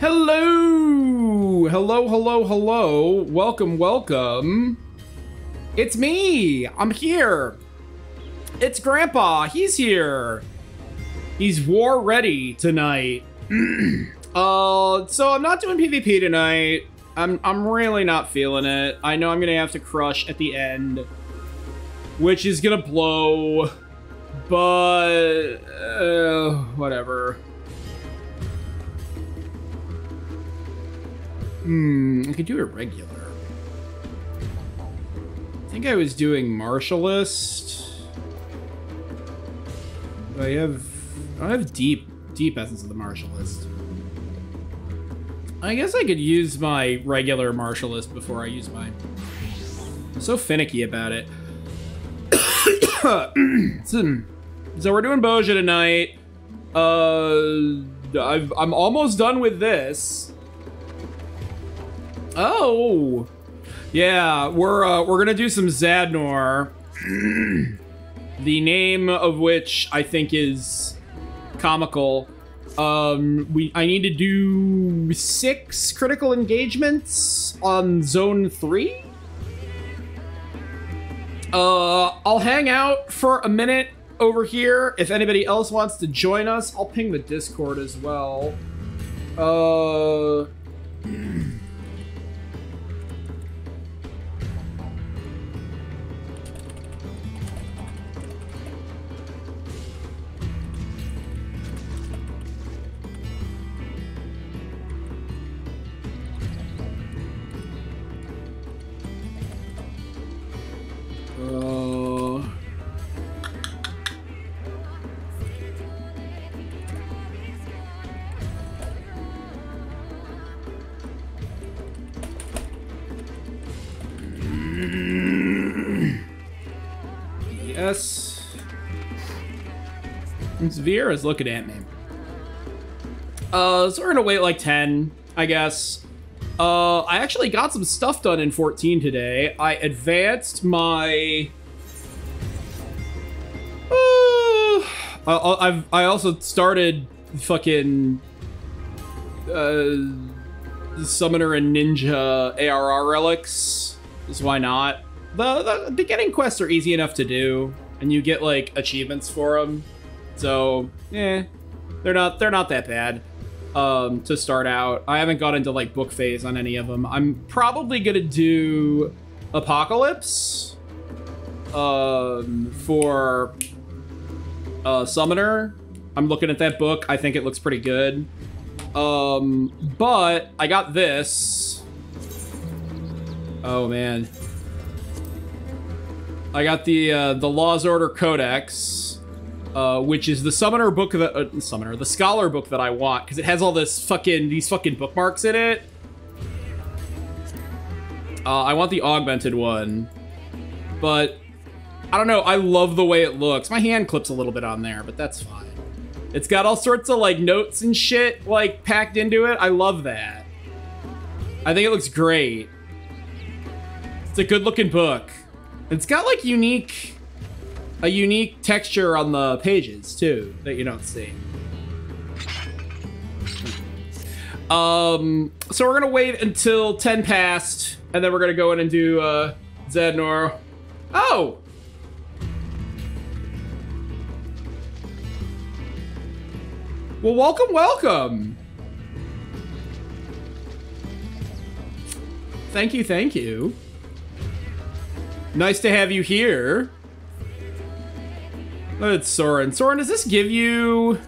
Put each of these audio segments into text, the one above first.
Hello! Hello, hello, hello. Welcome, welcome. It's me! I'm here! It's Grandpa! He's here! He's war ready tonight. uh, so I'm not doing PvP tonight. I'm, I'm really not feeling it. I know I'm gonna have to crush at the end, which is gonna blow, but do a regular. I think I was doing Martialist. I have I have deep deep essence of the Martialist. I guess I could use my regular Martialist before I use mine. I'm so finicky about it. so, we're doing Bozja tonight. Uh, I've, I'm almost done with this. Oh, yeah, we're uh, we're gonna do some Zadnor, the name of which I think is comical. Um, we I need to do six critical engagements on zone three. Uh, I'll hang out for a minute over here. If anybody else wants to join us, I'll ping the Discord as well. Uh. Uh, Yes. It's Viera's looking at me. Uh, so we're gonna wait like 10, I guess. Uh, I actually got some stuff done in 14 today. I advanced my. Uh, I, I've I also started fucking uh, summoner and ninja ARR relics. Is why not? The the beginning quests are easy enough to do, and you get like achievements for them. So, eh, they're not they're not that bad um, to start out. I haven't got into like book phase on any of them. I'm probably gonna do Apocalypse um, for uh, Summoner. I'm looking at that book. I think it looks pretty good. Um, but I got this. Oh man. I got the uh, the Law's Order Codex, uh, which is the Summoner book that uh, Summoner, the Scholar book that I want because it has all this fucking these fucking bookmarks in it. Uh, I want the augmented one, but I don't know. I love the way it looks. My hand clips a little bit on there, but that's fine. It's got all sorts of like notes and shit like packed into it. I love that. I think it looks great. It's a good looking book. It's got like unique, a unique texture on the pages too that you don't see. Um, so we're gonna wait until 10 past, and then we're gonna go in and do uh, Zadnor. Oh, Well, welcome, welcome. Thank you, thank you. Nice to have you here. It's Soren. Soren, does this give you...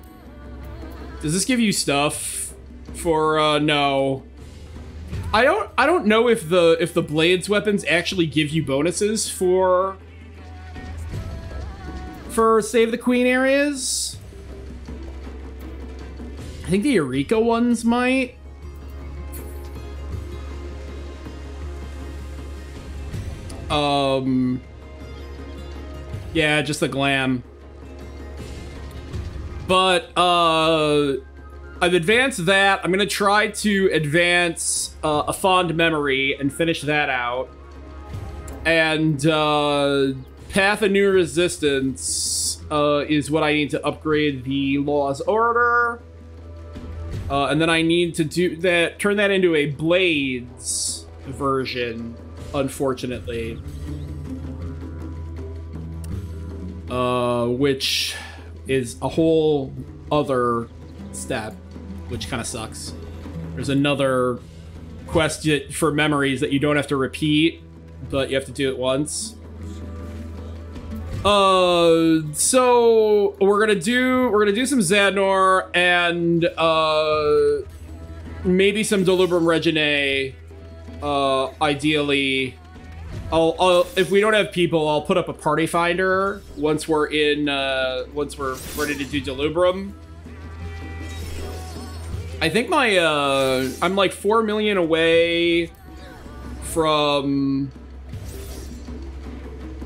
Does this give you stuff for, uh, no. I don't, I don't know if the, if the Blades weapons actually give you bonuses for, for Save the Queen areas. I think the Eureka ones might. Um. Yeah, just the glam. But, uh. I've advanced that. I'm gonna try to advance uh, a fond memory and finish that out. And, uh. Path of New Resistance uh, is what I need to upgrade the Law's Order. Uh, and then I need to do that, turn that into a blades version, unfortunately. Uh, which is a whole other step, which kind of sucks. There's another quest for memories that you don't have to repeat, but you have to do it once. Uh, so we're gonna do we're gonna do some Zadnor and uh maybe some Delubrum Reginae. Uh, ideally, I'll, I'll if we don't have people, I'll put up a party finder once we're in uh once we're ready to do Delubrum. I think my uh I'm like four million away from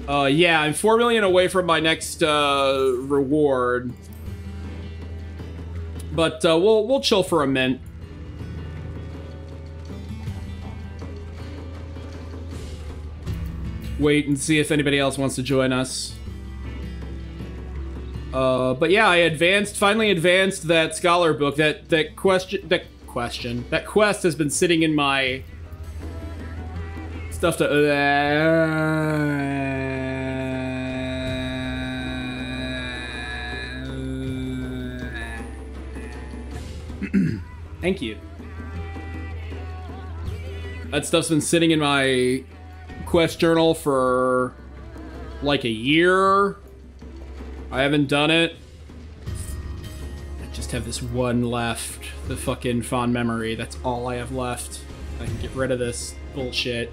uh, yeah, I'm four million away from my next uh, reward, but uh, we'll we'll chill for a mint. Wait and see if anybody else wants to join us. Uh, but yeah, I advanced, finally advanced that scholar book. That that question, that question, that quest has been sitting in my stuff to. Uh, Thank you. That stuff's been sitting in my quest journal for like a year. I haven't done it. I just have this one left. The fucking fond memory. That's all I have left. I can get rid of this bullshit.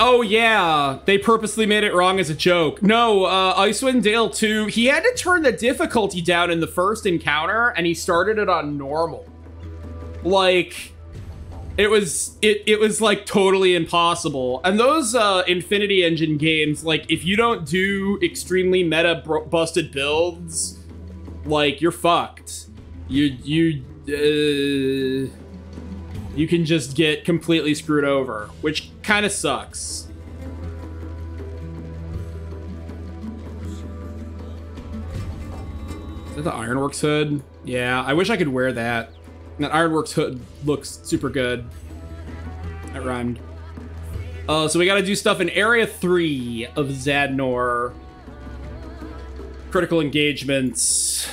Oh yeah, they purposely made it wrong as a joke. No, uh, Icewind Dale 2, he had to turn the difficulty down in the first encounter, and he started it on normal. Like, it was it it was like totally impossible. And those uh, Infinity Engine games, like if you don't do extremely meta busted builds, like you're fucked. You you. Uh, you can just get completely screwed over, which kind of sucks. Is that the Ironworks hood? Yeah, I wish I could wear that. That Ironworks hood looks super good. That rhymed. Uh, so we gotta do stuff in Area 3 of Zadnor. Critical engagements.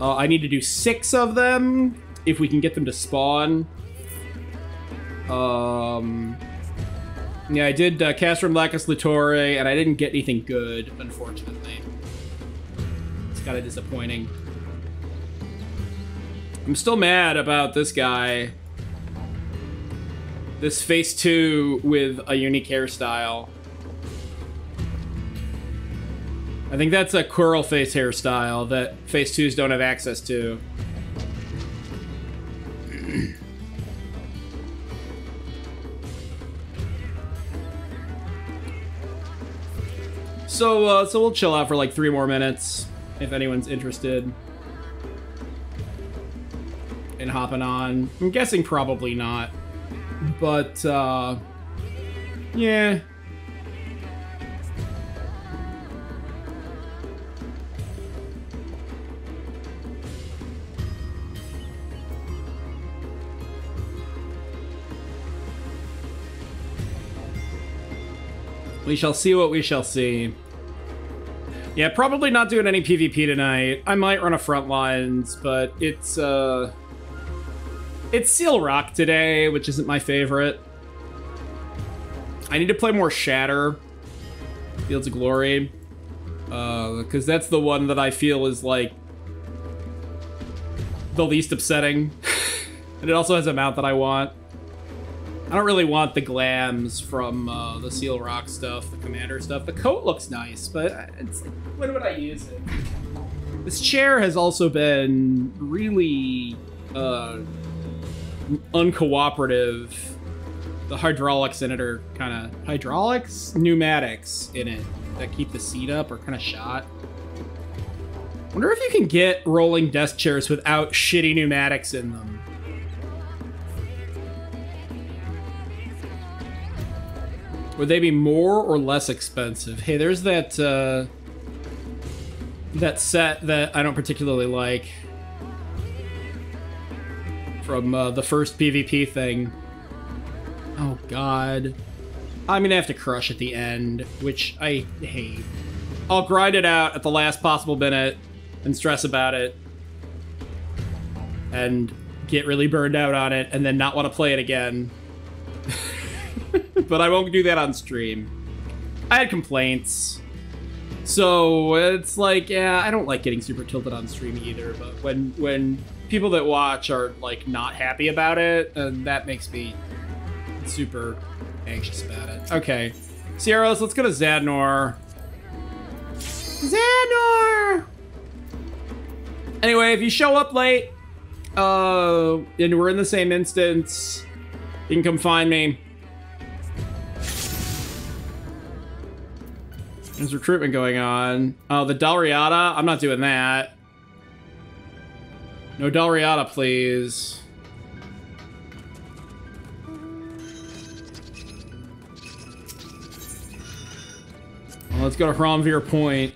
Uh, I need to do six of them if we can get them to spawn. Um, yeah, I did uh, Castrum Lacus Litore, and I didn't get anything good, unfortunately. It's kind of disappointing. I'm still mad about this guy. This face 2 with a unique hairstyle. I think that's a curl face hairstyle that face 2s don't have access to. So, uh, so we'll chill out for like three more minutes if anyone's interested in hopping on. I'm guessing probably not, but uh, yeah. We shall see what we shall see. Yeah, probably not doing any PvP tonight. I might run a front lines, but it's, uh... It's Seal Rock today, which isn't my favorite. I need to play more Shatter. Fields of Glory. Uh, because that's the one that I feel is, like, the least upsetting. and it also has a mount that I want. I don't really want the glams from uh, the Seal Rock stuff, the Commander stuff. The coat looks nice, but it's like, when would I use it? This chair has also been really uh, uncooperative. The hydraulics in it are kind of hydraulics, pneumatics in it that keep the seat up are kind of shot. Wonder if you can get rolling desk chairs without shitty pneumatics in them. Would they be more or less expensive? Hey, there's that uh, that set that I don't particularly like from uh, the first PvP thing. Oh god. I'm gonna have to crush at the end, which I hate. I'll grind it out at the last possible minute and stress about it. And get really burned out on it and then not want to play it again. But I won't do that on stream. I had complaints. So it's like, yeah, I don't like getting super tilted on stream either, but when when people that watch are like not happy about it, and that makes me super anxious about it. Okay. Sierras, let's go to Zadnor. Zadnor! Anyway, if you show up late, uh, and we're in the same instance, you can come find me. There's recruitment going on. Oh, the Dalriada? I'm not doing that. No Dalriada, please. Well, let's go to Hromvir Point.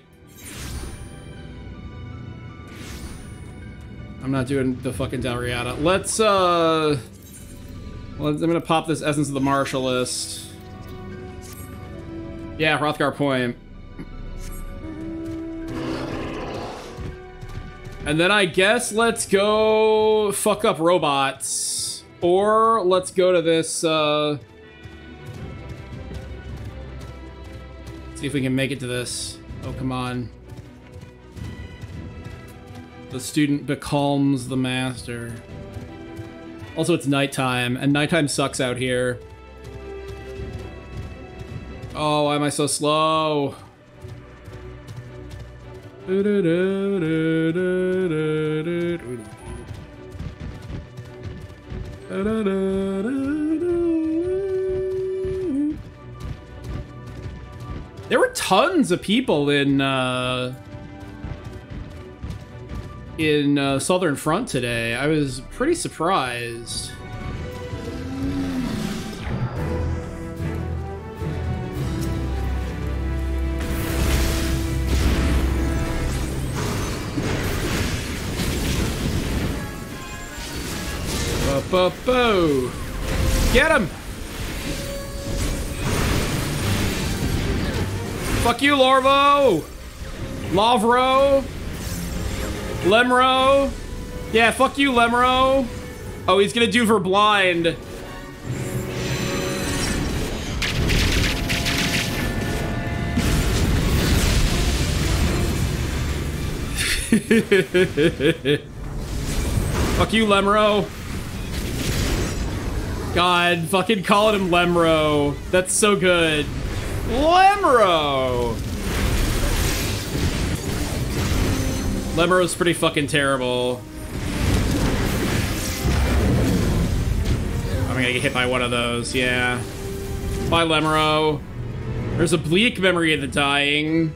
I'm not doing the fucking Dalriada. Let's, uh... Let's, I'm gonna pop this Essence of the Martialist. Yeah, Hrothgar Point. And then I guess let's go fuck up robots. Or let's go to this, uh... See if we can make it to this. Oh, come on. The student becalms the master. Also, it's nighttime, and nighttime sucks out here. Oh, why am I so slow? There were tons of people in uh, in uh, Southern Front today. I was pretty surprised. Bo-bo-bo! Get him! Fuck you, Larvo! Lavro! Lemro! Yeah, fuck you, Lemro! Oh, he's gonna do for blind. fuck you, Lemro. God, fucking calling him Lemro. That's so good. Lemro! Lemro's pretty fucking terrible. I'm gonna get hit by one of those, yeah. Bye, Lemro. There's a bleak memory of the dying.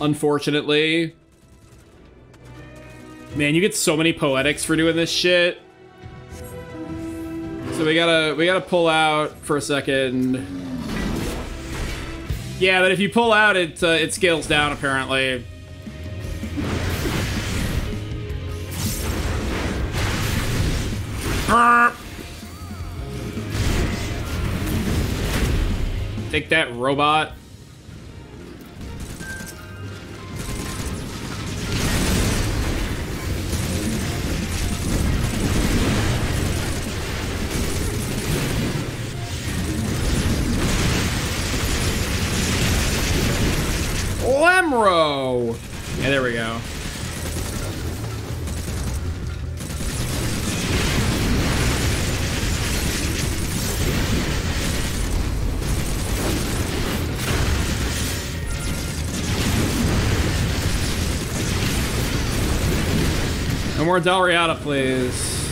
Unfortunately. Man, you get so many poetics for doing this shit. So we gotta we gotta pull out for a second. Yeah, but if you pull out, it uh, it scales down apparently. Take that, robot. Lemro! Yeah, there we go. No more Dalriada, please.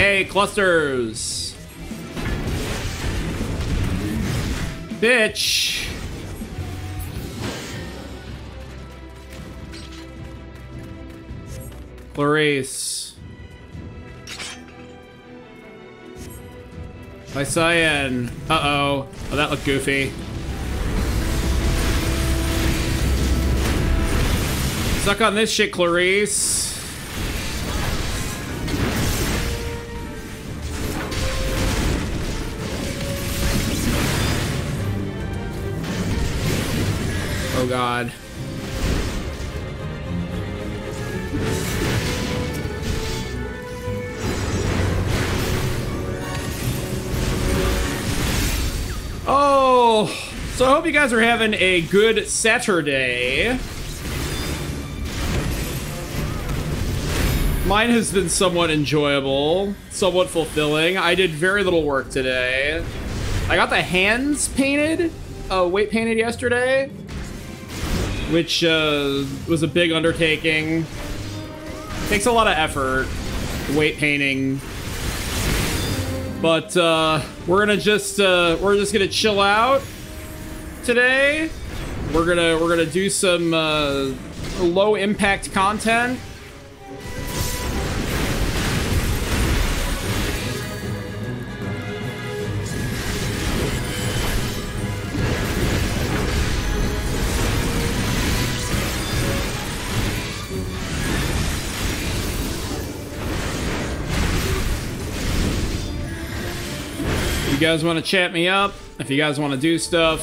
Hey, clusters! Bitch! Clarice. By Cyan. Uh-oh. Oh, that looked goofy. Suck on this shit, Clarice. Oh god. Oh, so I hope you guys are having a good Saturday. Mine has been somewhat enjoyable, somewhat fulfilling. I did very little work today. I got the hands painted, uh, weight painted yesterday, which uh, was a big undertaking. Takes a lot of effort, weight painting. But uh, we're gonna just uh, we're just gonna chill out today. We're gonna we're gonna do some uh, low impact content. Guys want to chat me up, if you guys want to do stuff,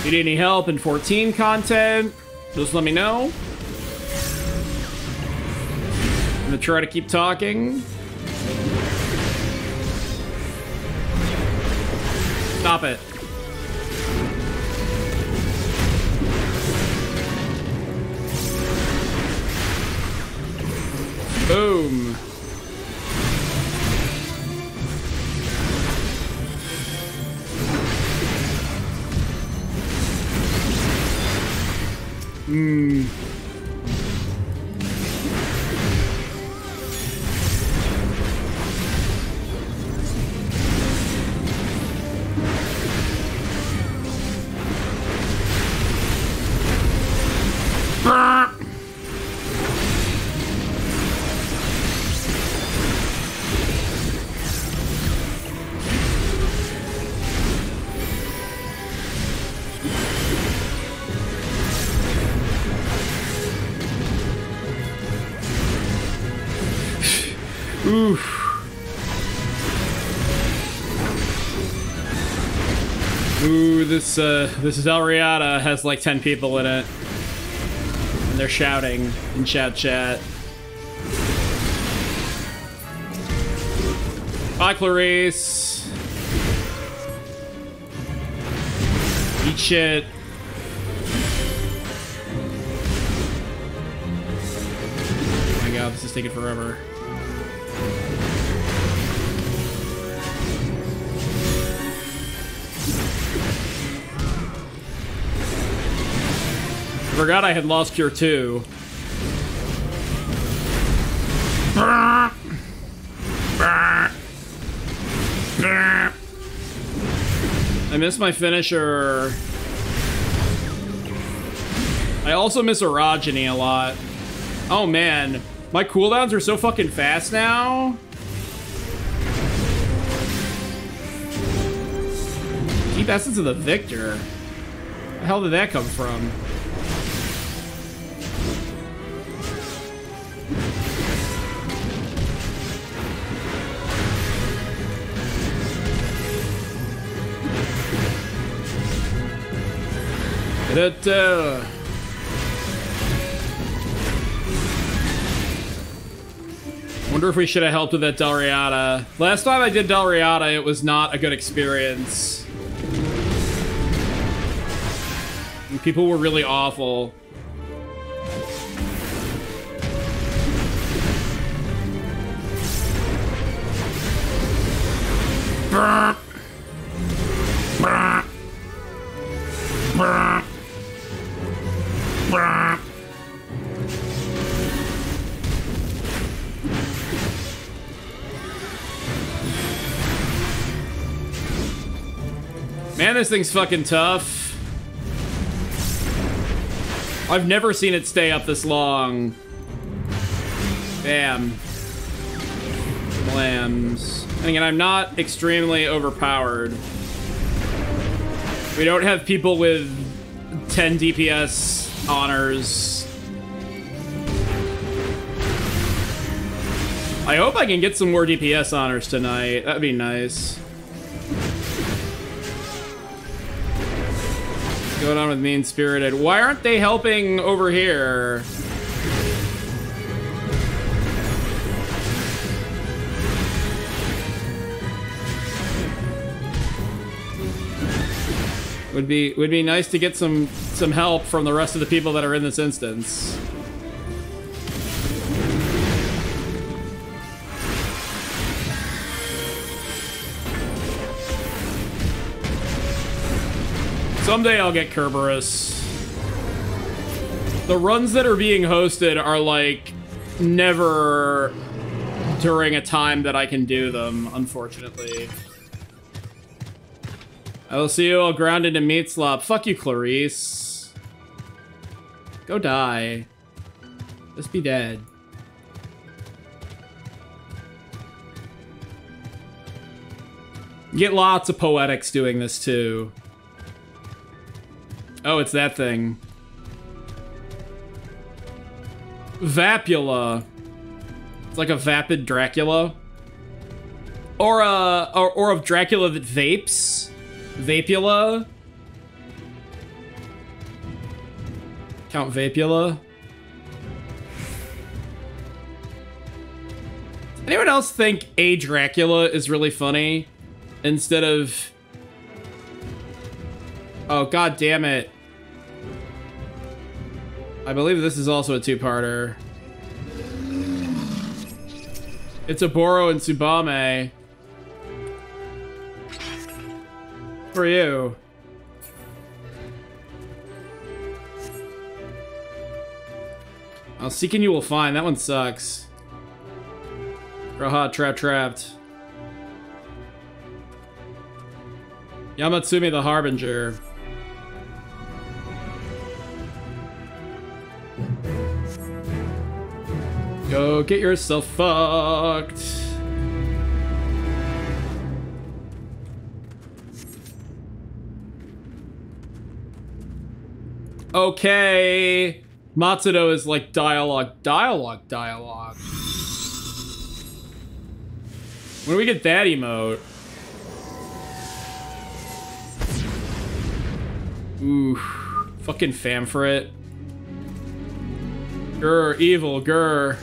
if you need any help in 14 content, just let me know. I'm gonna try to keep talking. Stop it. Boom. Hmm. This uh, this Dalriada has like ten people in it, and they're shouting in chat chat. Bye, Clarice. Eat shit. Oh my god, this is taking forever. Forgot I had lost cure too. I miss my finisher. I also miss Orogeny a lot. Oh man, my cooldowns are so fucking fast now. Deep Essence of the Victor. The hell did that come from? Da-da. Wonder if we should have helped with that Dalriada. Last time I did Dalriada, it was not a good experience. And people were really awful. Brr. Brr. Brr. Man, this thing's fucking tough. I've never seen it stay up this long. Bam. Lambs. And again, I'm not extremely overpowered. We don't have people with 10 DPS honors. I hope I can get some more DPS honors tonight. That'd be nice. What's going on with Mean Spirited? Why aren't they helping over here? Would be would be nice to get some some help from the rest of the people that are in this instance. Someday I'll get Kerberos. The runs that are being hosted are like never during a time that I can do them, unfortunately. I will see you all grounded in meat slop. Fuck you, Clarice. Go die. Just be dead. Get lots of poetics doing this too. Oh, it's that thing. Vapula. It's like a vapid Dracula. Or a or, or of Dracula that vapes. Vapula. Count Vapula. Anyone else think a Dracula is really funny instead of Oh god damn it. I believe this is also a two-parter. It's Oboro and Tsubame. For you. I'll seek and you will find. That one sucks. Raha, trap trapped. Yamatsumi the Harbinger. Go get yourself fucked. Okay. Matsudo is like dialogue, dialogue, dialogue. When do we get that emote? Ooh, fucking fam for it. Grr, evil, grr.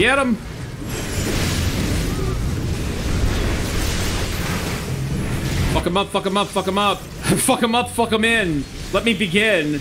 Get him! Fuck him up, fuck him up, fuck him up. fuck him up, fuck him in. Let me begin.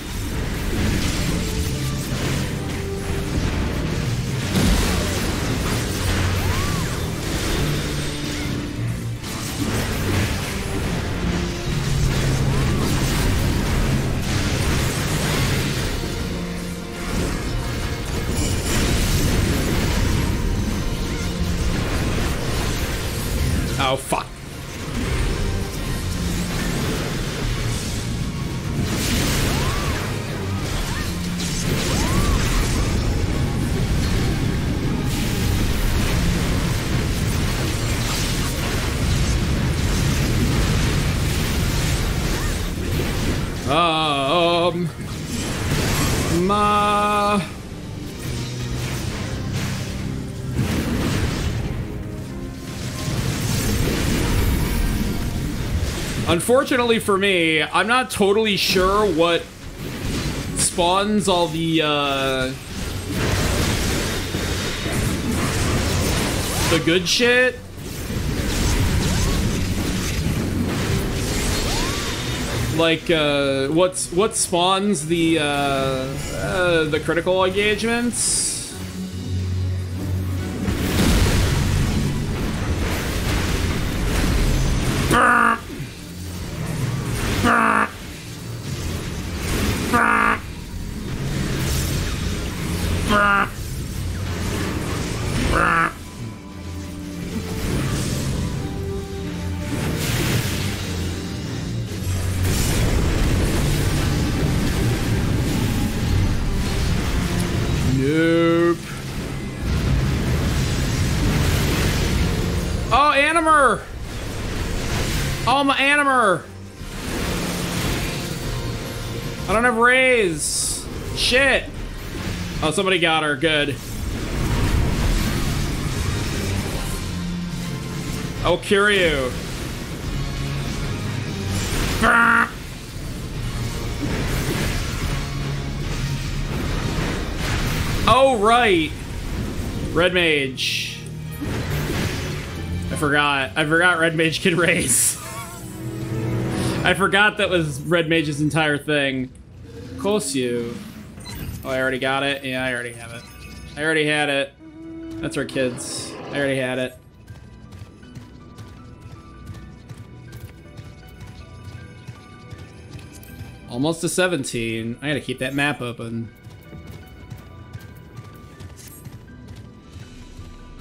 Unfortunately for me, I'm not totally sure what spawns all the, uh... The good shit. Like, uh, what's, what spawns the, uh, uh, the critical engagements? Oh, somebody got her. Good. I'll cure you. Oh, right. Red Mage. I forgot. I forgot Red Mage can raise. I forgot that was Red Mage's entire thing. Kosyu. Oh, I already got it? Yeah, I already have it. I already had it. That's our kids. I already had it. Almost to 17. I gotta keep that map open.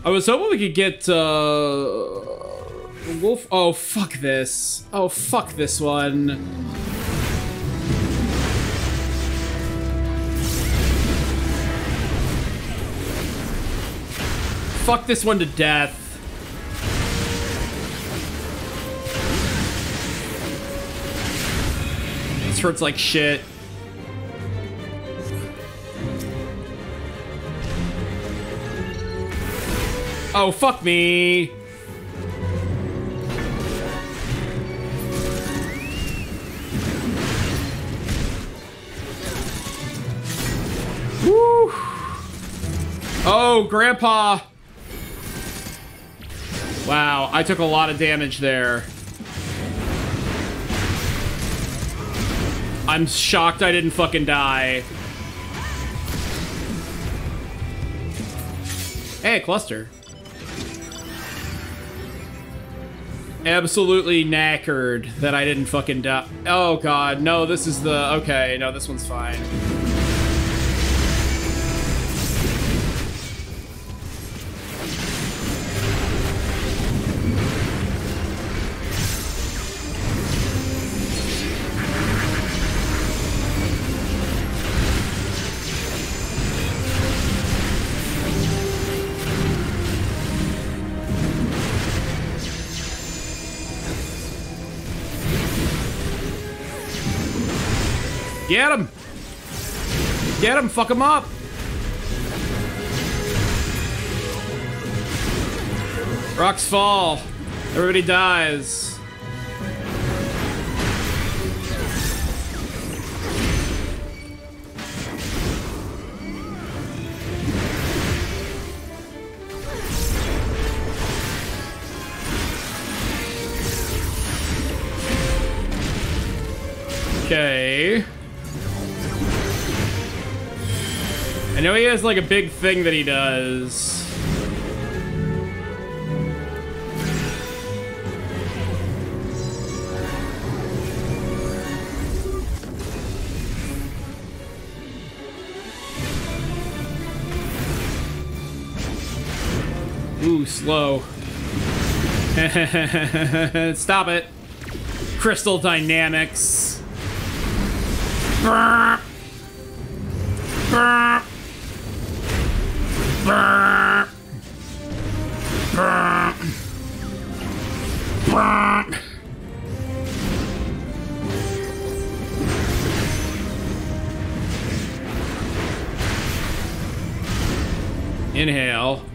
I was hoping we could get, uh... Wolf... Oh, fuck this. Oh, fuck this one. Fuck this one to death. This hurts like shit. Oh, fuck me. Woo. Oh, Grandpa. Wow, I took a lot of damage there. I'm shocked I didn't fucking die. Hey, cluster. Absolutely knackered that I didn't fucking die. Oh god, no, this is the... Okay, no, this one's fine. Get him! Get him! Fuck him up! Rocks fall. Everybody dies. Okay. I know he has like a big thing that he does. Ooh, slow. Stop it. Crystal dynamics. Brr. Brr. Inhale.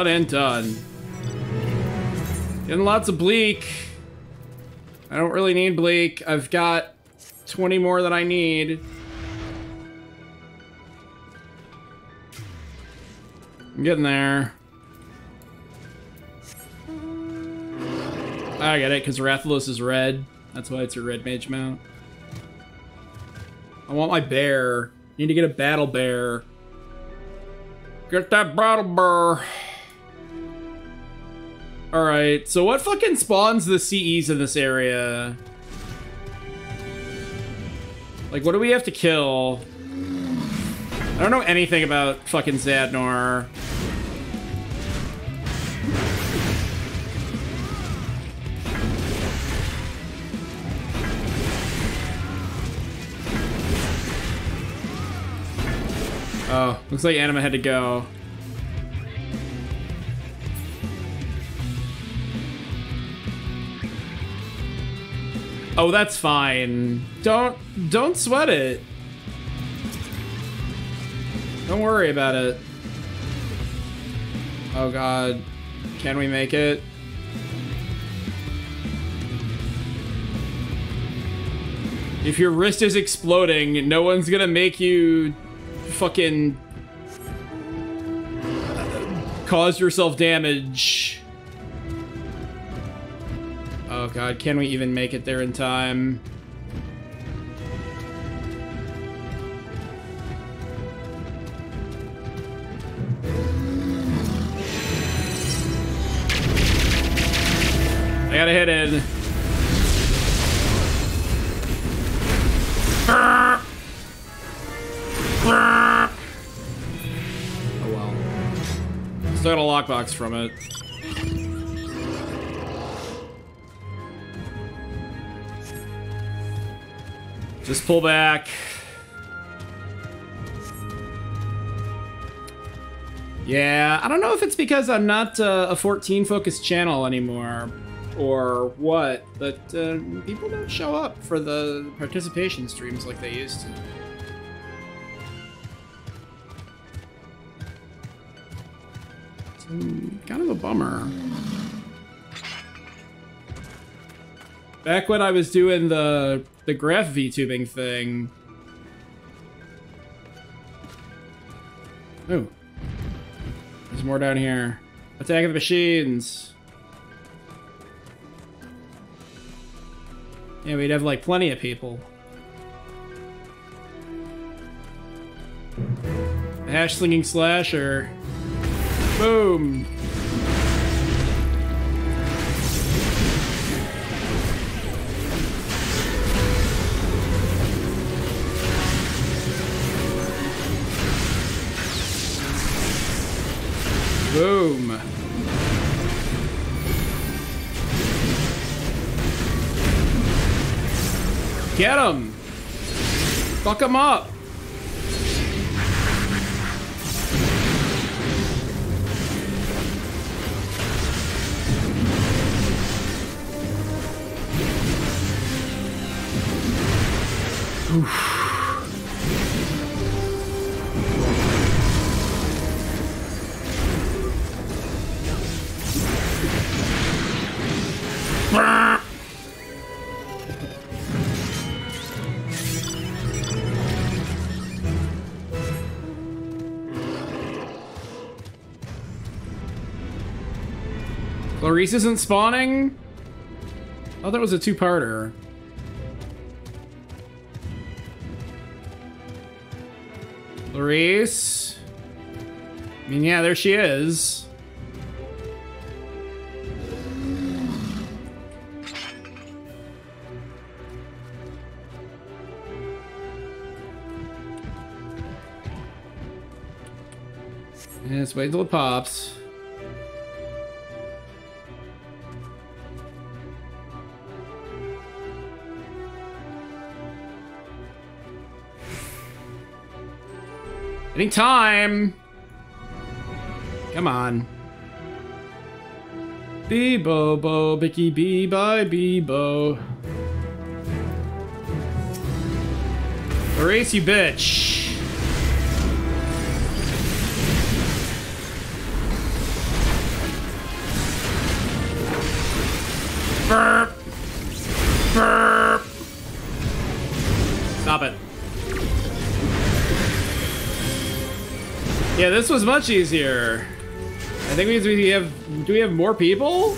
Done and done. Getting lots of bleak. I don't really need bleak. I've got 20 more that I need. I'm getting there. I get it, because Rathalos is red. That's why it's a red mage mount. I want my bear. Need to get a battle bear. Get that battle bear. Alright, so what fucking spawns the CEs in this area? Like, what do we have to kill? I don't know anything about fucking Zadnor. Oh, looks like Anima had to go. Oh, that's fine. Don't don't sweat it. Don't worry about it. Oh god. Can we make it? If your wrist is exploding, no one's gonna make you fucking cause yourself damage. Oh god, can we even make it there in time? I gotta hit it. Oh well. Still got a lockbox from it. Just pull back. Yeah, I don't know if it's because I'm not uh, a 14 focused channel anymore or what, but uh, people don't show up for the participation streams like they used to. It's kind of a bummer. Back when I was doing the the graph VTubing thing. Ooh. There's more down here. Attack of the machines. Yeah, we'd have like plenty of people. hash slinging slasher. Boom. Boom. Get him! Fuck him up! Oof. Clarice isn't spawning? Oh, that was a two-parter. Clarice? I mean, yeah, there she is. Let's wait until it pops. Anytime! Come on. Bebo, bo, bicky, bee, bye, bebo. Erase, you bitch. Burp. Burp. Stop it. Yeah, this was much easier. I think we, we have. Do we have more people?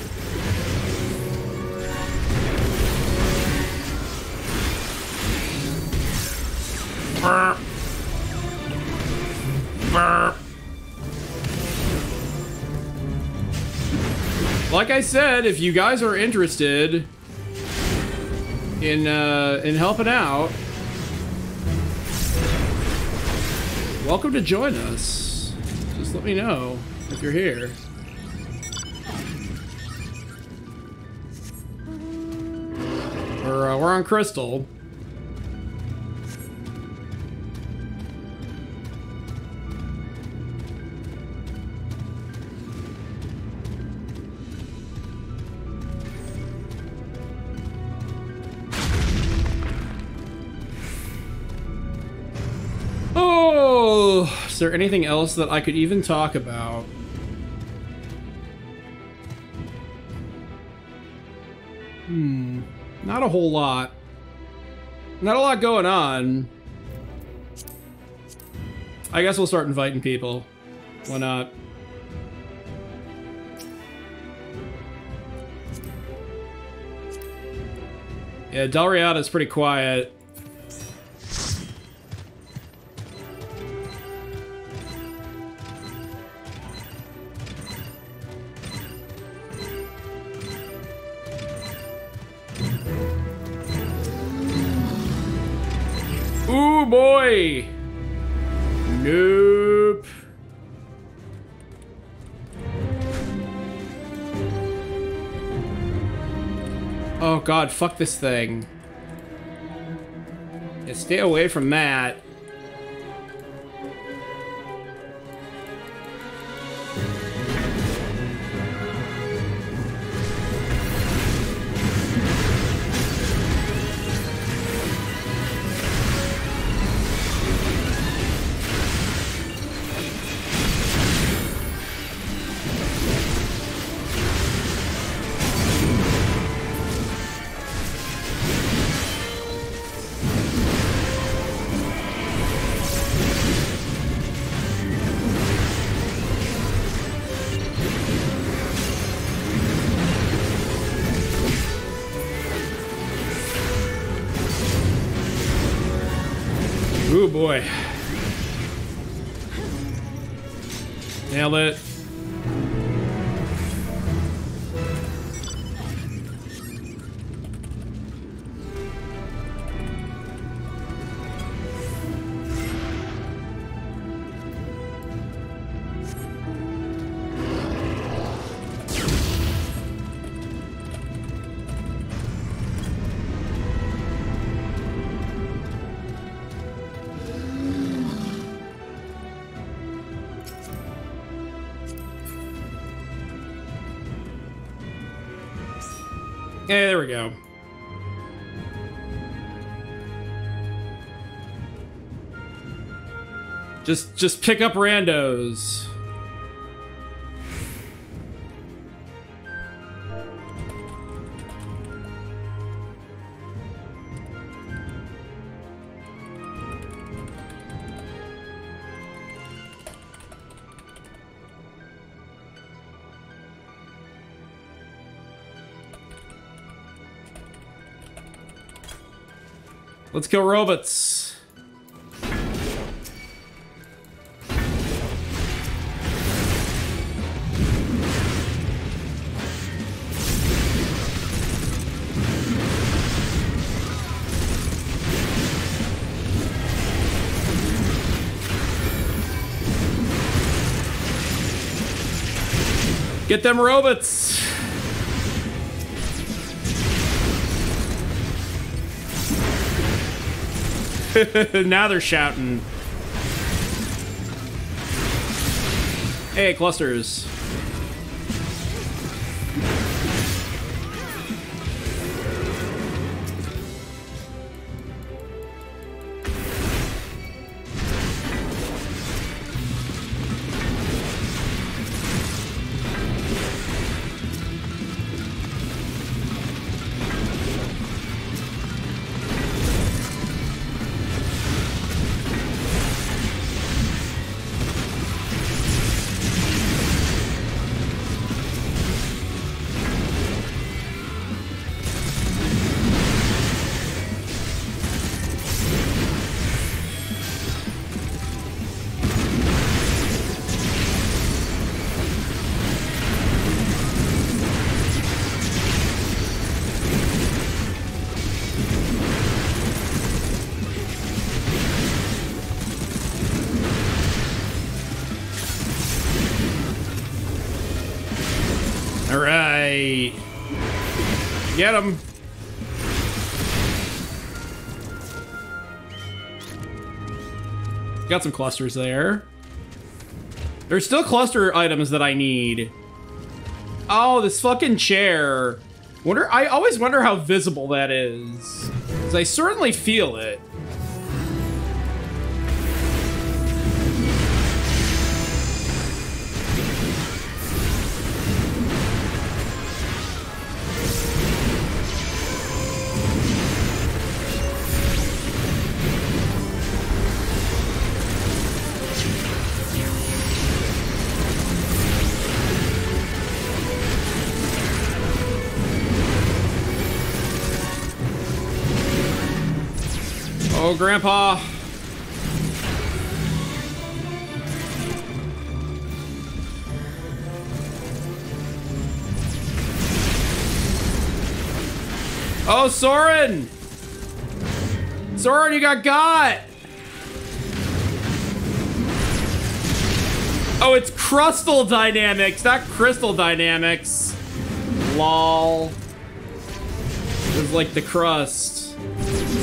Burp. Burp. Like I said, if you guys are interested in uh, in helping out, welcome to join us. Just let me know if you're here. We're, uh, we're on Crystal. There anything else that I could even talk about? Hmm. Not a whole lot. Not a lot going on. I guess we'll start inviting people. Why not? Yeah, Del is pretty quiet. Boy! Nope. Oh god, fuck this thing. Yeah, stay away from that. Just just pick up randos. Let's kill robots. Get them robots! now they're shouting. Hey, clusters. Some clusters there. There's still cluster items that I need. Oh, this fucking chair. Wonder. I always wonder how visible that is. Because I certainly feel it. Grandpa. Oh, Soren! Soren, you got got! Oh, it's Crustal Dynamics, not Crystal Dynamics. Lol. It's like the crust.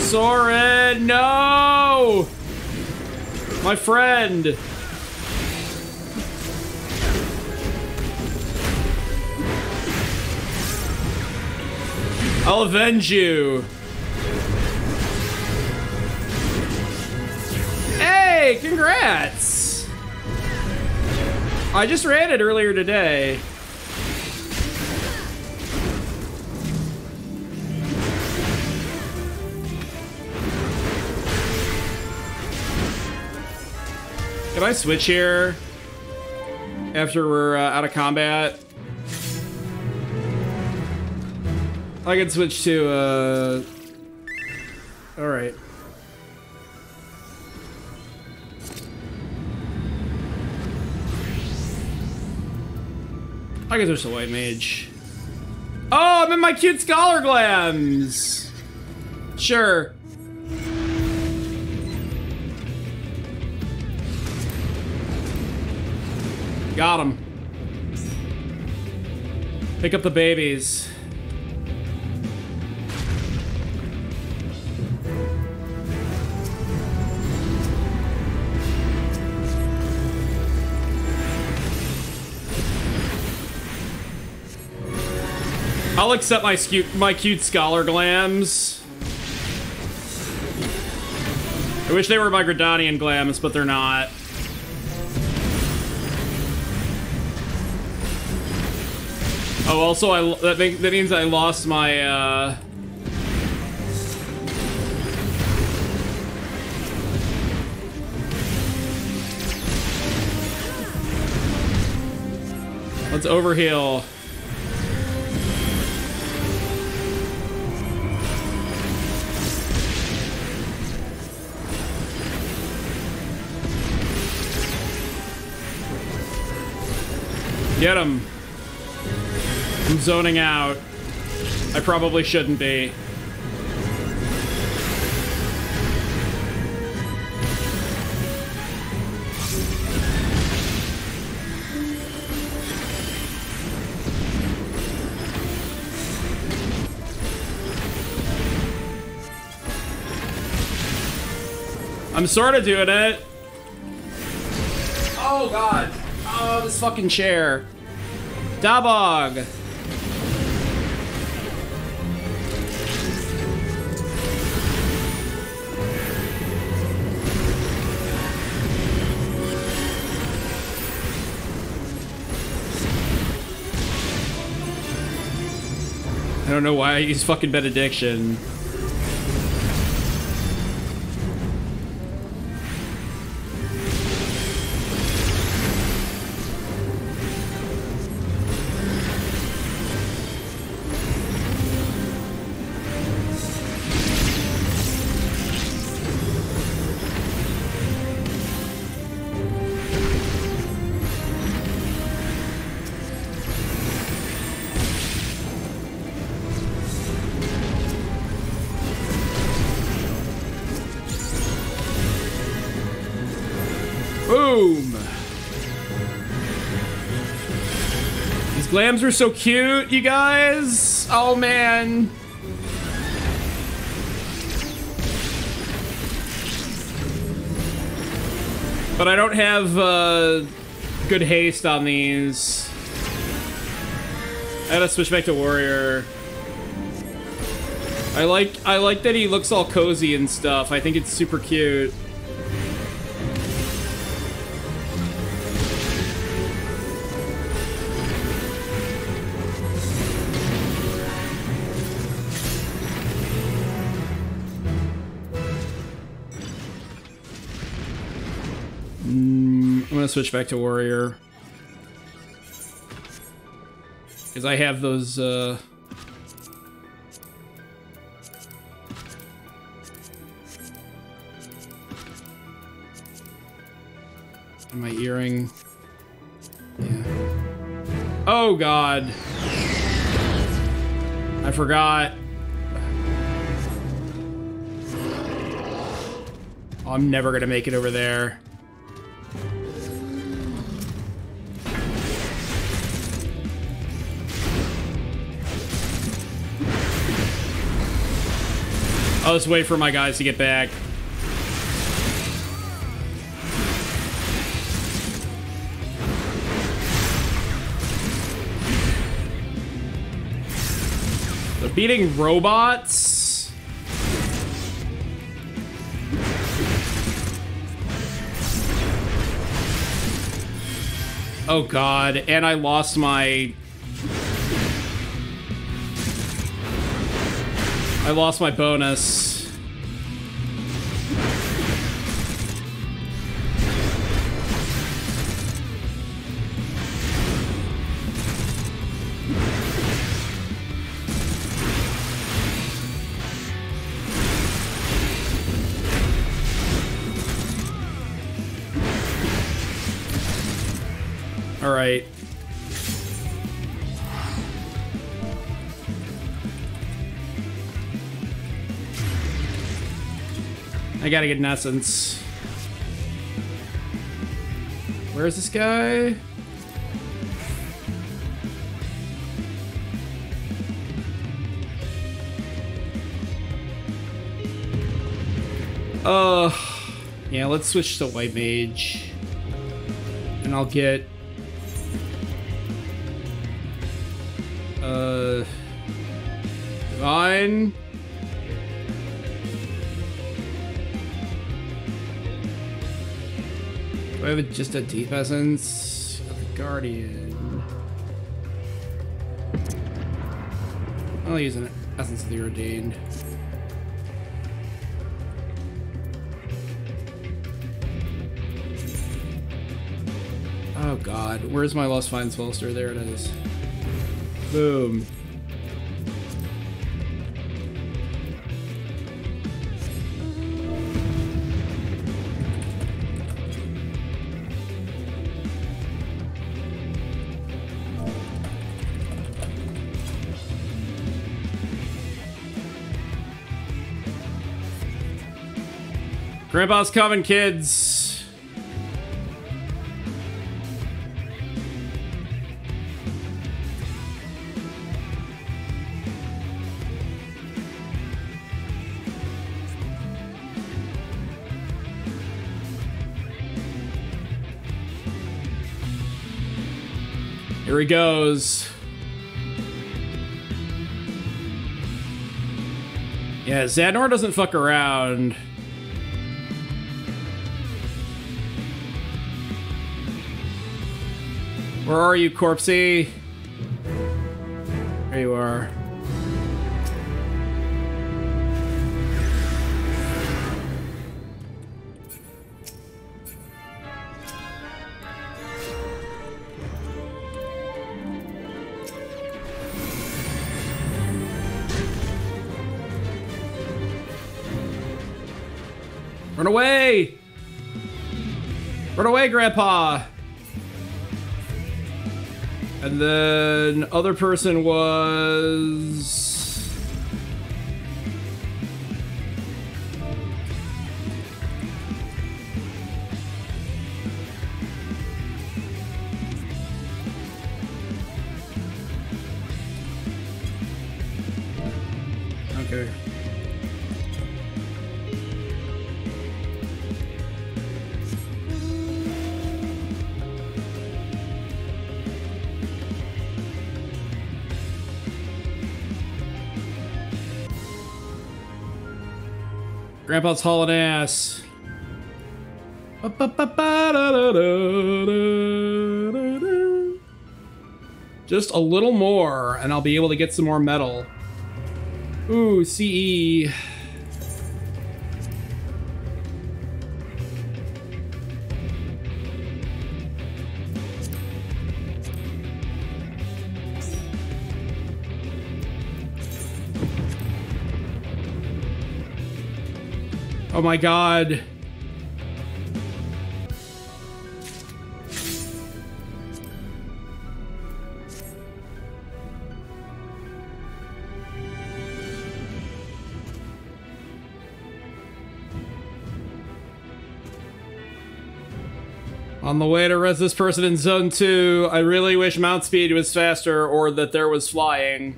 Soren, no! My friend. I'll avenge you. Hey, congrats! I just ran it earlier today. Can I switch here after we're uh, out of combat? I can switch to, uh... Alright. I can switch to White Mage. Oh, I'm in my cute Scholar Glams! Sure. Got him. Pick up the babies. I'll accept my cute, my cute scholar glams. I wish they were my Gridanian glams, but they're not. Oh, also, I that, make, that means I lost my. Uh, Let's overheal. Get him. I'm zoning out. I probably shouldn't be. I'm sort of doing it. Oh god. Oh, this fucking chair. Dabog. Don't know why I use fucking benediction. Glams are so cute, you guys. Oh, man. But I don't have uh, good haste on these. I gotta switch back to warrior. I like I like that he looks all cozy and stuff. I think it's super cute. Gonna switch back to warrior. Because I have those, uh... My earring. Yeah. Oh, God. I forgot. I'm never gonna make it over there. I'll just wait for my guys to get back. They're beating robots. Oh god, and I lost my I lost my bonus. I gotta get an essence. Where's this guy? Uh, yeah, let's switch to White Mage. And I'll get... Uh... Divine... Do I have just a deep essence? Guardian. I'll use an essence of the ordained. Oh god, where's my Lost Finds holster? There it is. Boom. Grandpa's coming, kids. Here he goes. Yeah, Zadnor doesn't fuck around. Where are you, Corpsey? There you are. Run away! Run away, Grandpa! And then other person was Grandpa's hauling ass. Just a little more, and I'll be able to get some more metal. Ooh, CE. Oh my god. On the way to res this person in zone 2, I really wish mount speed was faster or that there was flying.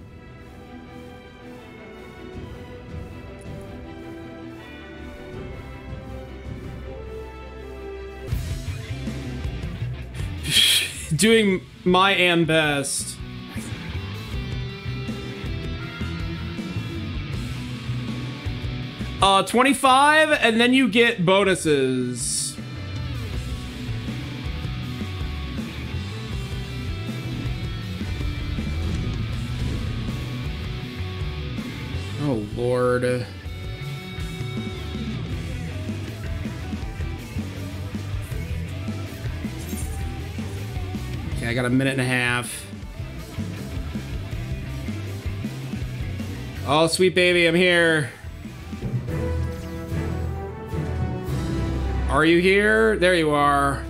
Doing my am best. Uh, 25, and then you get bonuses. Oh, Lord. I got a minute and a half. Oh, sweet baby, I'm here. Are you here? There you are.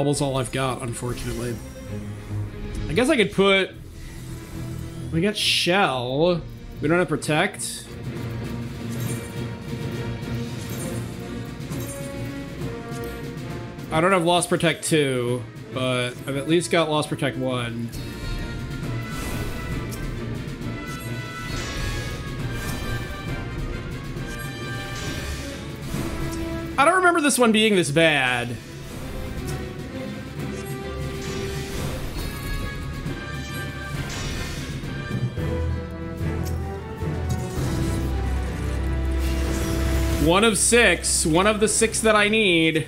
Bubble's all I've got, unfortunately. I guess I could put... We got shell. We don't have protect. I don't have lost protect 2, but I've at least got lost protect 1. I don't remember this one being this bad. One of six. One of the six that I need.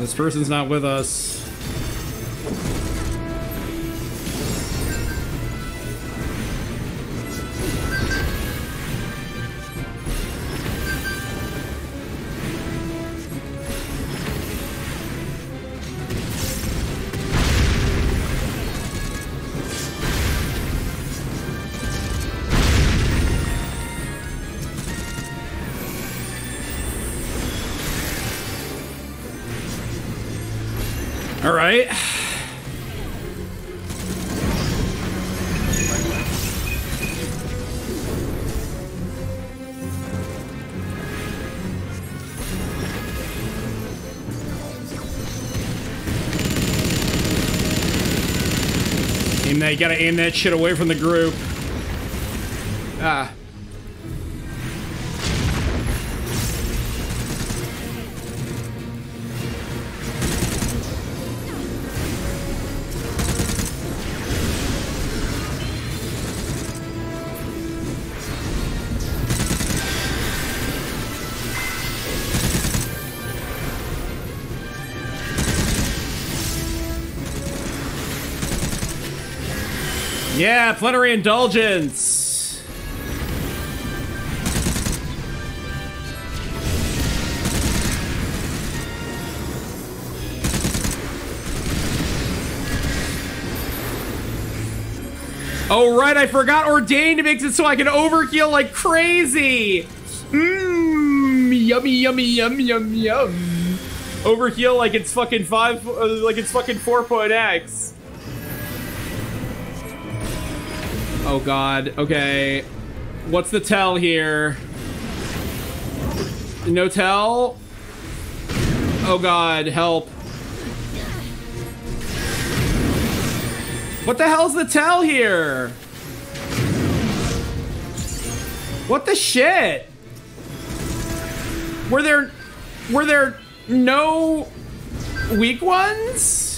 This person's not with us. Gotta aim that shit away from the group. Ah. Yeah, plenary indulgence. Oh, right, I forgot Ordained makes it so I can overheal like crazy. Mmm, yummy, yummy, yum, yum, yum. Overheal like it's fucking five, uh, like it's fucking 4.x. Oh god, okay. What's the tell here? No tell? Oh god, help. What the hell's the tell here? What the shit? Were there were there no weak ones?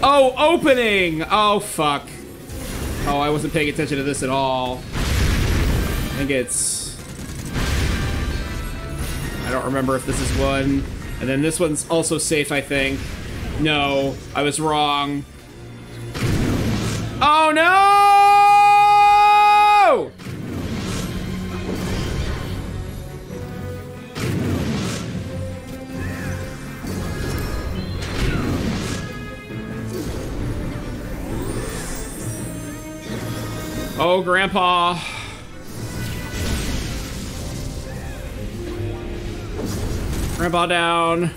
Oh, opening! Oh, fuck. Oh, I wasn't paying attention to this at all. I think it's... I don't remember if this is one. And then this one's also safe, I think. No, I was wrong. Oh no! Oh, Grandpa. Grandpa down.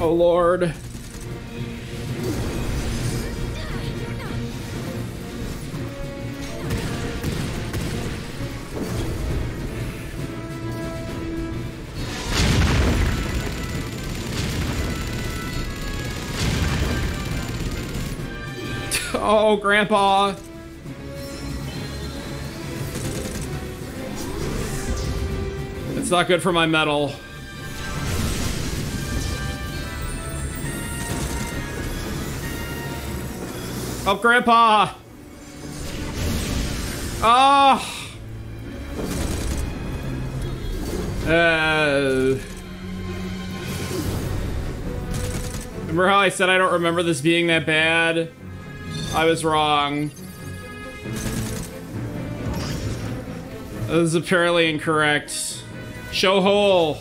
Oh, Lord. Oh, Grandpa. It's not good for my mettle. Oh, Grandpa! Oh! Uh... Remember how I said I don't remember this being that bad? I was wrong. This is apparently incorrect. Show hole.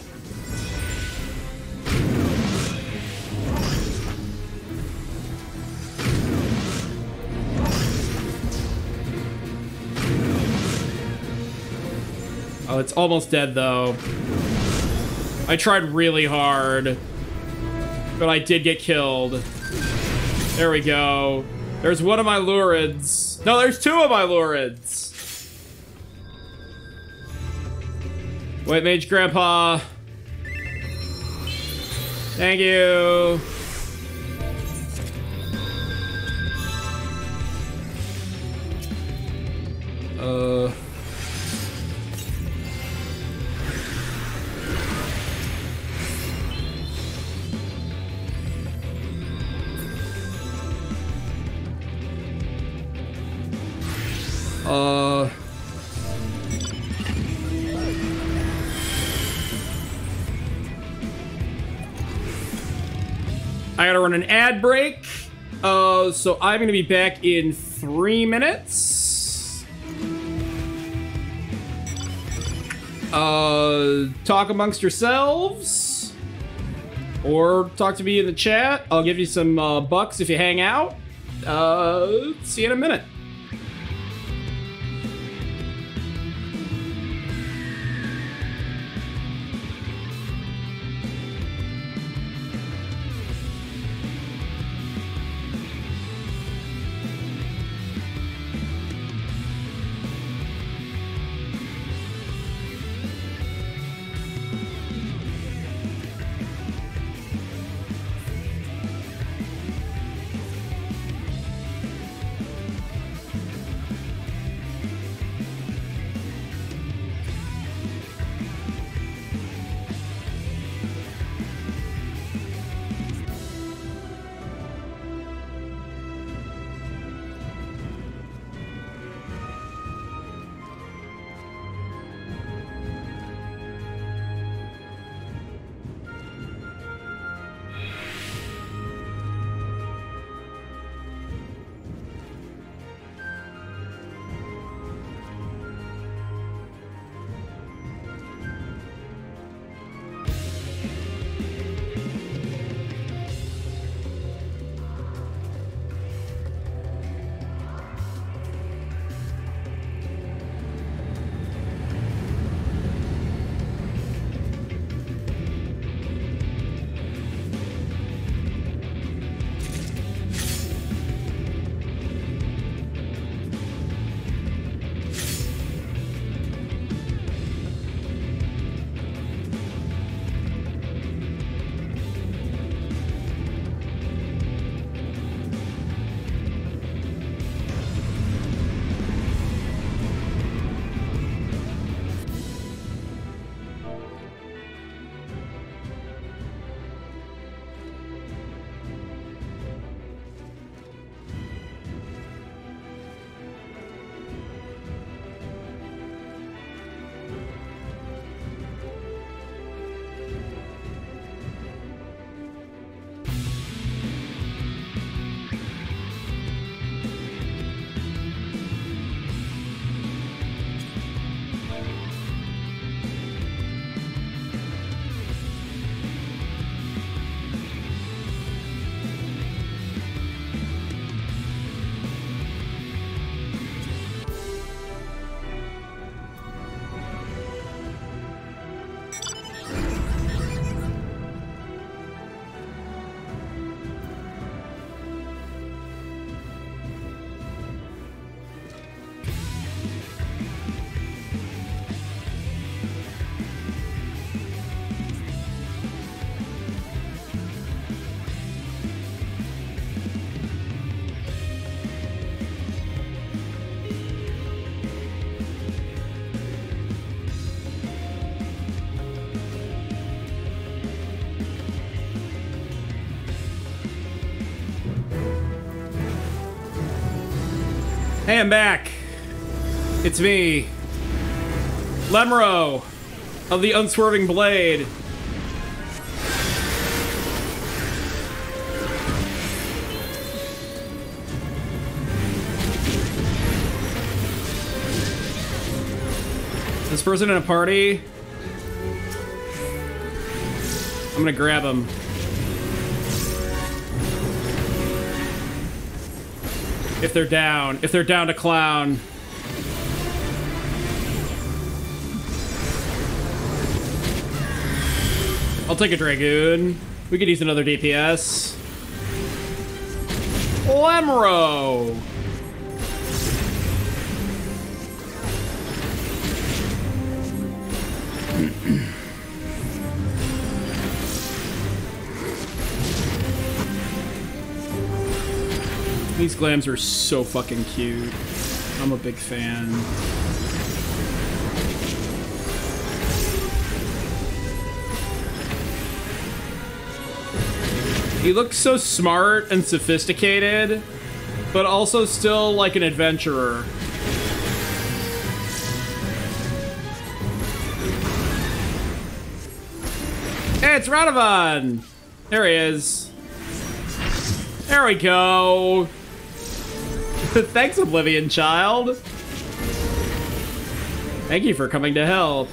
Oh, it's almost dead, though. I tried really hard. But I did get killed. There we go. There's one of my Lurids. No, there's two of my Lurids. White Mage Grandpa. Thank you. Uh... Uh... I gotta run an ad break. Uh, so I'm gonna be back in three minutes. Uh, talk amongst yourselves. Or talk to me in the chat. I'll give you some uh, bucks if you hang out. Uh, see you in a minute. Hey, I'm back. It's me, Lemro of the Unswerving Blade. This person in a party. I'm gonna grab him. If they're down. If they're down to clown. I'll take a Dragoon. We could use another DPS. Lemro! These glams are so fucking cute. I'm a big fan. He looks so smart and sophisticated, but also still like an adventurer. Hey, it's Radovan! There he is. There we go. Thanks, Oblivion Child. Thank you for coming to help.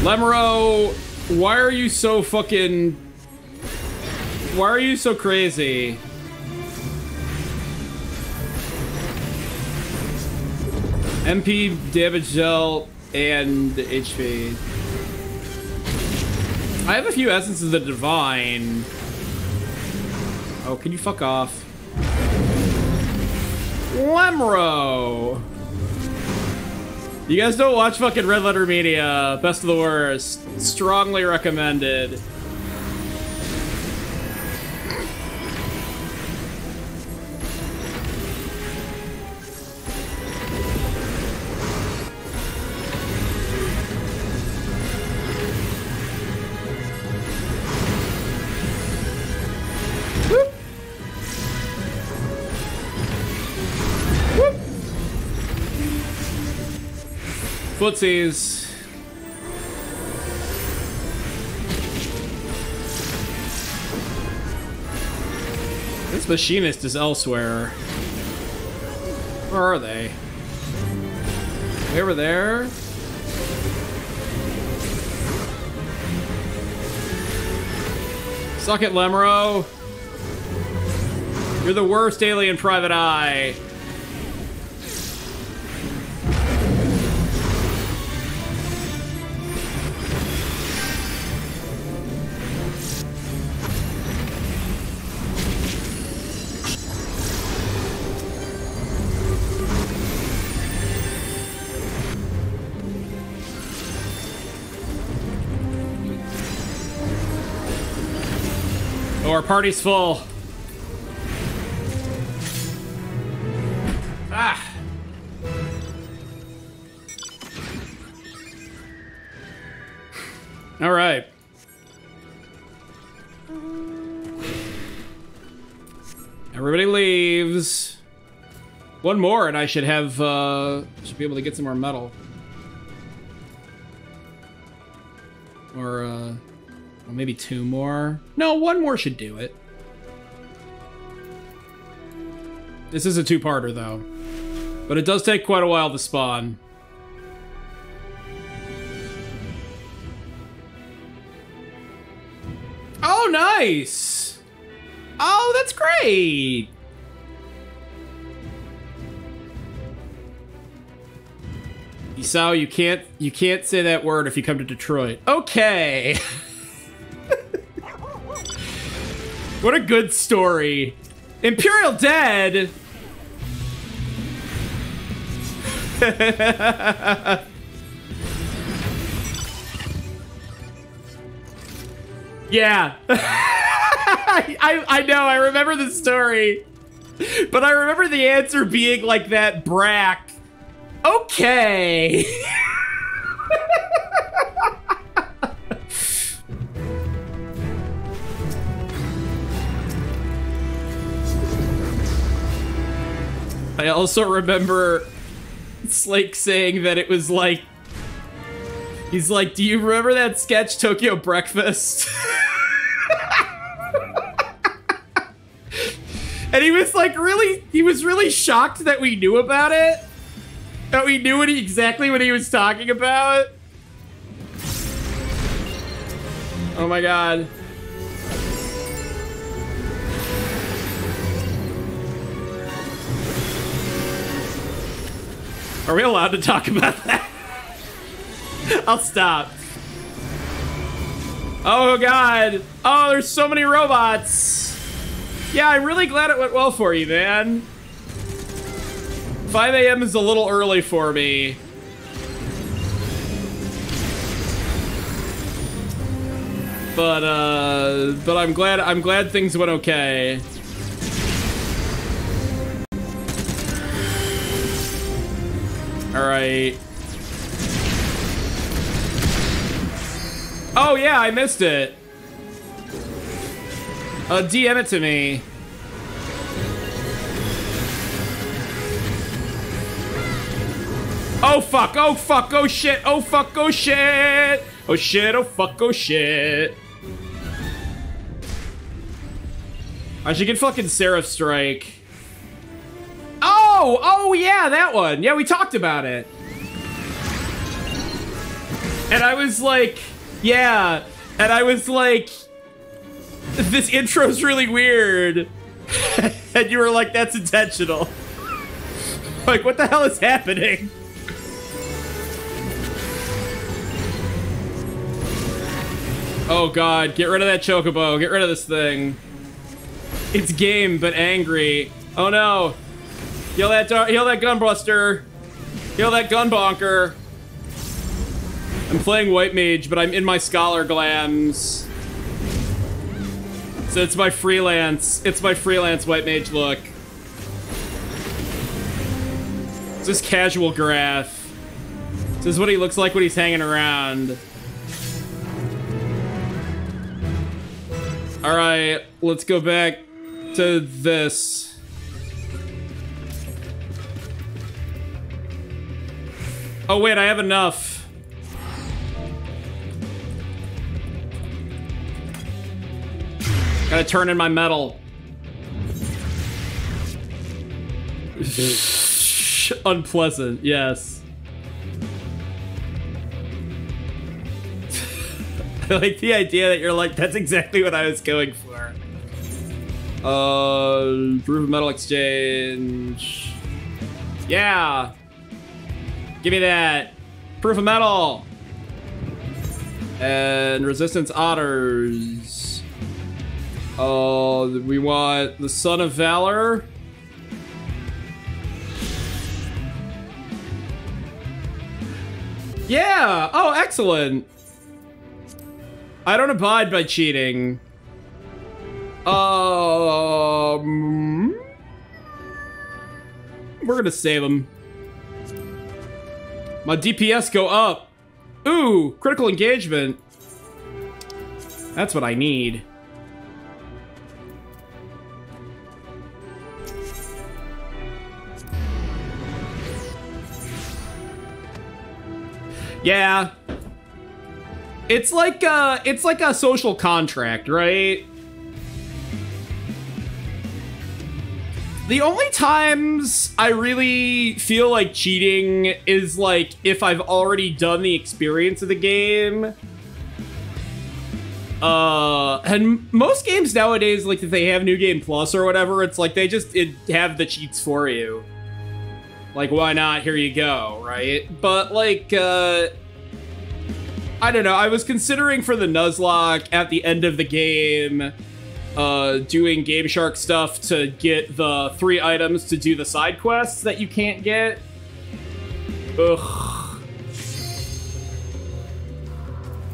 Lemro, why are you so fucking... Why are you so crazy? MP, damage gel, and HP. I have a few essences of the divine. Oh, can you fuck off? Lemro! You guys don't watch fucking Red Letter Media. Best of the worst. Strongly recommended. Footsies. This machinist is elsewhere. Where are they? They over there? Suck it, Lemro. You're the worst alien private eye. Party's full. Ah. All right. Everybody leaves. One more, and I should have uh, should be able to get some more mettle. Or uh, maybe two more. No, one more should do it. This is a two-parter though, but it does take quite a while to spawn. Oh, nice! Oh, that's great! Isao, you can't you can't say that word if you come to Detroit. Okay. what a good story. Imperial Dead. yeah. I, I know, I remember the story. But I remember the answer being like that brack Okay. I also remember Slake saying that it was like He's like, "Do you remember that sketch Tokyo Breakfast?" and he was like really he was really shocked that we knew about it. That we knew what he, exactly what he was talking about. Oh my god. Are we allowed to talk about that? I'll stop. Oh god. Oh, there's so many robots. Yeah, I'm really glad it went well for you, man. 5 a.m. is a little early for me. But uh but I'm glad I'm glad things went okay. All right. Oh yeah, I missed it. Uh, DM it to me. Oh fuck, oh fuck, oh shit, oh fuck, oh shit! Oh shit, oh fuck, oh shit. I should get fucking Seraph Strike. Oh, oh yeah, that one. Yeah, we talked about it. And I was like, yeah. And I was like, this intro's really weird. and you were like, that's intentional. like, what the hell is happening? Oh god, get rid of that chocobo. Get rid of this thing. It's game, but angry. Oh no. Heal that, heal that gunbuster. Heal that gun bonker. I'm playing White Mage, but I'm in my Scholar Glams. So it's my freelance. It's my freelance White Mage look. It's just casual graph. This is what he looks like when he's hanging around. Alright, let's go back to this. Oh wait, I have enough. Gotta turn in my mettle. Unpleasant, yes. I like the idea that you're like, that's exactly what I was going for. Uh, proof of mettle exchange. Yeah. Give me that. Proof of mettle. And resistance otters. Uh, we want the Son of Valor. Yeah! Oh, excellent! I don't abide by cheating. Um... We're gonna save him. My DPS go up. Ooh, critical engagement. That's what I need. Yeah. It's like uh it's like a social contract, right? The only times I really feel like cheating is like if I've already done the experience of the game. Uh, and most games nowadays, like if they have New Game Plus or whatever, it's like they just it, have the cheats for you. Like, why not? Here you go, right? But like, uh, I don't know. I was considering for the Nuzlocke at the end of the game, uh, doing Game Shark stuff to get the three items to do the side quests that you can't get. Ugh.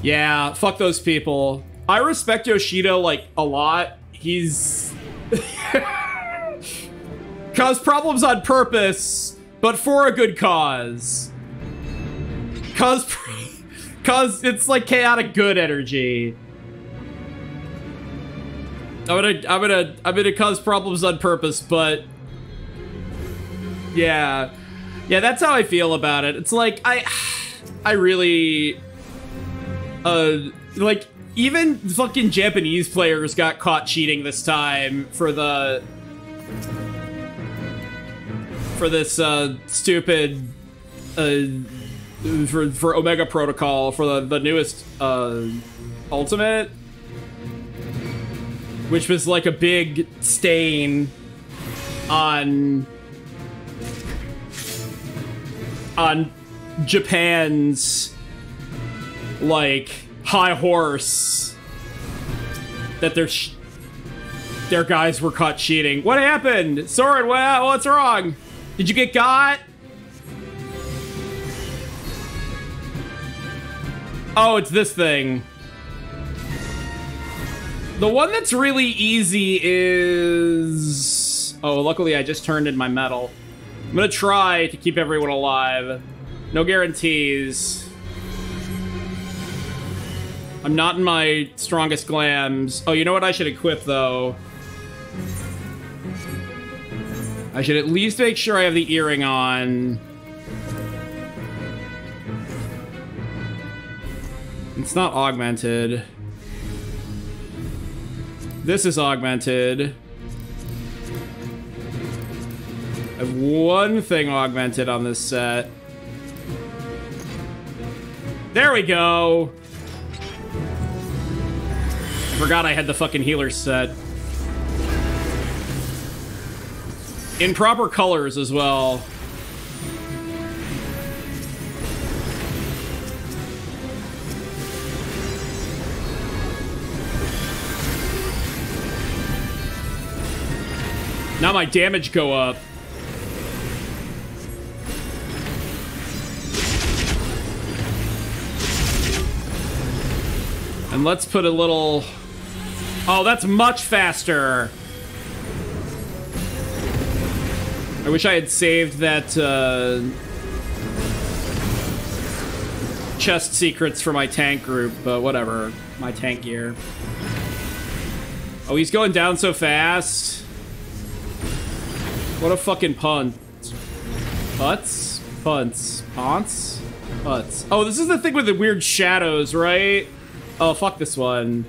Yeah, fuck those people. I respect Yoshida, like, a lot. He's... Cause problems on purpose, but for a good cause. Cause, cause it's like chaotic good energy. I'm gonna, I'm gonna, I'm gonna cause problems on purpose, but yeah, yeah, that's how I feel about it. It's like I, I really, uh, like even fucking Japanese players got caught cheating this time for the for this uh, stupid uh, for for Omega Protocol for the the newest uh, Ultimate which was like a big stain on on Japan's like high horse that their their guys were caught cheating. What happened? Soren, what, what's wrong? Did you get got? Oh, it's this thing. The one that's really easy is... Oh, luckily I just turned in my mettle. I'm gonna try to keep everyone alive. No guarantees. I'm not in my strongest glams. Oh, you know what I should equip, though? I should at least make sure I have the earring on. It's not augmented. This is augmented. I have one thing augmented on this set. There we go. I forgot I had the fucking healer set. In proper colors as well. Now my damage go up. And let's put a little... Oh, that's much faster. I wish I had saved that, uh... Chest secrets for my tank group, but whatever. My tank gear. Oh, he's going down so fast. What a fucking pun. Putts? Punts. Ponts? Putts. Oh, this is the thing with the weird shadows, right? Oh, fuck this one.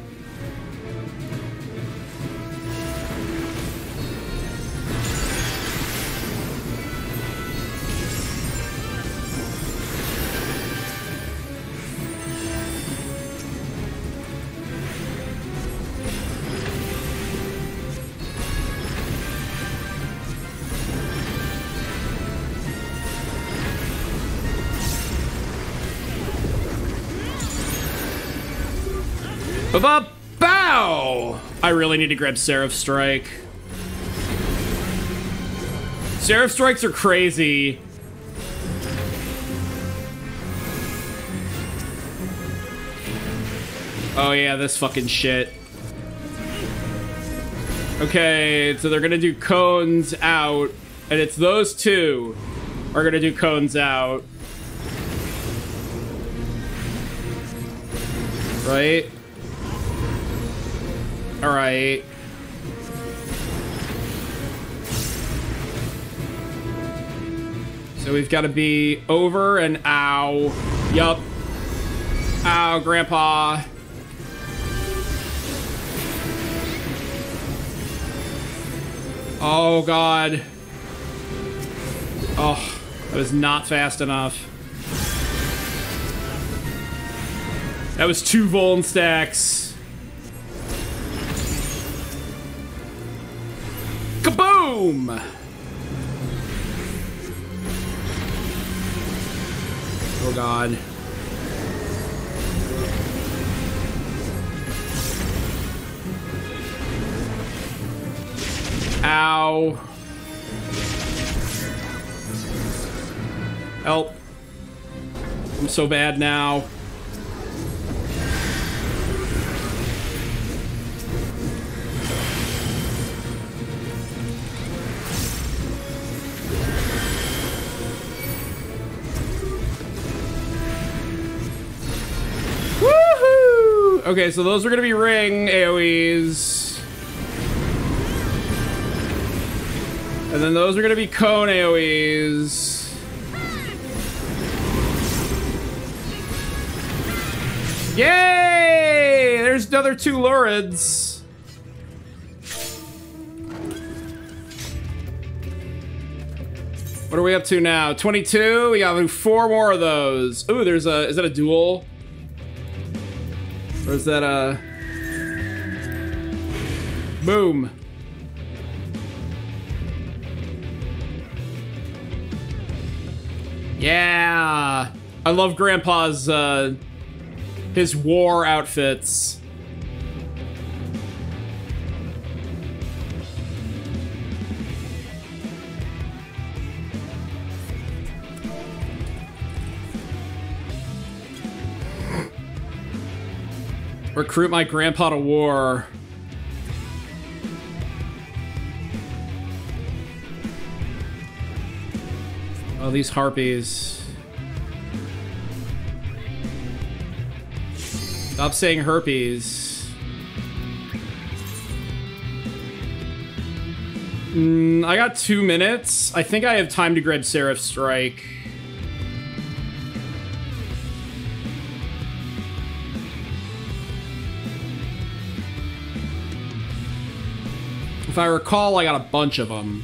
Ba bow! I really need to grab Seraph Strike. Seraph Strikes are crazy. Oh yeah, this fucking shit. Okay, so they're gonna do cones out, and it's those two are gonna do cones out. Right? All right. So we've got to be over and ow. Yup. Ow, Grandpa. Oh, God. Oh, that was not fast enough. That was two Vuln stacks. Kaboom! Oh god. Ow. Help. I'm so bad now. Okay, so those are gonna be ring AoEs. And then those are gonna be cone AoEs. Yay! There's another two Lurids. What are we up to now? 22? We got four more of those. Ooh, there's a... Is that a duel? Or is that a... Boom. Yeah! I love Grandpa's, uh... His war outfits. Recruit my grandpa to war. Oh, these harpies. Stop saying herpes. Mm, I got two minutes. I think I have time to grab Seraph Strike. If I recall, I got a bunch of them.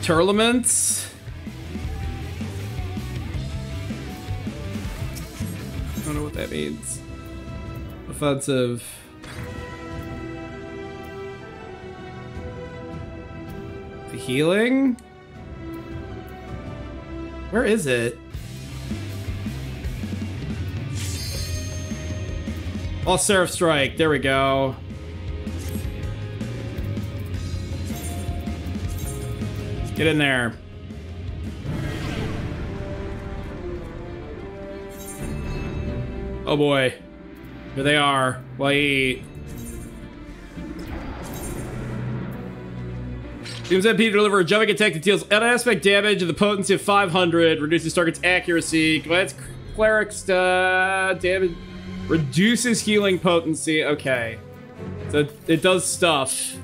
Tournaments? I don't know what that means. Offensive. The healing? Where is it? Oh, Seraph Strike. There we go. Get in there. Oh boy. Here they are. Wait. Seems MP to deliver a jumping attack that deals an aspect damage and the potency of 500, reduces target's accuracy, grants cleric's uh, damage, reduces healing potency. Okay. So it does stuff.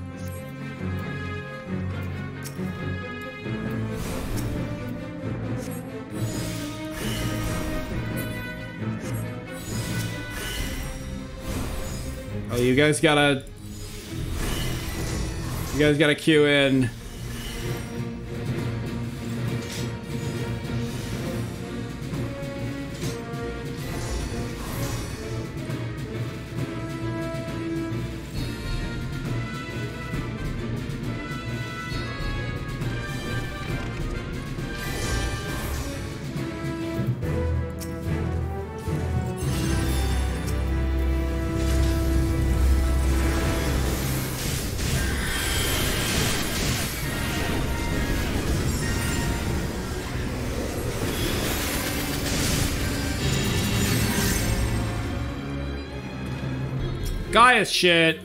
Oh, you guys gotta... You guys gotta queue in. Gaius shit.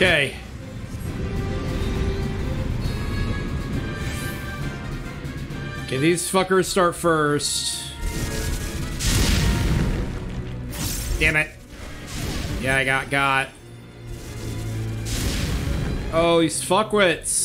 Okay. Okay, these fuckers start first. Damn it. Yeah, I got got. Oh, these fuckwits.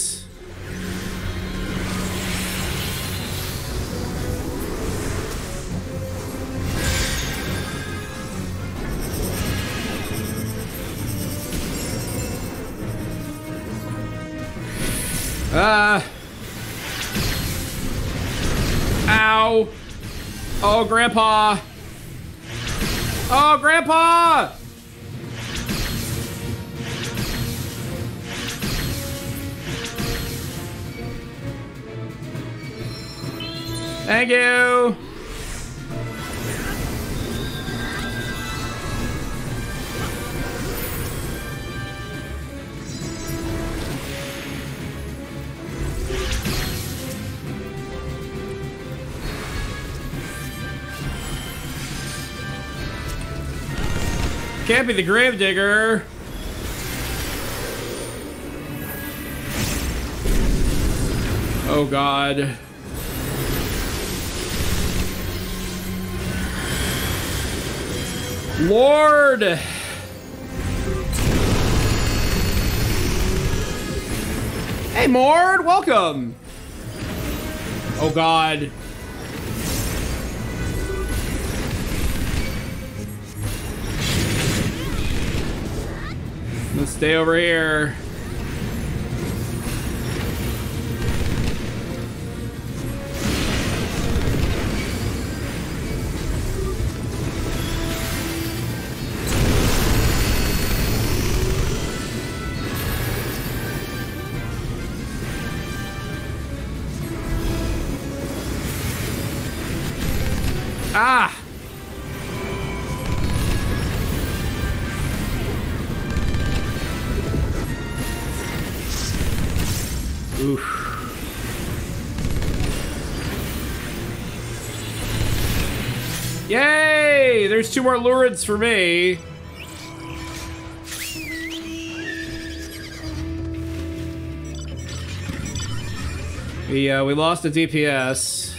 Grandpa! Can't the Gravedigger. Oh god. Lord! Hey, Mord, welcome! Oh god. Stay over here. Two more Lurids for me. We, uh, we lost a DPS.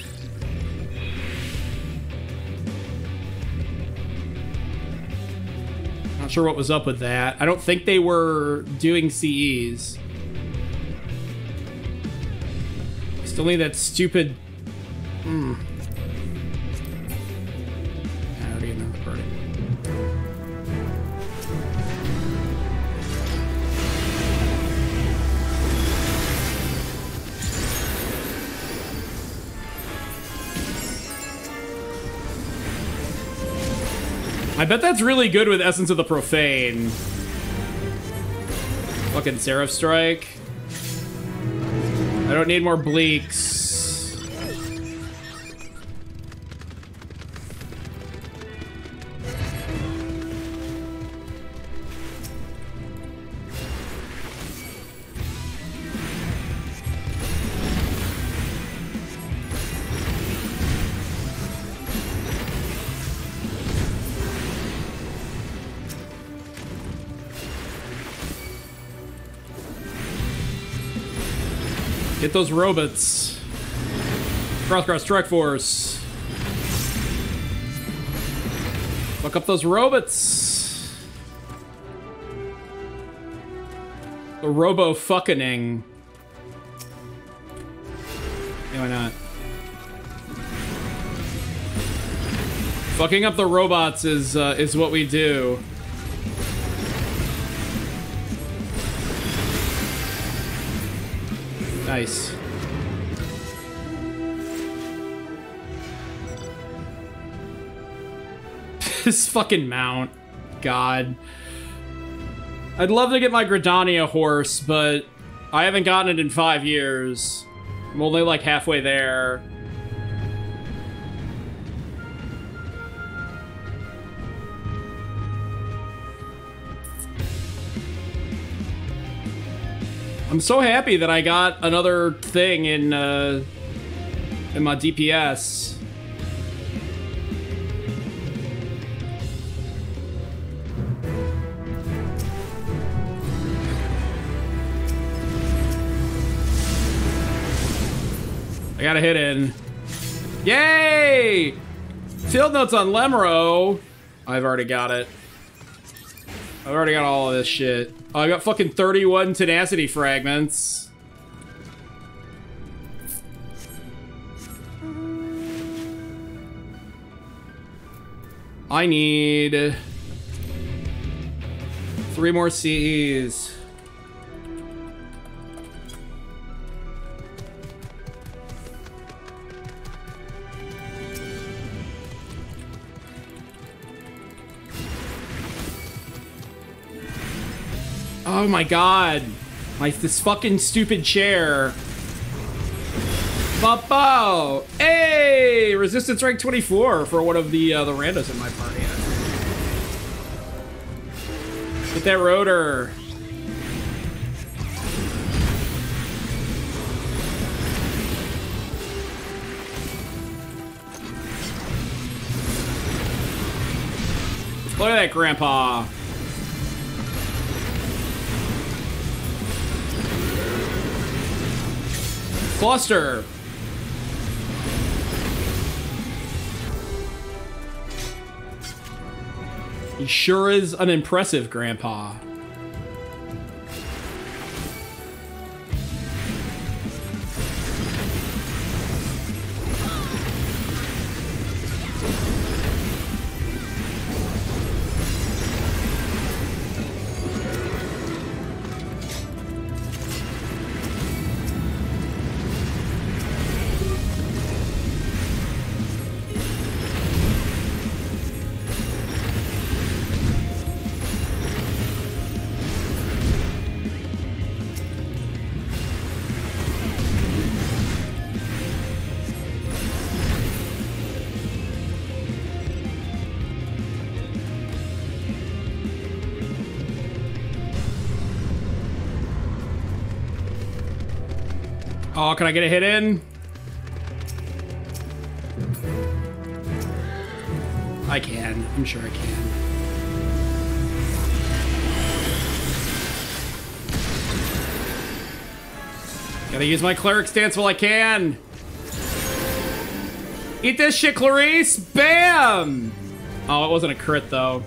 Not sure what was up with that. I don't think they were doing CEs. Still need that stupid. Hmm. I bet that's really good with Essence of the Profane. Fucking Seraph Strike. I don't need more bleaks. Those robots. Cross cross strike force. Fuck up those robots. The robo fucking. Yeah, why not? Fucking up the robots is uh, is what we do. Nice. this fucking mount. God. I'd love to get my Gridania horse, but I haven't gotten it in five years. I'm only like halfway there. I'm so happy that I got another thing in uh, in my DPS. I got a hit in. Yay! Field notes on Lemro. I've already got it. I've already got all of this shit. Oh, I got fucking 31 tenacity fragments. I need three more CEs. Oh my god. My this fucking stupid chair. Babo! Hey! Resistance rank 24 for one of the uh, the randos in my party. Get that rotor. Look at that, Grandpa. Cluster. He sure is an impressive grandpa. Can I get a hit in? I can. I'm sure I can. Gotta use my cleric stance while I can. Eat this shit, Clarice! Bam! Oh, it wasn't a crit, though.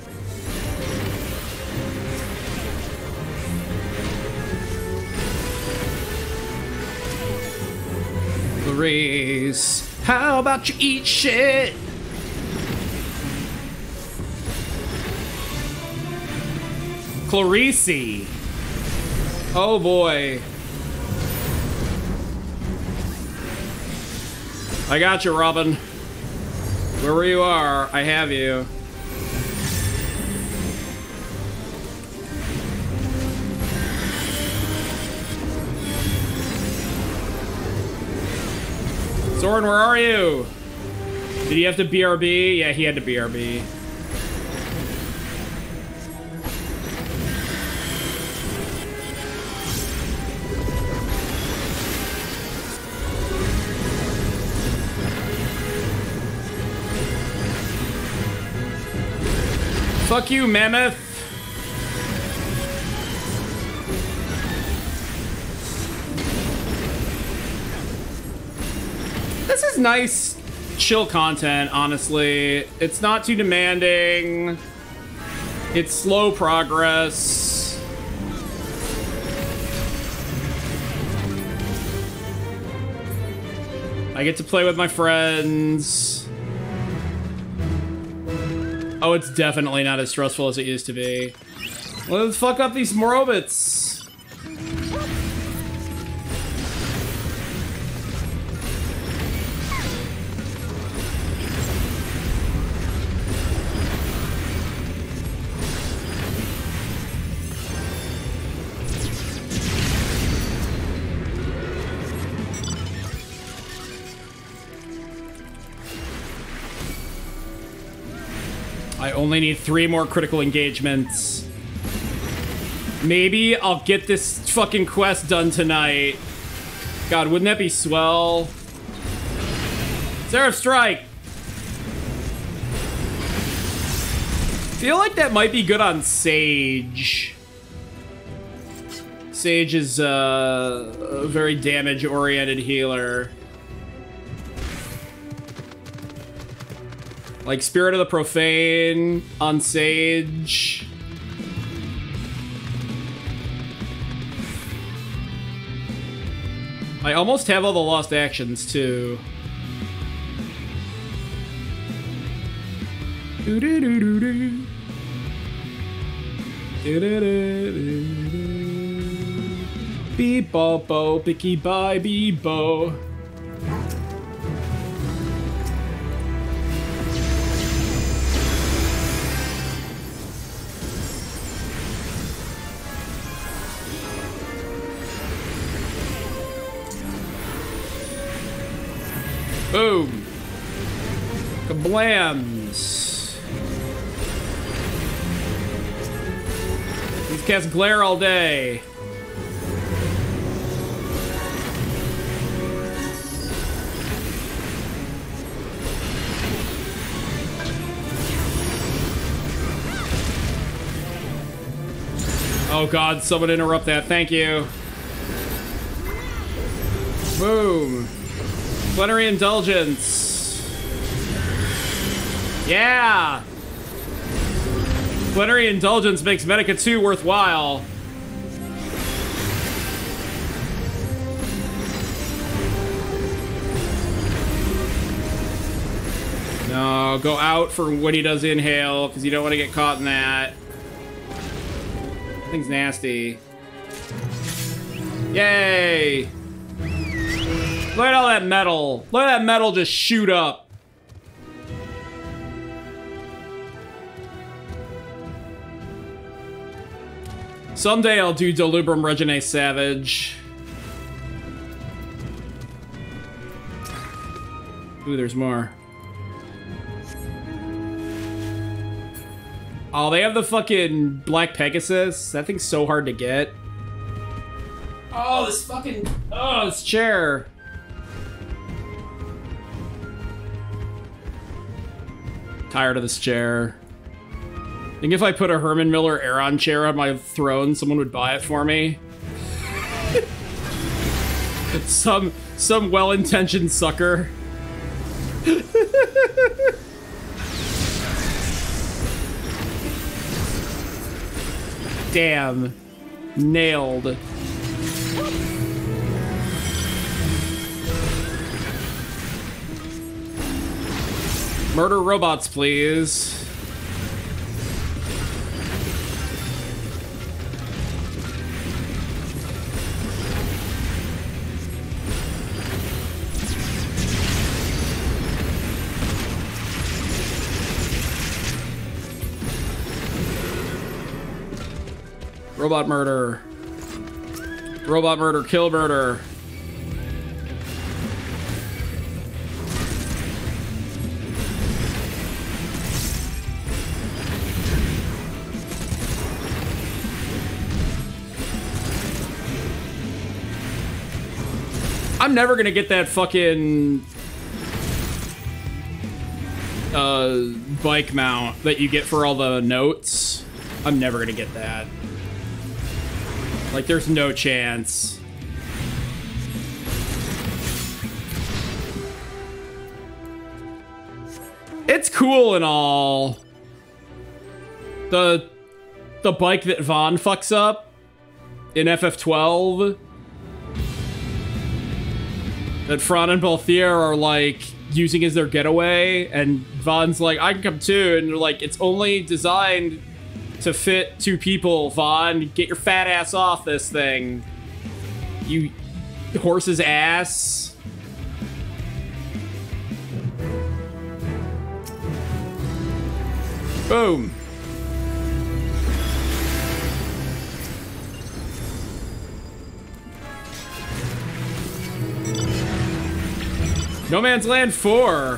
How about you eat shit? Clarice. Oh boy. I got you, Robin. Wherever you are, I have you. Soren, where are you? Did he have to BRB? Yeah, he had to BRB. Fuck you, Mammoth. Nice, chill content, honestly. It's not too demanding. It's slow progress. I get to play with my friends. Oh, it's definitely not as stressful as it used to be. Let's fuck up these Morobits. Only need three more critical engagements. Maybe I'll get this fucking quest done tonight. God, wouldn't that be swell? Seraph Strike! feel like that might be good on Sage. Sage is uh, a very damage-oriented healer. Like Spirit of the Profane on Sage. I almost have all the lost actions too. Beep bo bo, bicky bye beep Boom. Kablams. These cats glare all day. Oh god, someone interrupt that. Thank you. Boom. Plenary Indulgence. Yeah! Plenary Indulgence makes Medica 2 worthwhile. No, go out for when he does inhale, because you don't want to get caught in that. Thing's nasty. Yay! Look at all that mettle. Look at that mettle just shoot up. Someday I'll do Delubrum Reginae Savage. Ooh, there's more. Oh, they have the fucking Black Pegasus. That thing's so hard to get. Oh, this fucking... Oh, this chair. Tired of this chair. I think if I put a Herman Miller Aeron chair on my throne, someone would buy it for me. some some well-intentioned sucker. Damn. Nailed. Murder robots, please. Robot murder. Robot murder, kill murder. I'm never gonna get that fucking uh, bike mount that you get for all the notes. I'm never gonna get that. Like, there's no chance. It's cool and all. The the bike that Vaan fucks up in FF12 that Fran and Balthier are like using as their getaway and Vaan's like, I can come too, and they're like, it's only designed to fit two people, Vaan. Get your fat ass off this thing. You horse's ass. Boom. No Man's Land 4.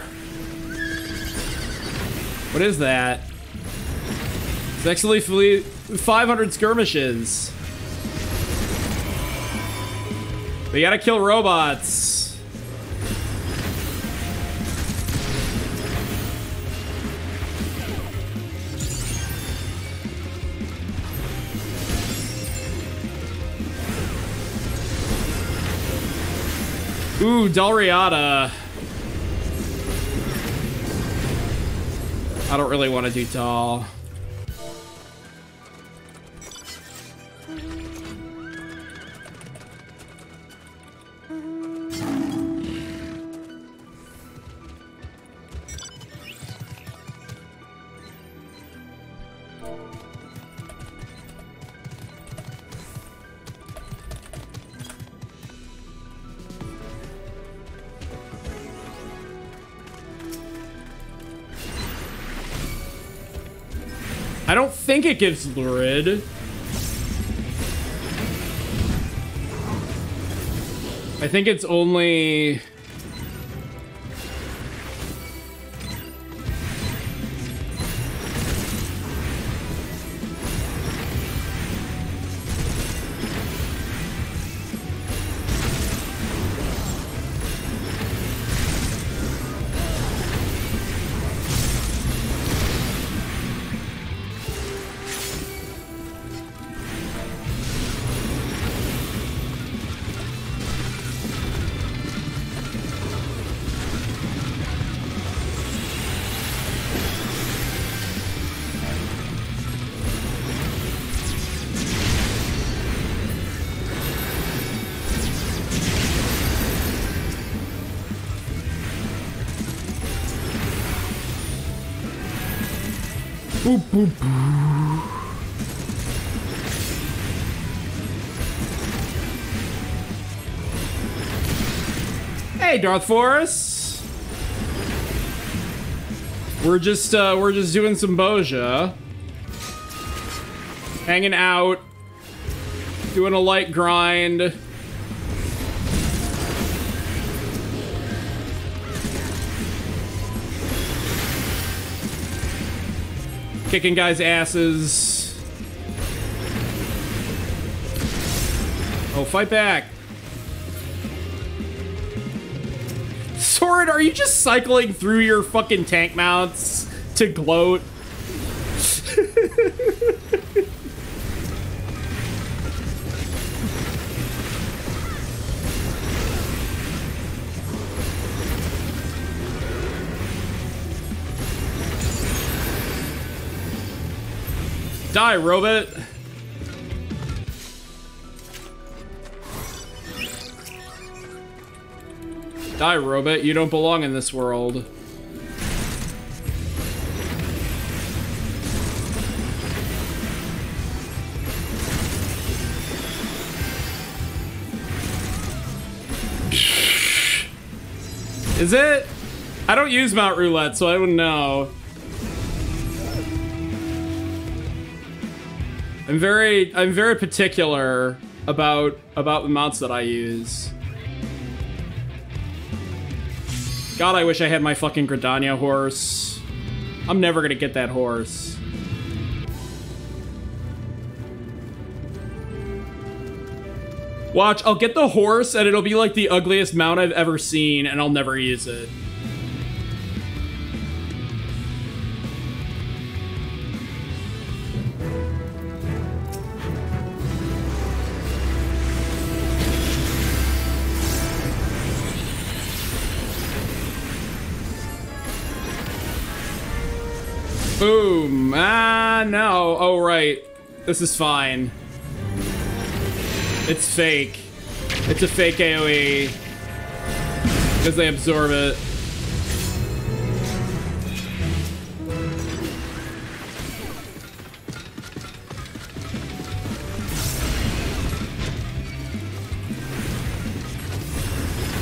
What is that? Successfully 500 skirmishes. We gotta kill robots. Ooh, Dalriada. I don't really want to do Dal. Think it gives Lurid. I think it's only... Darth Force. We're just uh, we're just doing some Bozja, hanging out, doing a light grind. Kicking guys' asses. Oh, fight back. Are you just cycling through your fucking tank mounts to gloat? Die, robot! Die, robot. You don't belong in this world. Is it? I don't use Mount Roulette, so I wouldn't know. I'm very I'm very particular about about the mounts that I use. God, I wish I had my fucking Gridania horse. I'm never gonna get that horse. Watch, I'll get the horse and it'll be like the ugliest mount I've ever seen and I'll never use it. Boom. Ah, no. Oh, right. This is fine. It's fake. It's a fake AoE. Because they absorb it.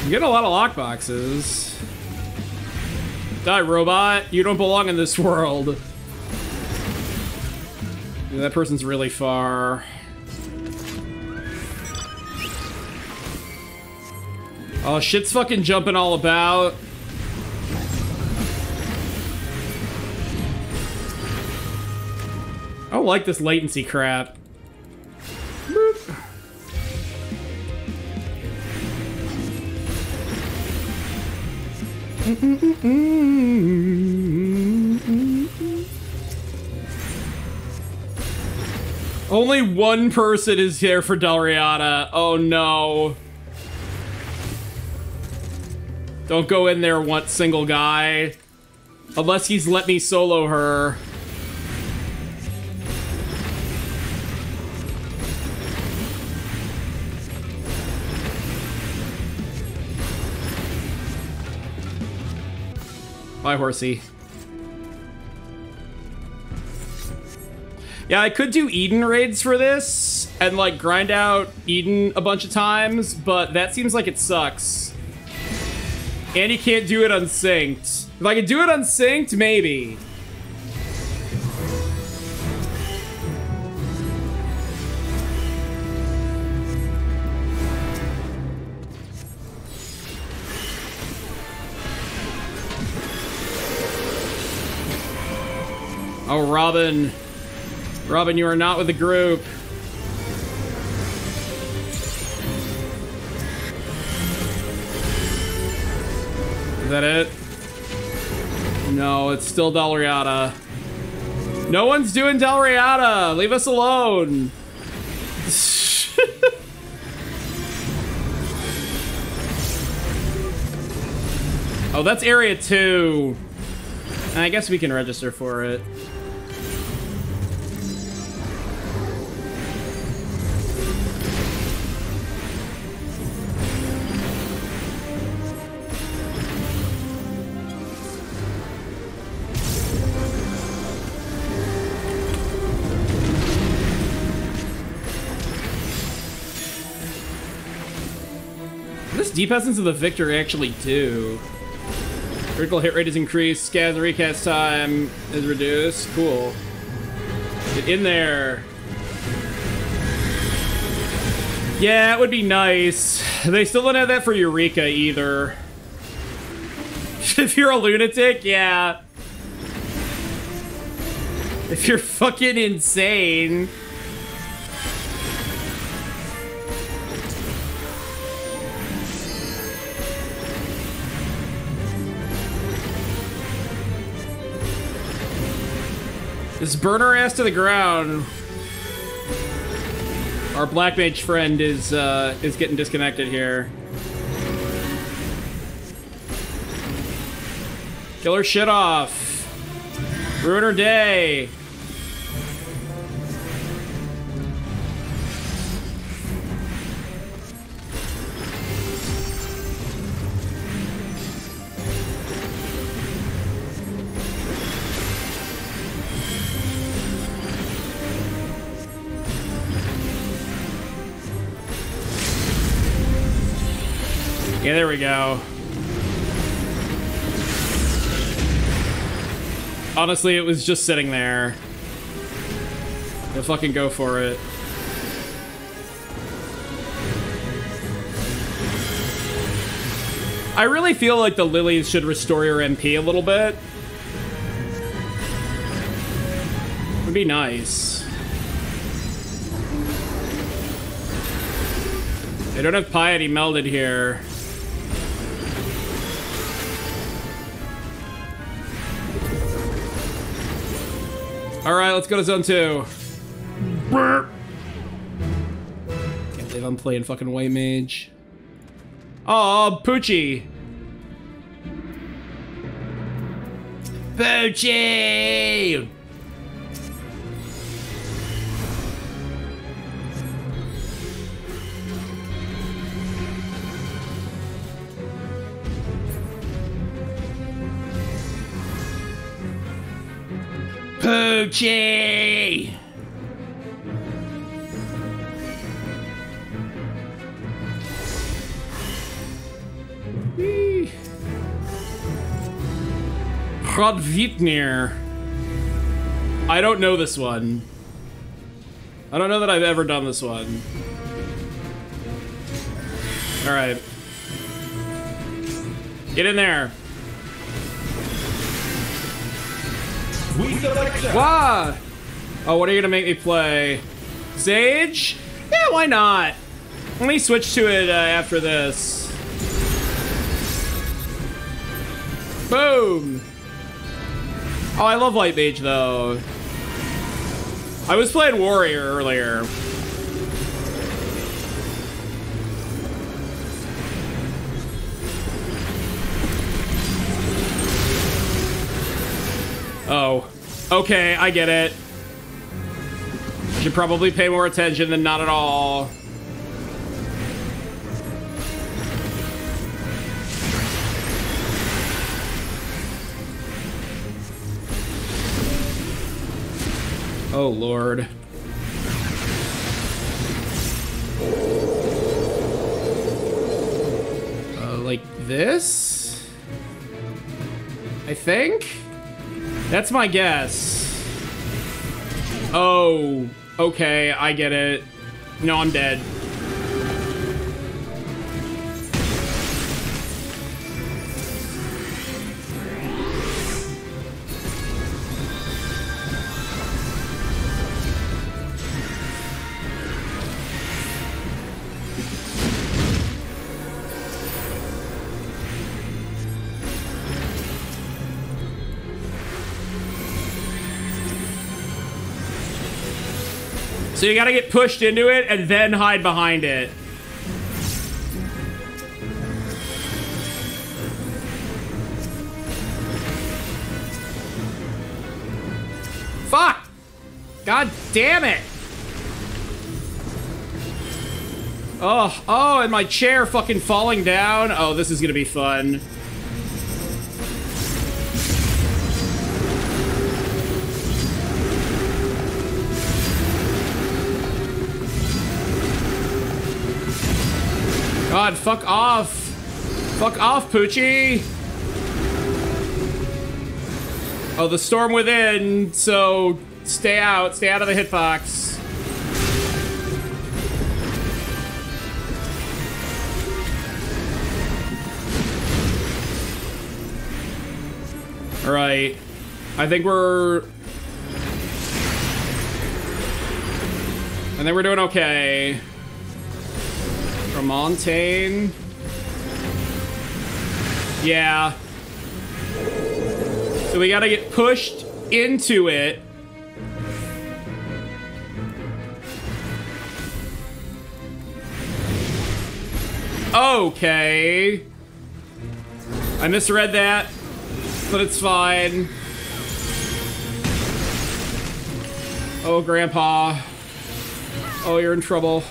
You get a lot of lockboxes. Die, robot. You don't belong in this world. Yeah, that person's really far. Oh, shit's fucking jumping all about. I don't like this latency crap. Only one person is here for Dalriada. Oh no. Don't go in there one single guy. Unless he's let me solo her. Bye, horsey. Yeah, I could do Eden raids for this and like grind out Eden a bunch of times, but that seems like it sucks. And you can't do it unsynced. If I could do it unsynced, maybe. Oh, Robin. Robin, you are not with the group. Is that it? No, it's still Dalriada. No one's doing Dalriada. Leave us alone. oh, that's area two. I guess we can register for it. Deep essence of the victor actually do? Critical hit rate is increased, scans and recast time is reduced. Cool. Get in there. Yeah, it would be nice. They still don't have that for Eureka either. if you're a lunatic, yeah. If you're fucking insane. Just burn her ass to the ground. Our black mage friend is uh, is getting disconnected here. Kill her shit off. Ruin her day. Yeah, there we go. Honestly, it was just sitting there. You'll fucking go for it. I really feel like the lilies should restore your MP a little bit. Would be nice. They don't have piety melded here. All right, let's go to zone two. Can't believe I'm playing fucking white mage. Oh, Poochie. Poochie! Poochie! Hrodvitnir. I don't know this one. I don't know that I've ever done this one. Alright. Get in there. Why? Oh, what are you gonna make me play? Sage? Yeah, why not? Let me switch to it uh, after this. Boom! Oh, I love Light Mage, though. I was playing Warrior earlier. Oh. Okay, I get it. Should probably pay more attention than not at all. Oh, Lord. Uh, like this? I think? That's my guess. Oh, okay, I get it. No, I'm dead. So you gotta get pushed into it and then hide behind it. Fuck! God damn it! Oh, oh, and my chair fucking falling down. Oh, this is gonna be fun. God, fuck off. Fuck off, Poochie. Oh, the storm within, so stay out. Stay out of the hitbox. All right. I think we're... I think we're doing okay. Montaigne. Yeah. So we gotta get pushed into it. Okay. I misread that, but it's fine. Oh, Grandpa. Oh, you're in trouble.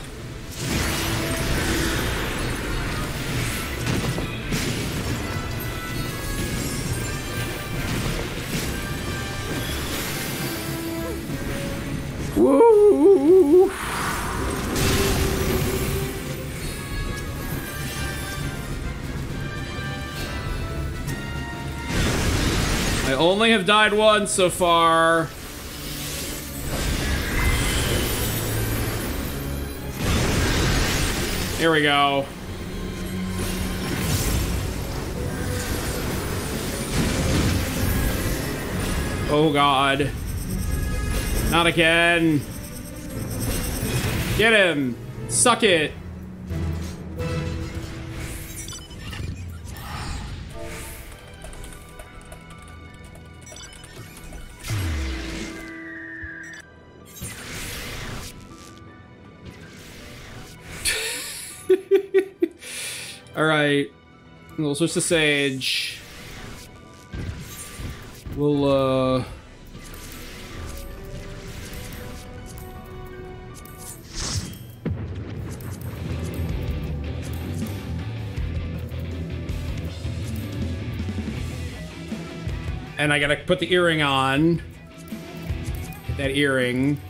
I only have died once so far. Here we go. Oh god. Not again. Get him. Suck it. All right. We'll switch to Sage. We'll, uh... and I gotta put the earring on. That earring.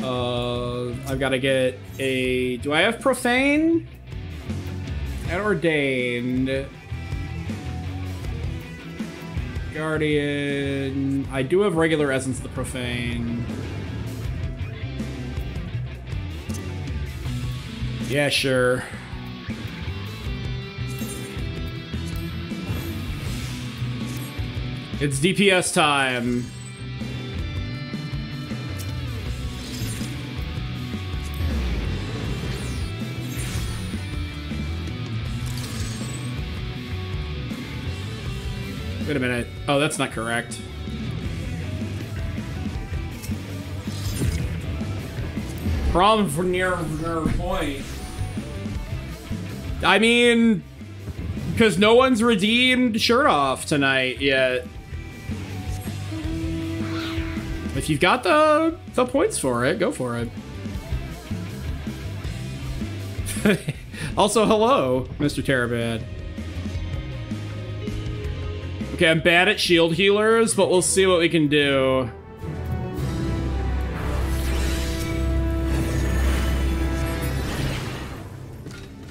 Uh, I've gotta get a. Do I have profane? And ordained. Guardian. I do have regular essence of the profane. Yeah, sure. It's DPS time. Wait a minute. Oh, that's not correct. Problem for near, near point. I mean, because no one's redeemed shirt off tonight yet. If you've got the the points for it, go for it. also, hello, Mr. Terabad. Okay, I'm bad at shield healers, but we'll see what we can do.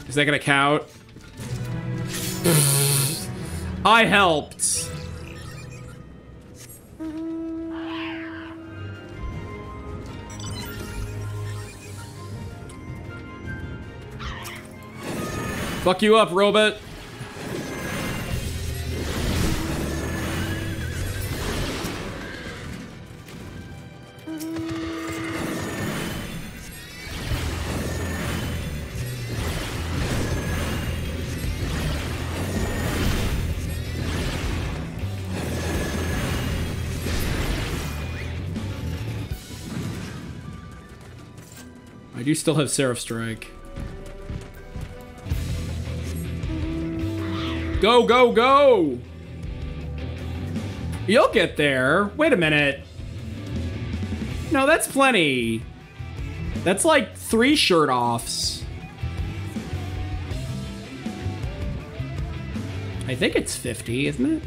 Is that gonna count? I helped. Fuck you up, robot. I do still have Seraph Strike. Go, go, go! You'll get there. Wait a minute. No, that's plenty. That's like three shirt offs. I think it's 50, isn't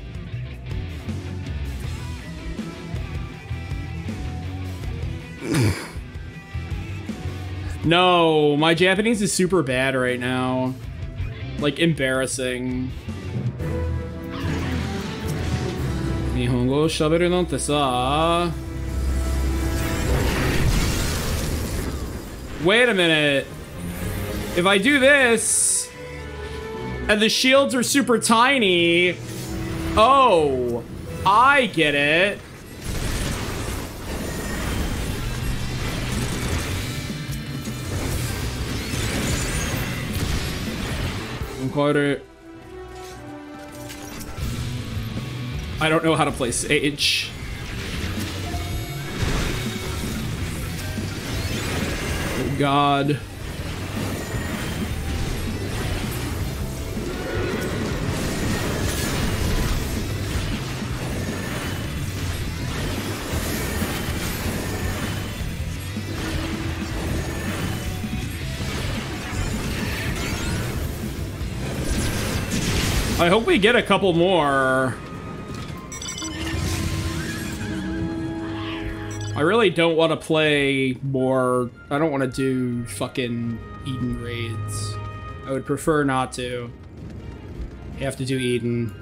it? No, my Japanese is super bad right now. Like, embarrassing. 日本語を喋るなんてさ Wait a minute. If I do this, and the shields are super tiny, oh, I get it. Quite I don't know how to play Sage. Oh god. I hope we get a couple more. I really don't want to play more. I don't want to do fucking Eden raids. I would prefer not to. You have to do Eden.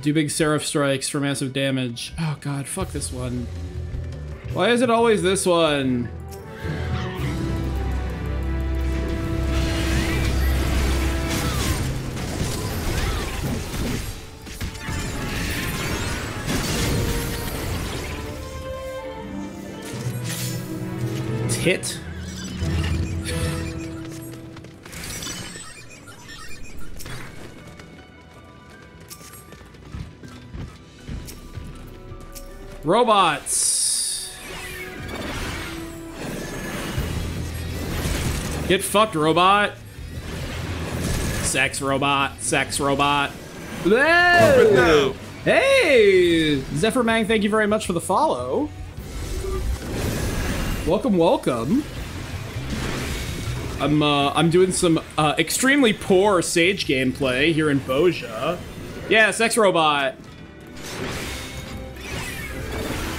Do big Seraph strikes for massive damage. Oh god, fuck this one. Why is it always this one? Tit? Robots. Get fucked, robot. Sex robot. Sex robot. Hey! Hey! Zephyr Mang, thank you very much for the follow. Welcome, welcome. I'm uh, I'm doing some uh, extremely poor Sage gameplay here in Bozja. Yeah, sex robot.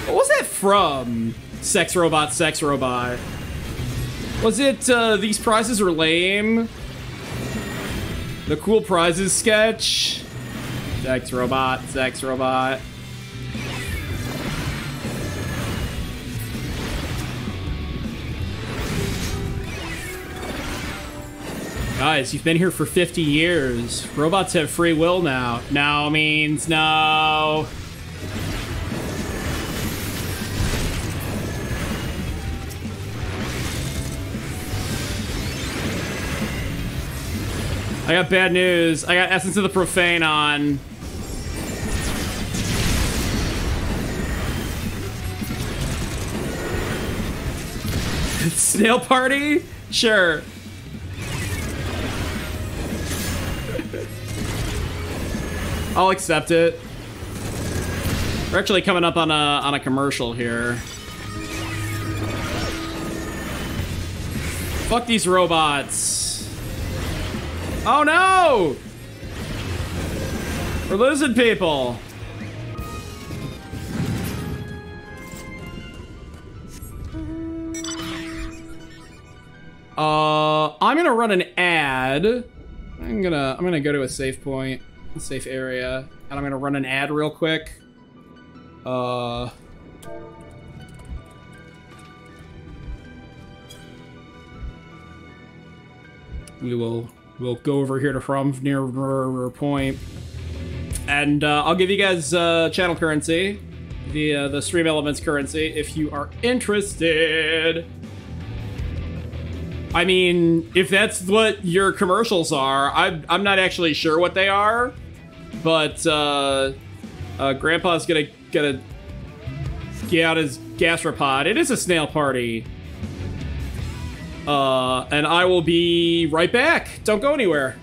What was that from? Sex Robot, Sex Robot. Was it, uh, These Prizes Are Lame? The Cool Prizes sketch? Sex Robot, Sex Robot. Guys, you've been here for 50 years. Robots have free will now. Now means no. I got bad news. I got Essence of the Profane on. Snail Party? Sure. I'll accept it. We're actually coming up on a on a commercial here. Fuck these robots. Oh no! We're losing people. Uh, I'm gonna run an ad. I'm gonna I'm gonna go to a safe point, a safe area, and I'm gonna run an ad real quick. Uh. We will We'll go over here to from near point, and uh, I'll give you guys uh, channel currency, the uh, the stream elements currency, if you are interested. I mean, if that's what your commercials are, I'm I'm not actually sure what they are, but uh, uh, Grandpa's gonna gonna get out his gastropod. It is a snail party. Uh, and I will be right back. Don't go anywhere.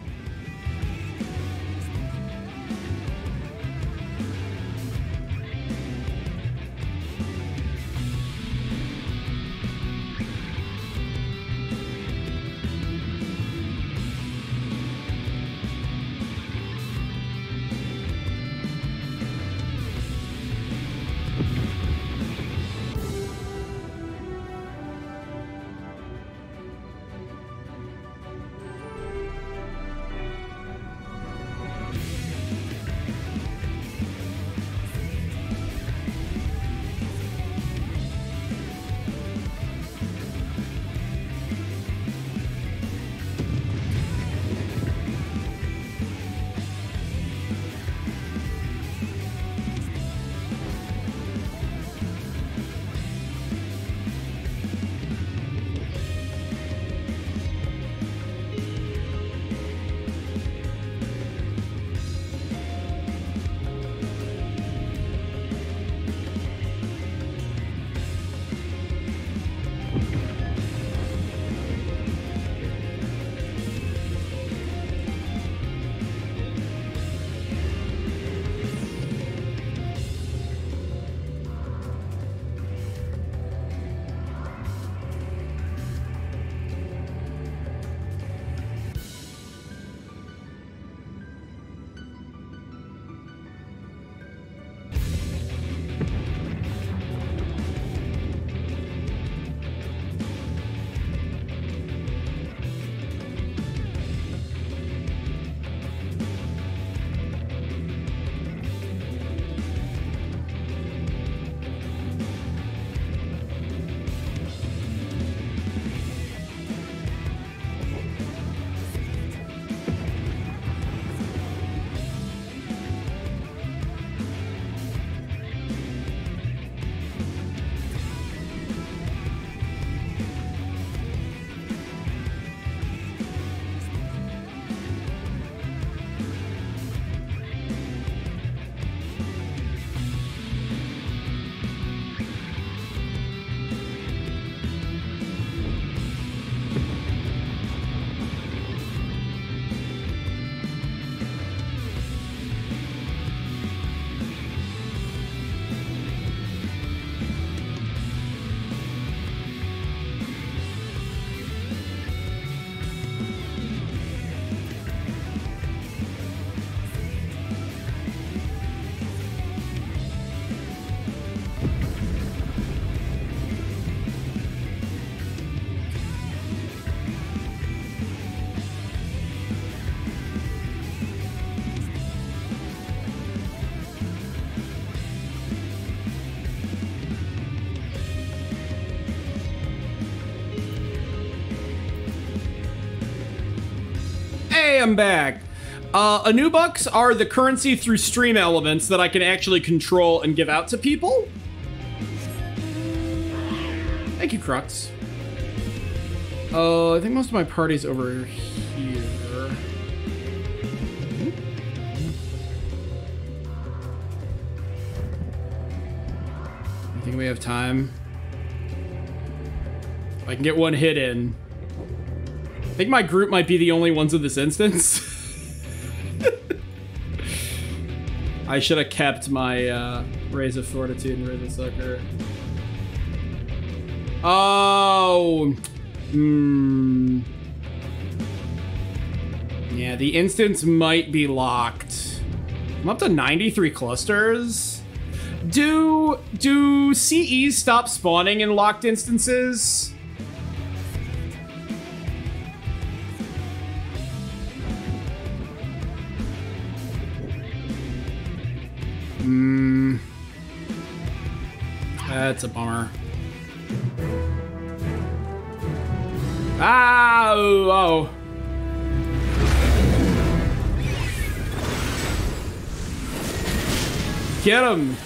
I'm back. Uh, Anubucks are the currency through stream elements that I can actually control and give out to people. Thank you, Crux. Uh, I think most of my party's over here. I think we have time. I can get one hit in. I think my group might be the only ones in this instance. I should have kept my uh, Raise of Fortitude and Raise of Succor. Oh. Hmm. Yeah, the instance might be locked. I'm up to 93 clusters. Do do CEs stop spawning in locked instances? That's a bummer. Ah, oh. Get him.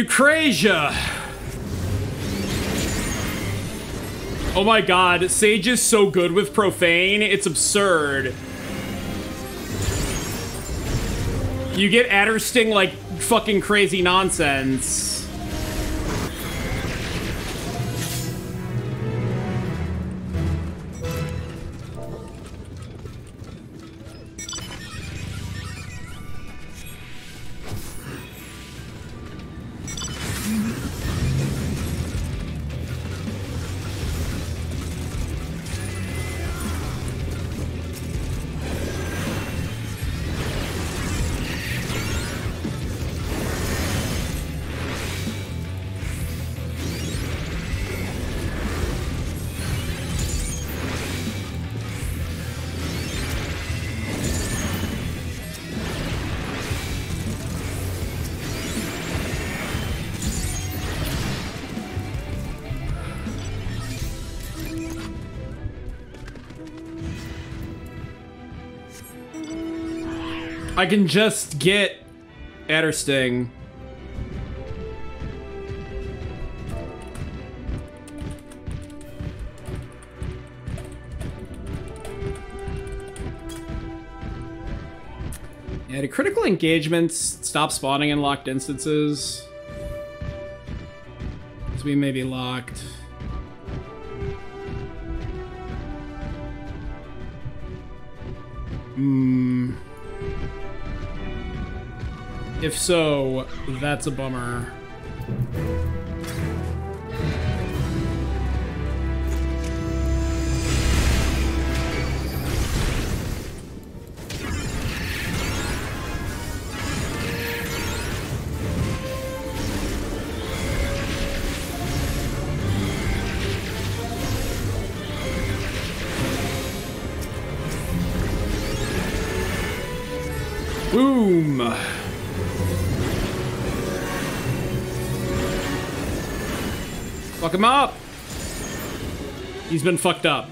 Eucrasia! Oh my god, Sage is so good with Profane, it's absurd. You get Adder Sting like fucking crazy nonsense. I can just get Adder Sting. Yeah, do critical engagements stop spawning in locked instances? Because we may be locked. Hmm. If so, that's a bummer. Fuck him up! He's been fucked up.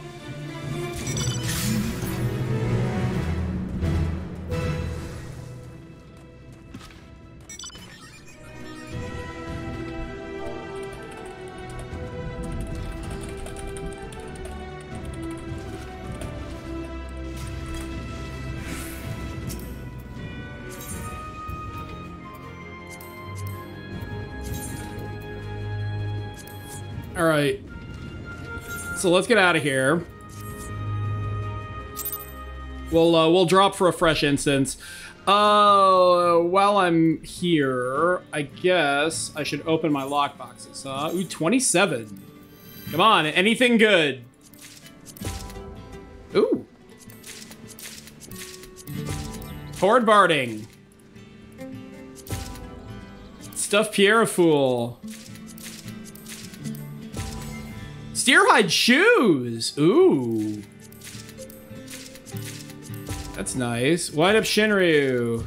So let's get out of here. We'll uh, we'll drop for a fresh instance. Uh, while I'm here, I guess I should open my lockboxes. Uh, ooh, 27. Come on, anything good. Ooh. Horde barding. Stuff Pierrefool. Steerhide shoes. Ooh. That's nice. Wind up Shinryu.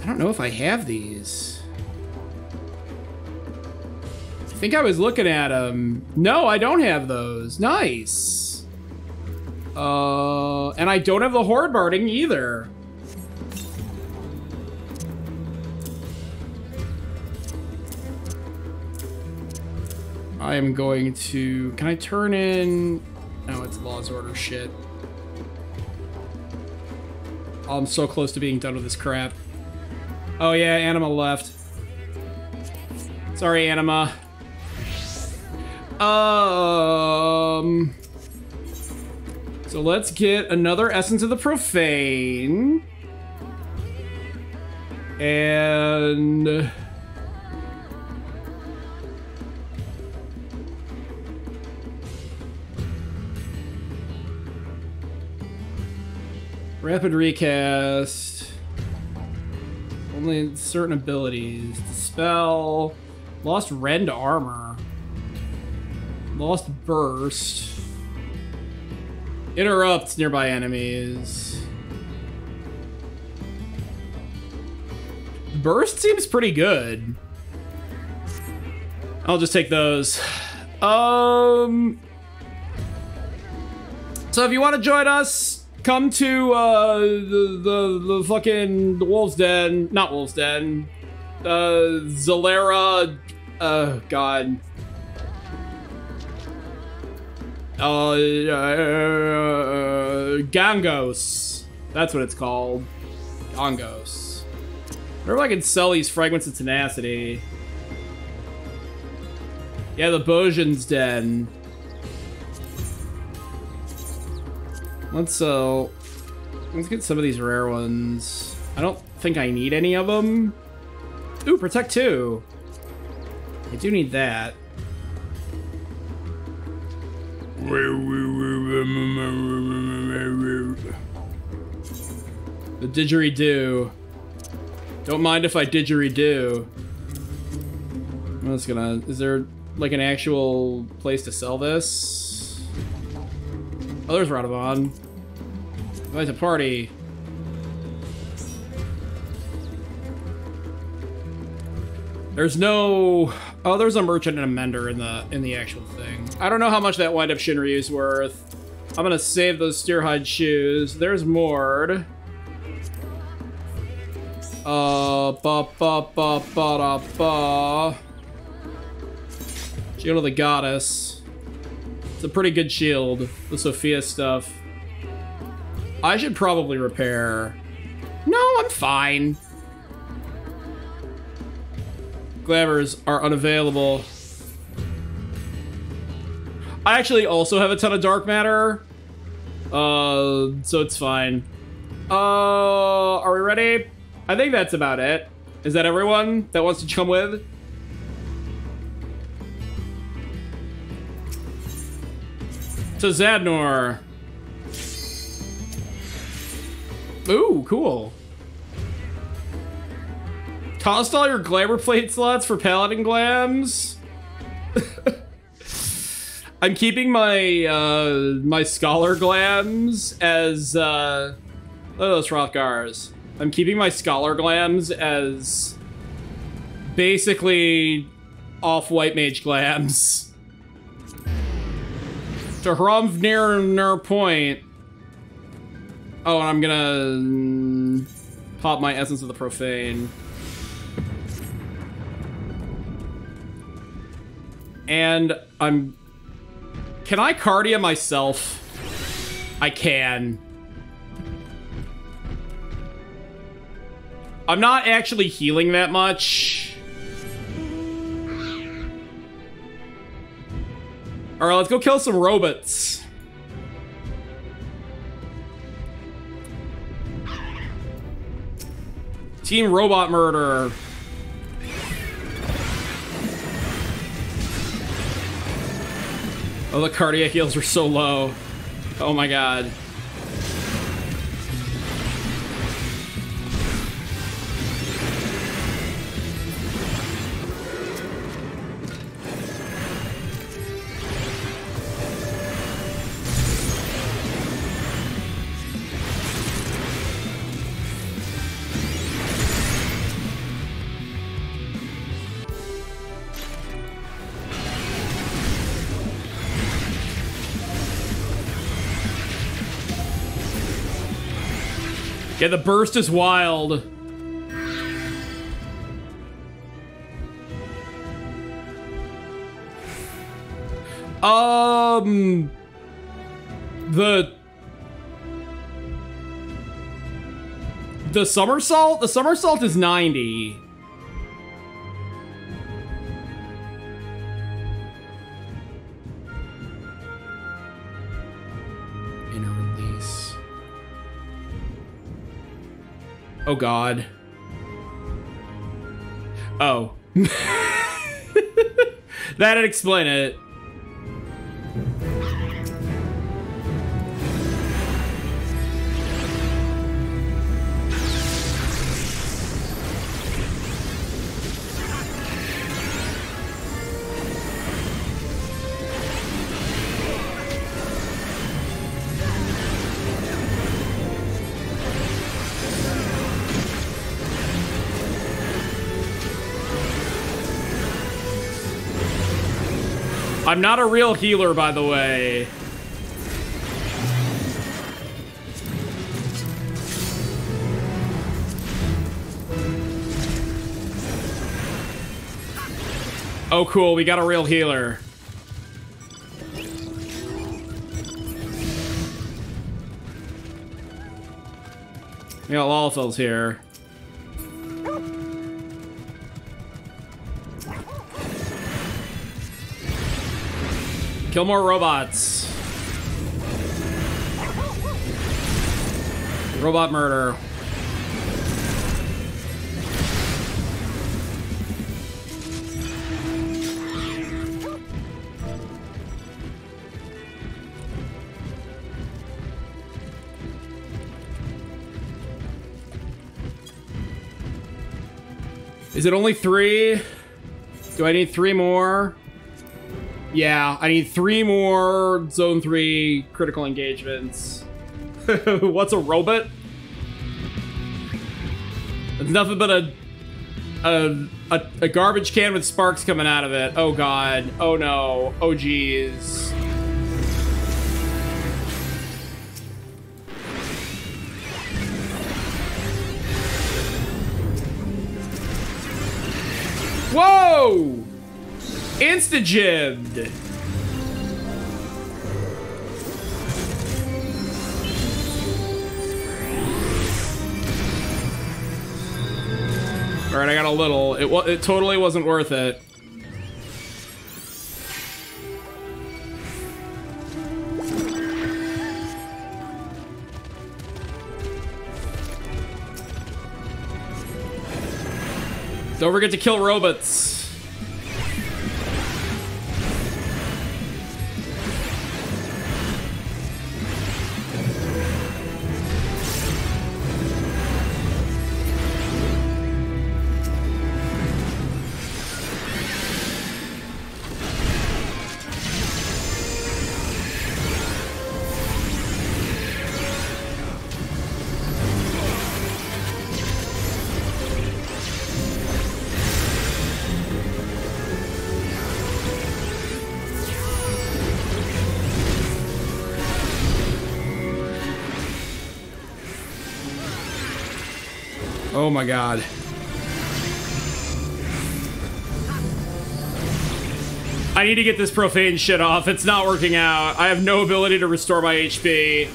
I don't know if I have these. I think I was looking at them. No, I don't have those. Nice. Uh, and I don't have the Horde Barding either. I am going to... Can I turn in... No, it's Law's Order shit. Oh, I'm so close to being done with this crap. Oh yeah, Anima left. Sorry, Anima. Um... So let's get another Essence of the Profane. And... Rapid recast. Only certain abilities. Dispel. Lost rend armor. Lost burst. Interrupt nearby enemies. Burst seems pretty good. I'll just take those. Um. So if you want to join us, come to uh, the, the the fucking Wolf's Den, not Wolf's Den, uh, Zalera. Oh God. Uh, uh, Gangos. That's what it's called. Gangos. I wonder if I can sell these fragments of tenacity. Yeah, the Bojin's Den. Let's uh, let's get some of these rare ones. I don't think I need any of them. Ooh, protect two. I do need that. The didgeridoo. Don't mind if I didgeridoo. I'm just gonna. Is there like an actual place to sell this? Oh, there's Radovon. Invite to party. There's no. Oh, there's a merchant and a mender in the in the actual thing. I don't know how much that wind up Shinryu's worth. I'm gonna save those steerhide shoes. There's Mord. Uh, ba ba ba ba da ba. Shield of the Goddess. It's a pretty good shield, the Sophia stuff. I should probably repair. No, I'm fine. Glamours are unavailable. I actually also have a ton of dark matter. Uh, so it's fine. Uh, are we ready? I think that's about it. Is that everyone that wants to come with? To Zadnor. Ooh, cool. Cost all your glamour plate slots for paladin glams. I'm keeping my uh, my scholar glams as uh, at those Hrothgars. I'm keeping my scholar glams as basically off white mage glams. To Hromnir point. Oh, and I'm gonna mm, pop my essence of the profane. And I'm can I cardia myself? I can. I'm not actually healing that much. All right, let's go kill some robots. Team Robot Murder. Oh, the cardiac heals were so low. Oh my god. Okay, the burst is wild. Um... The... The somersault? The somersault is 90. Oh God. Oh. That'd explain it. Not a real healer, by the way. Oh, cool. We got a real healer. We got Lalafels here. Kill more robots. Robot murder. Is it only three? Do I need three more? Yeah, I need three more Zone 3 critical engagements. What's a robot? It's nothing but a, a, a a garbage can with sparks coming out of it. Oh god. Oh no. Oh geez. Whoa! Insta-jibbed! Alright, I got a little. It, it totally wasn't worth it. Don't forget to kill robots. My god. I need to get this profane shit off. It's not working out. I have no ability to restore my HP.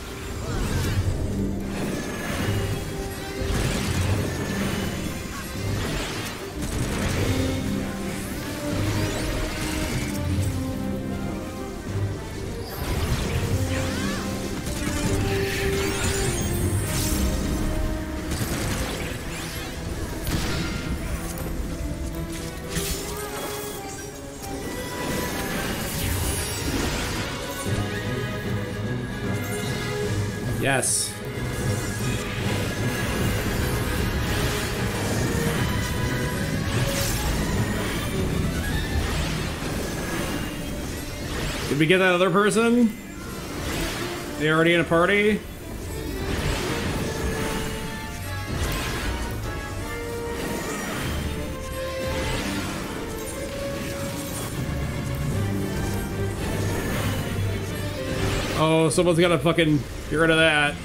Get that other person? They already in a party? Oh, someone's gotta fucking get rid of that.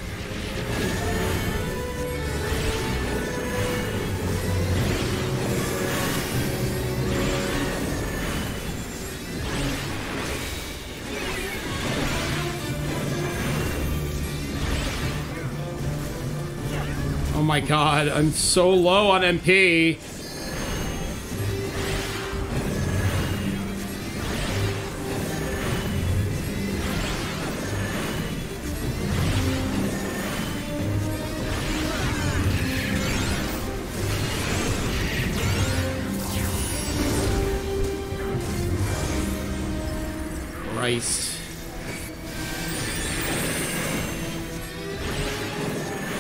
My god, I'm so low on MP.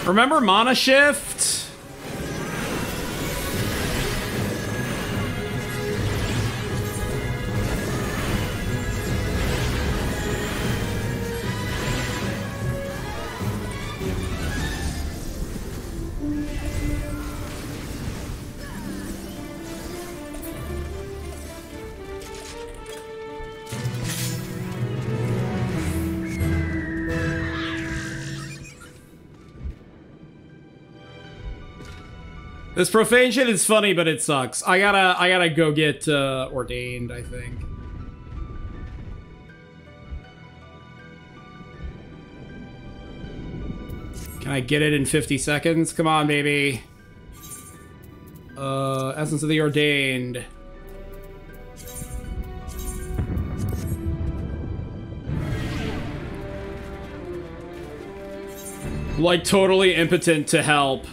Remember Mana Shift? This profane shit is funny, but it sucks. I gotta, I gotta go get uh, ordained. I think. Can I get it in 50 seconds? Come on, baby. Uh, Essence of the Ordained. Like, totally impotent to help.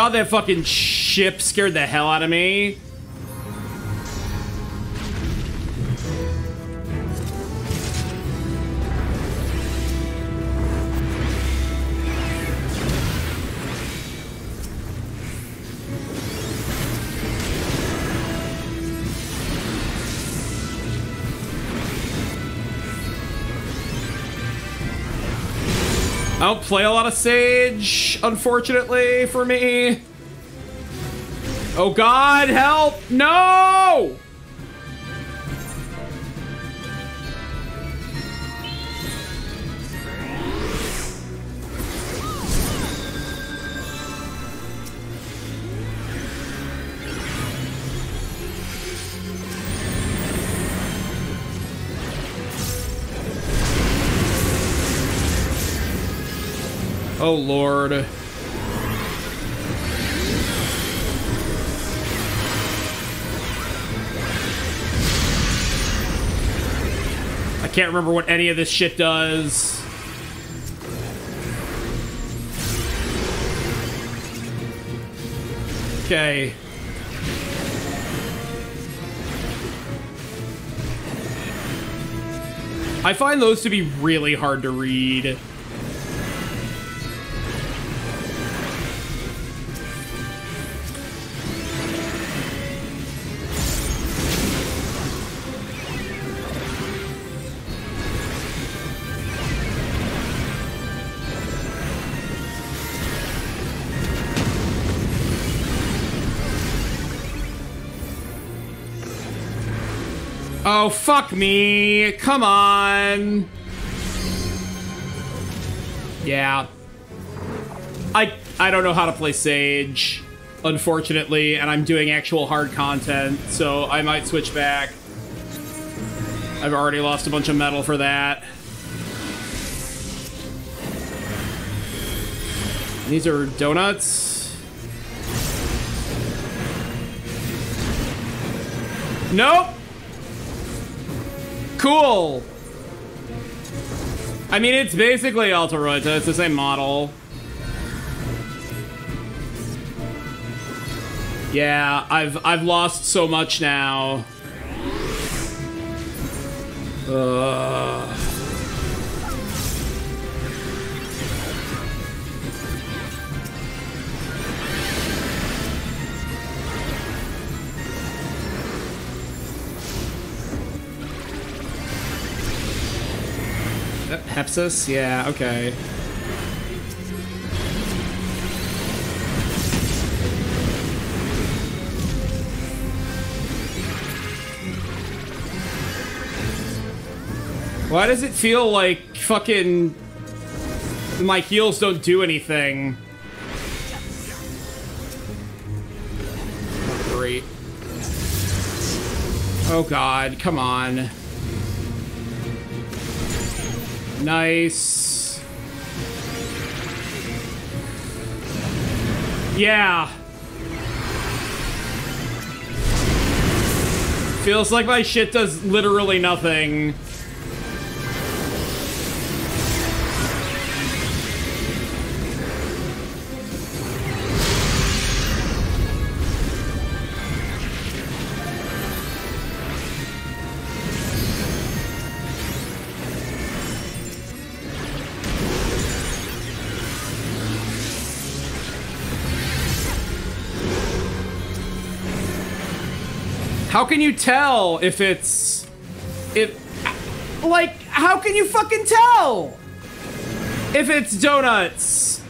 God, that fucking ship scared the hell out of me. Play a lot of Sage, unfortunately for me. Oh god, help! No! Oh lord. I can't remember what any of this shit does. Okay. I find those to be really hard to read. Oh, fuck me. Come on. Yeah. I I don't know how to play Sage, unfortunately, and I'm doing actual hard content, so I might switch back. I've already lost a bunch of mettle for that. These are donuts. Nope! Cool. I mean, it's basically Alte Roite. It's the same model. Yeah, I've I've lost so much now. Ugh. Pepsis? Yeah, okay. Why does it feel like fucking my heals don't do anything? Great. Oh god, come on. Nice. Yeah. Feels like my shit does literally nothing. How can you tell if it's... If... Like, how can you fucking tell? If it's donuts.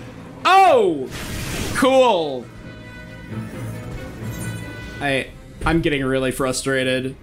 Oh! Cool. I... I'm getting really frustrated.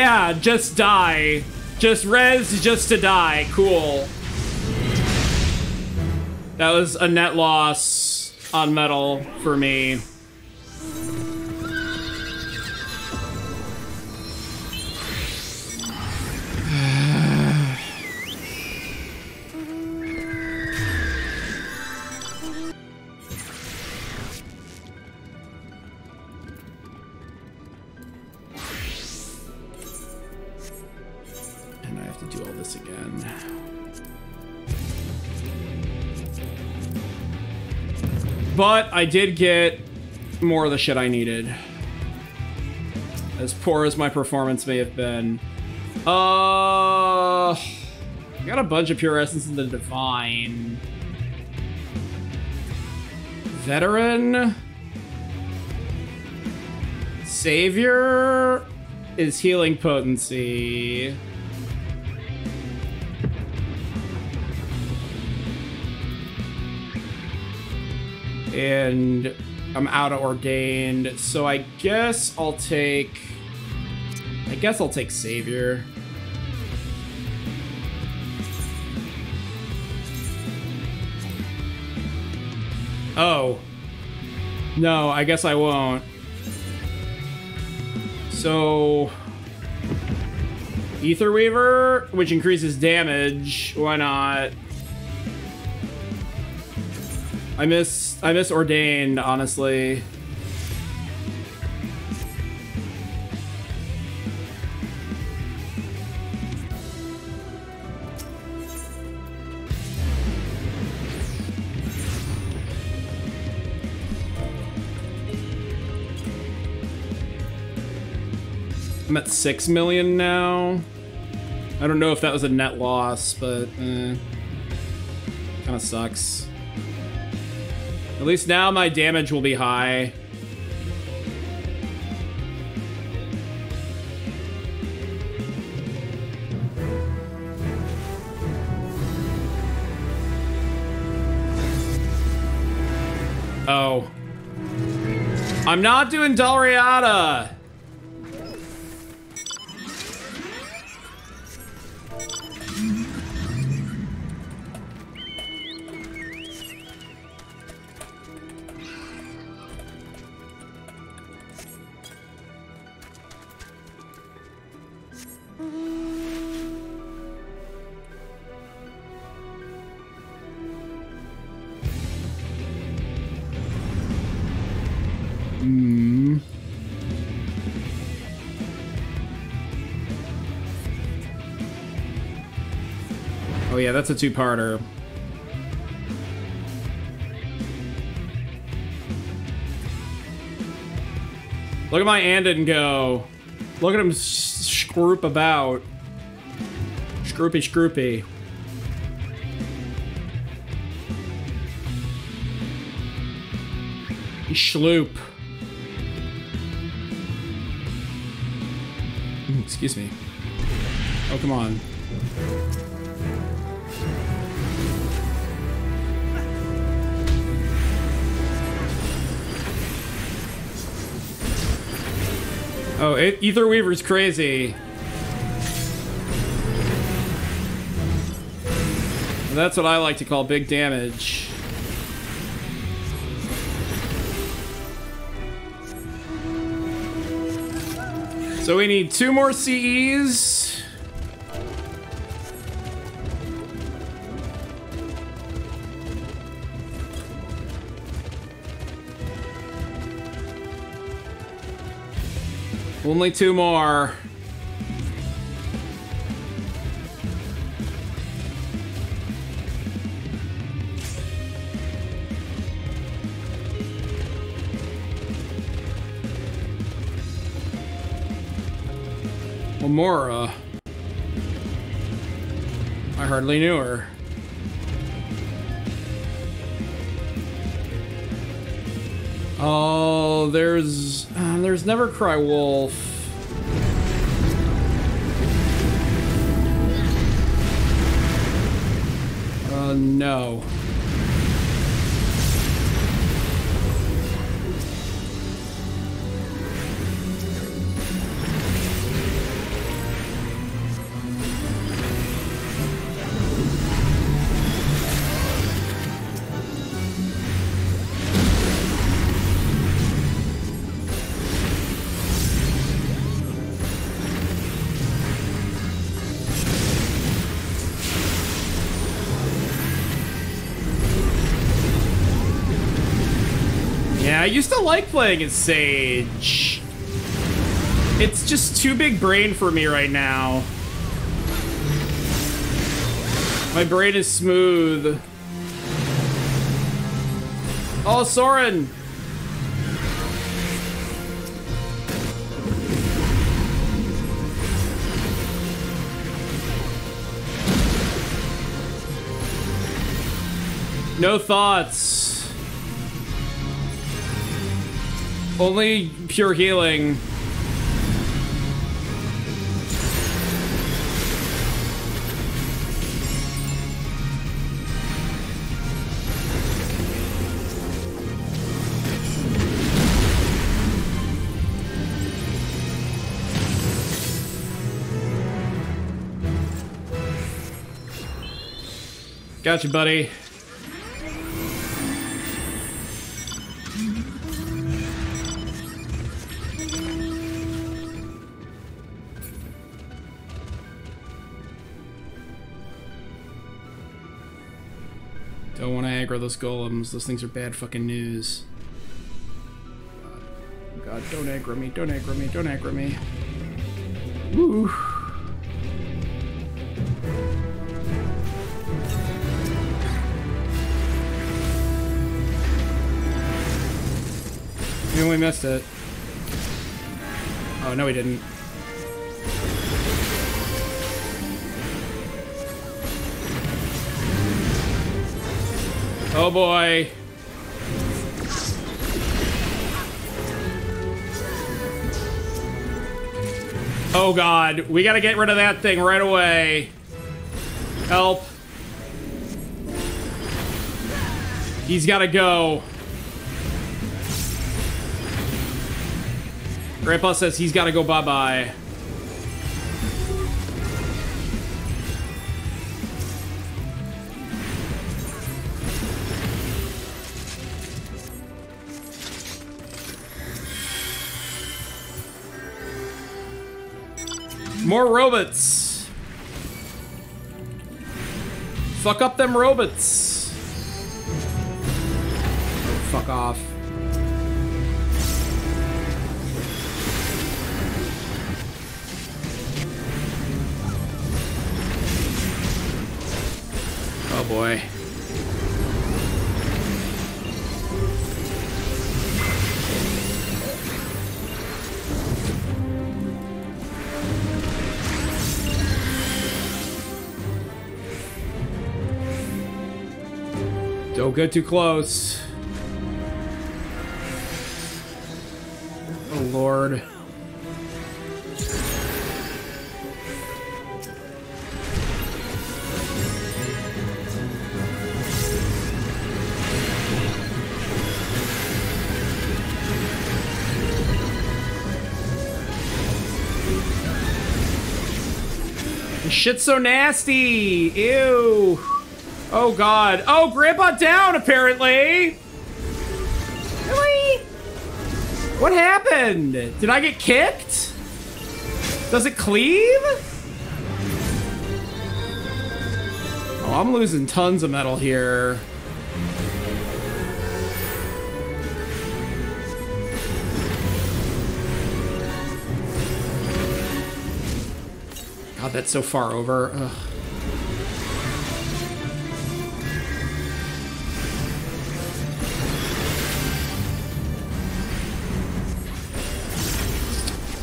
Yeah, just die. Just res just to die. Cool. That was a net loss on mettle for me. I did get more of the shit I needed. As poor as my performance may have been. Uh, I got a bunch of pure essence in the divine. Veteran. Savior is healing potency. And I'm out of ordained, so I guess I'll take. I guess I'll take Savior. Oh. No, I guess I won't. So. Aetherweaver, which increases damage. Why not? I miss I miss ordained, honestly. I'm at six million now. I don't know if that was a net loss, but eh, kind of sucks. At least now my damage will be high. Oh. I'm not doing Dalriada! Yeah, that's a two-parter. Look at my Andon go. Look at him scroop about. Scroopy, scroopy. Schloop. Hmm, excuse me. Oh, come on. Oh, Aetherweaver's crazy. That's what I like to call big damage. So we need two more CEs. Only two more. Mora. I hardly knew her. Oh, there's uh, there's never cry wolf. Uh, no. Used to like playing as Sage. It's just too big brain for me right now. My brain is smooth. Oh, Soren! No thoughts. Only pure healing. Gotcha, buddy. Those golems. Those things are bad fucking news. God, God don't aggro me, don't aggro me, don't aggro me. Woo. We only missed it. Oh, no we didn't. Oh boy. Oh god, we gotta get rid of that thing right away. Help. He's gotta go. Grandpa says he's gotta go bye-bye. More robots. Fuck up them robots. Fuck off. Oh boy. Get too close. Oh, Lord. Shit's so nasty. Ew. Oh god. Oh, Grandpa down, apparently! Really? What happened? Did I get kicked? Does it cleave? Oh, I'm losing tons of mettle here. God, that's so far over. Ugh.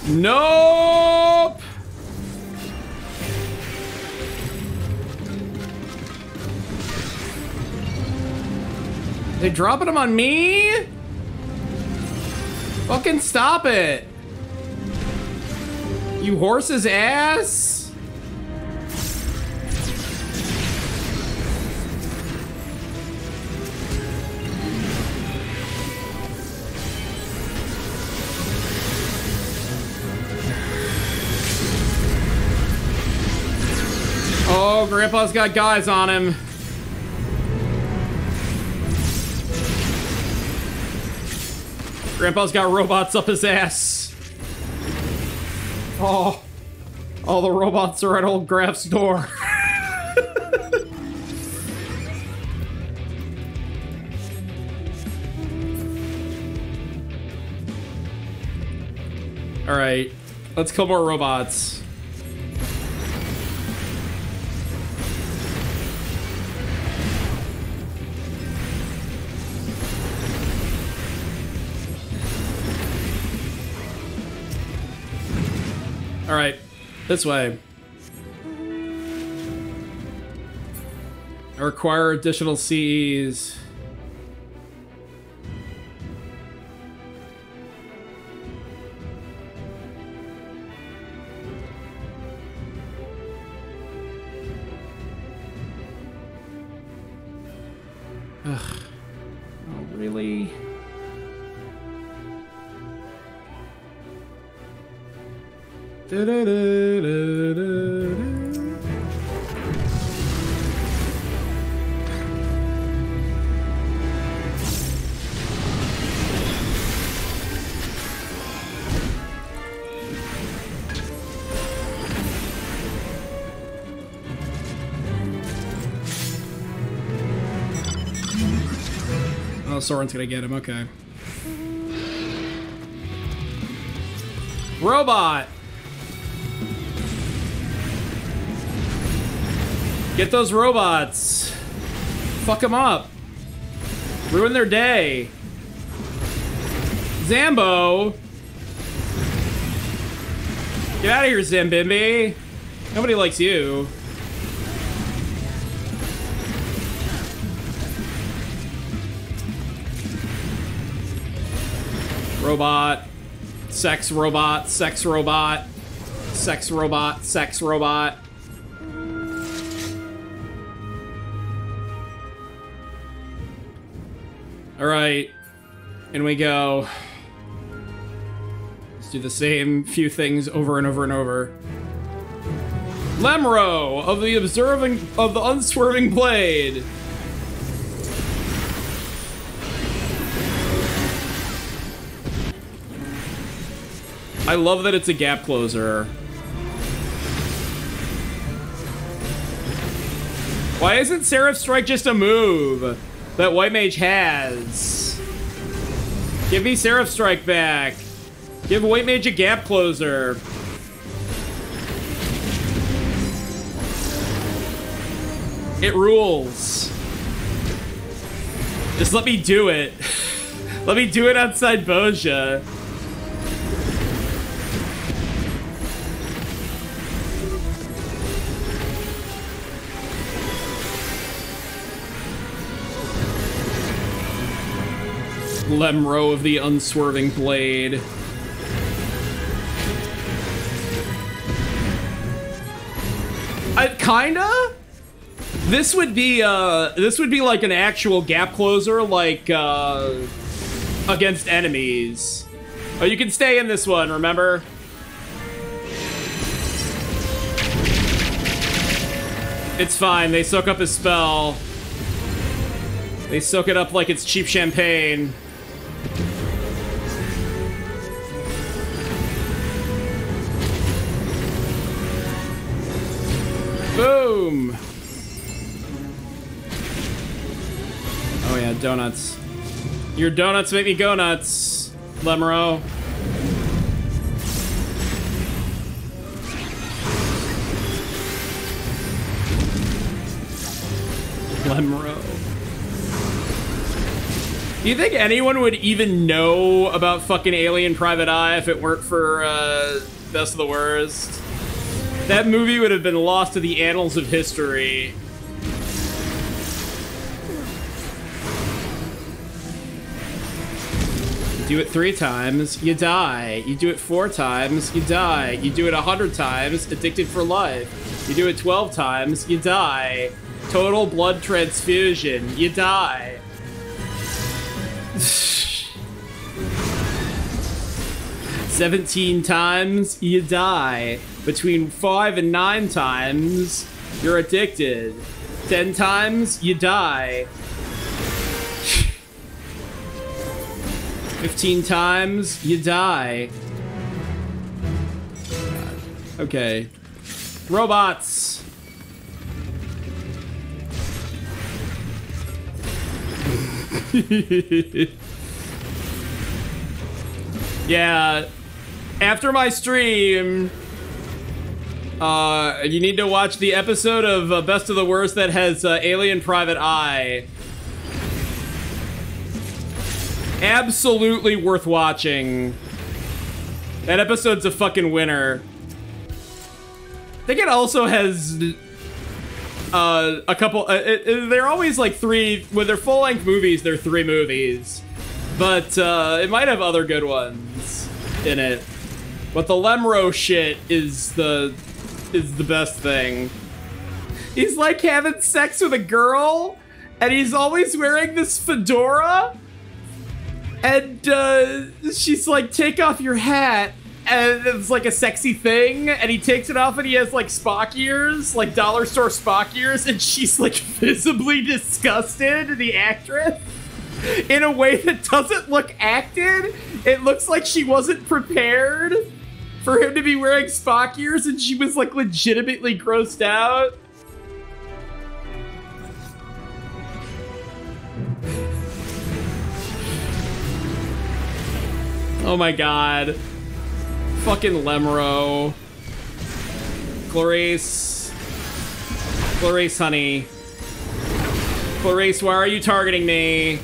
Nope! They dropping them on me? Fucking stop it! You horse's ass? Grandpa's got guys on him. Grandpa's got robots up his ass. Oh, all the robots are at old Graf's door. all right, let's kill more robots. This way. I require additional CEs. Soren's gonna get him, okay. Robot! Get those robots. Fuck them up. Ruin their day. Zambo! Get out of here, Zambimbi. Nobody likes you. Robot. Sex robot. Sex robot. Sex robot. Sex robot. All right. And we go. Let's do the same few things over and over and over. Lemro of the observing of the unswerving blade. I love that it's a gap closer. Why isn't Seraph Strike just a move that White Mage has? Give me Seraph Strike back. Give White Mage a gap closer. It rules. Just let me do it. let me do it outside Bozja. Lemro of the Unswerving Blade. I kinda. This would be uh this would be like an actual gap closer like uh against enemies. Oh, you can stay in this one, remember? It's fine. They soak up his spell. They soak it up like it's cheap champagne. Boom! Oh yeah, donuts. Your donuts make me go nuts, Lemuro. Lemuro. Do you think anyone would even know about fucking Alien Private Eye if it weren't for uh, Best of the Worst? That movie would have been lost to the annals of history. Do it three times, you die. You do it four times, you die. You do it a hundred times, addicted for life. You do it 12 times, you die. Total blood transfusion, you die. Seventeen times, you die. Between five and nine times, you're addicted. Ten times, you die. Fifteen times, you die. Okay. Robots. yeah. After my stream, uh, you need to watch the episode of uh, Best of the Worst that has uh, Alien Private Eye. Absolutely worth watching. That episode's a fucking winner. I think it also has uh, a couple. Uh, it, it, they're always like three. When they're full length movies, they're three movies, but uh, it might have other good ones in it. But the Lemro shit is the is the best thing. He's like having sex with a girl, and he's always wearing this fedora. And uh, she's like, take off your hat. And it's like a sexy thing. And he takes it off and he has like Spock ears, like dollar store Spock ears. And she's like visibly disgusted, the actress, in a way that doesn't look acted. It looks like she wasn't prepared for him to be wearing Spock ears and she was like legitimately grossed out. Oh my god. Fucking Lemro. Clarice. Clarice, honey. Clarice, why are you targeting me?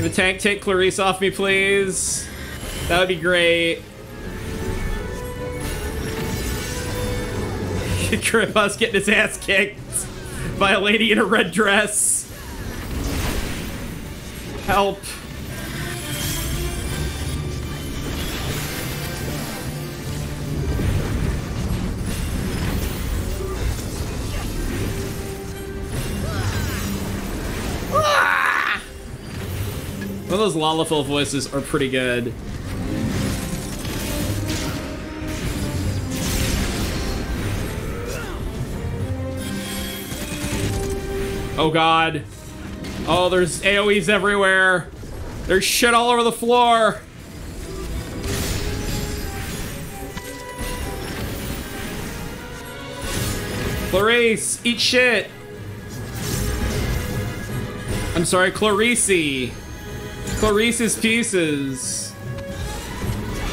Can the tank take Clarice off me, please? That would be great. Grandpa's getting his ass kicked by a lady in a red dress. Help. Of those Lalafell voices are pretty good. Oh god. Oh, there's AoEs everywhere. There's shit all over the floor. Clarice, eat shit. I'm sorry, Clarice. Clarice's pieces.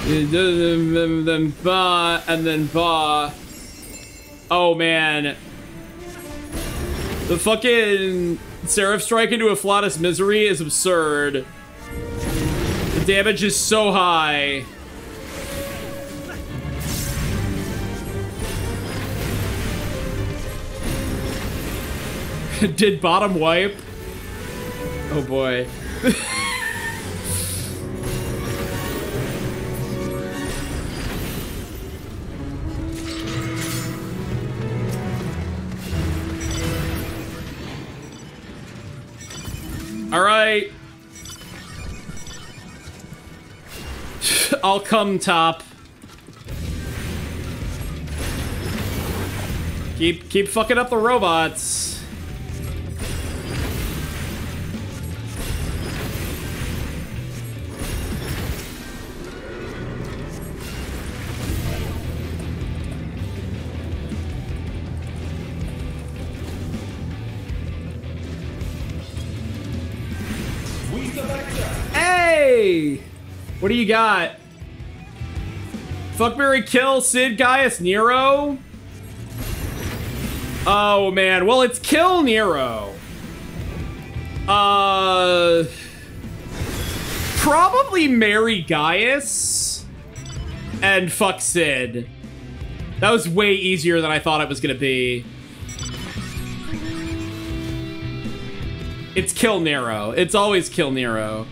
Then ba and then ba. Oh, man. The fucking Seraph Strike into a Afflatus Misery is absurd. The damage is so high. Did bottom wipe? Oh boy. All right. I'll come top. Keep keep fucking up the robots. What do you got? Fuck Mary Kill Sid Gaius Nero? Oh man, well it's Kill Nero. Uh probably marry Gaius and fuck Sid. That was way easier than I thought it was gonna be. It's kill Nero. It's always kill Nero.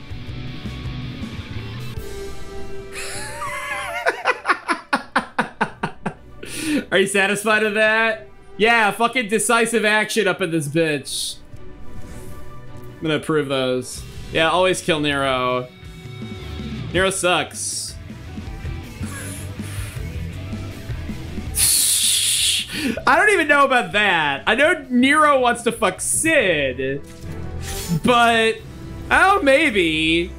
Are you satisfied with that? Yeah, fucking decisive action up in this bitch. I'm gonna approve those. Yeah, always kill Nero. Nero sucks. I don't even know about that. I know Nero wants to fuck Sid, but oh, maybe.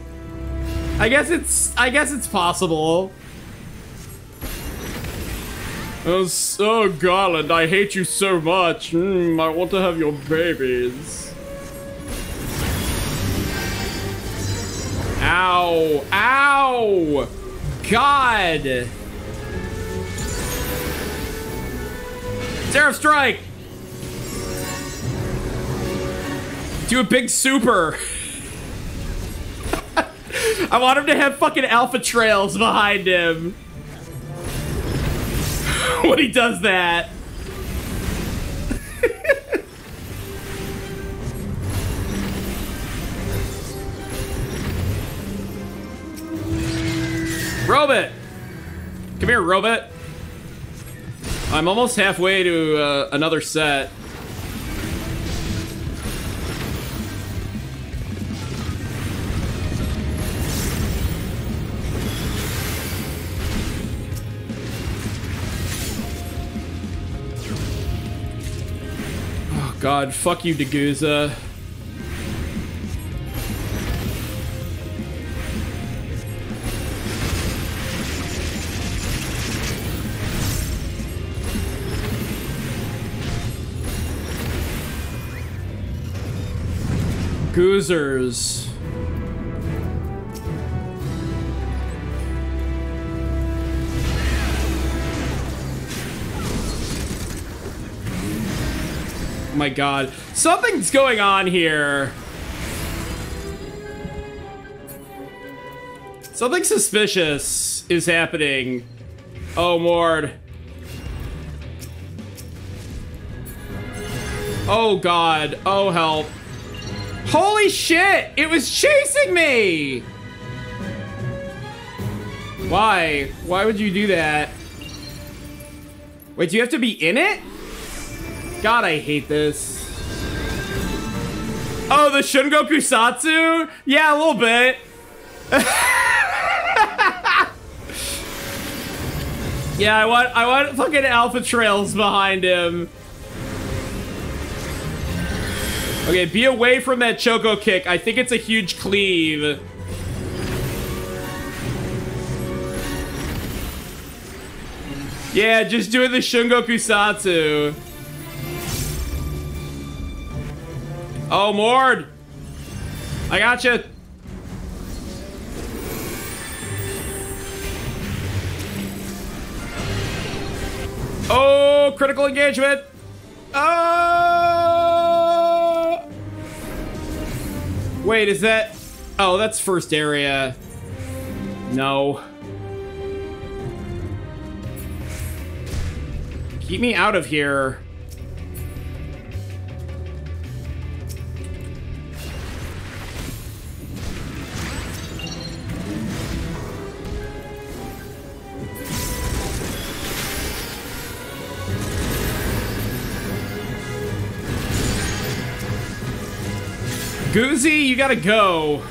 I guess it's I guess it's possible. Oh, so Garland, I hate you so much. Mm, I want to have your babies. Ow! Ow! God! Seraph Strike! Do a big super. I want him to have fucking alpha trails behind him. when he does that. Robot! Come here, Robot. I'm almost halfway to uh, another set. God, fuck you, Deguza. Goozers. My god. Something's going on here. Something suspicious is happening. Oh, Mord. Oh god. Oh help. Holy shit! It was chasing me! Why? Why would you do that? Wait, do you have to be in it? God, I hate this. Oh, the Shungoku Satsu? Yeah, a little bit. yeah, I want I want fucking alpha trails behind him. Okay, be away from that Choco kick. I think it's a huge cleave. Yeah, just doing the Shungoku Satsu. Oh, Mord. I got gotcha. you. Oh, critical engagement. Uh... Wait, is that... Oh, that's first area. No. Keep me out of here. Goozy, you gotta go.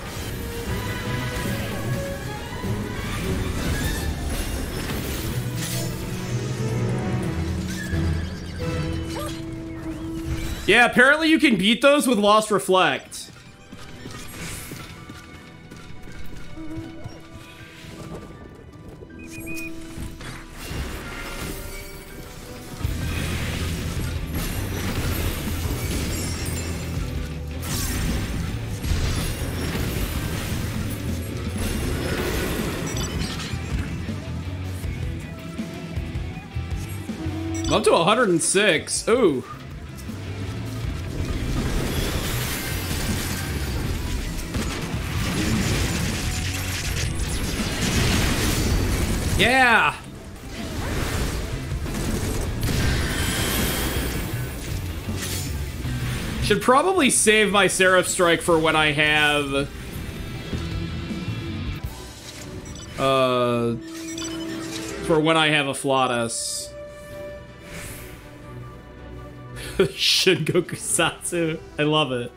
Yeah, apparently you can beat those with Lost Reflect. Up to 106. Ooh. Yeah! Should probably save my Seraph Strike for when I have... Uh... For when I have a Flawless. Shungoku Satsu. I love it.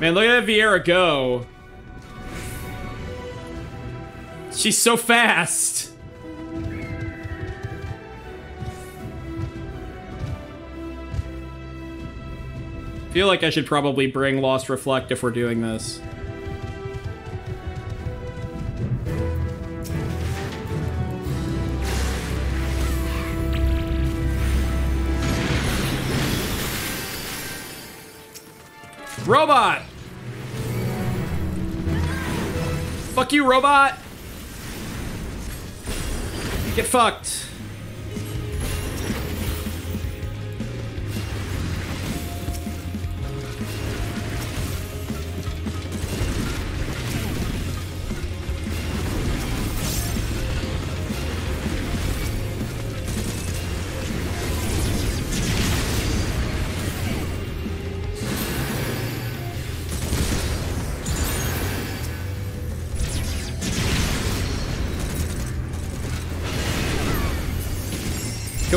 Man, look at that Viera go. She's so fast. feel like I should probably bring Lost Reflect if we're doing this. Robot! Fuck you, robot! Get fucked.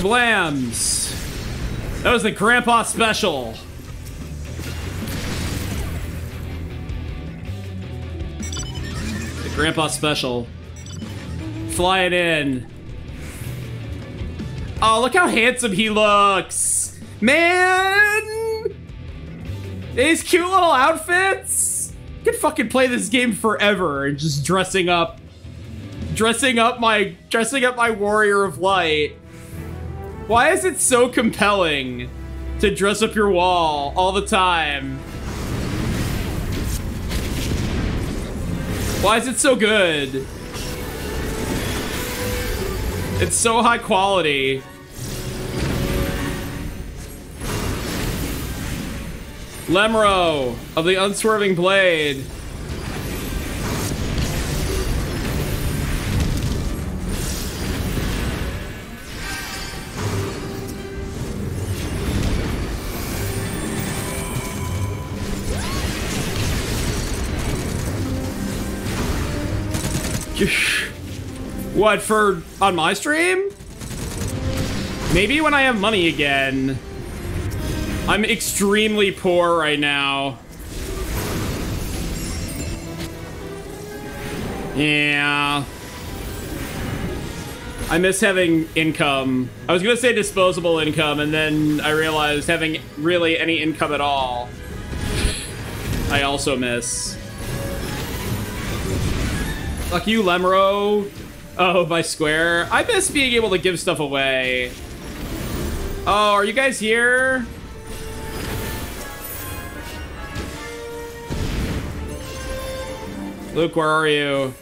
Kablams! That was the Grandpa Special. The Grandpa Special. Fly it in. Oh, look how handsome he looks! Man! These cute little outfits! I could fucking play this game forever and just dressing up dressing up my dressing up my warrior of light why is it so compelling to dress up your wall all the time? Why is it so good? It's so high quality. Lemro of the Unswerving Blade. What, for on my stream? Maybe when I have money again. I'm extremely poor right now. Yeah. I miss having income. I was gonna say disposable income, and then I realized having really any income at all. I also miss. Fuck you, Lemro. Oh, by Square. I miss being able to give stuff away. Oh, are you guys here? Luke, where are you?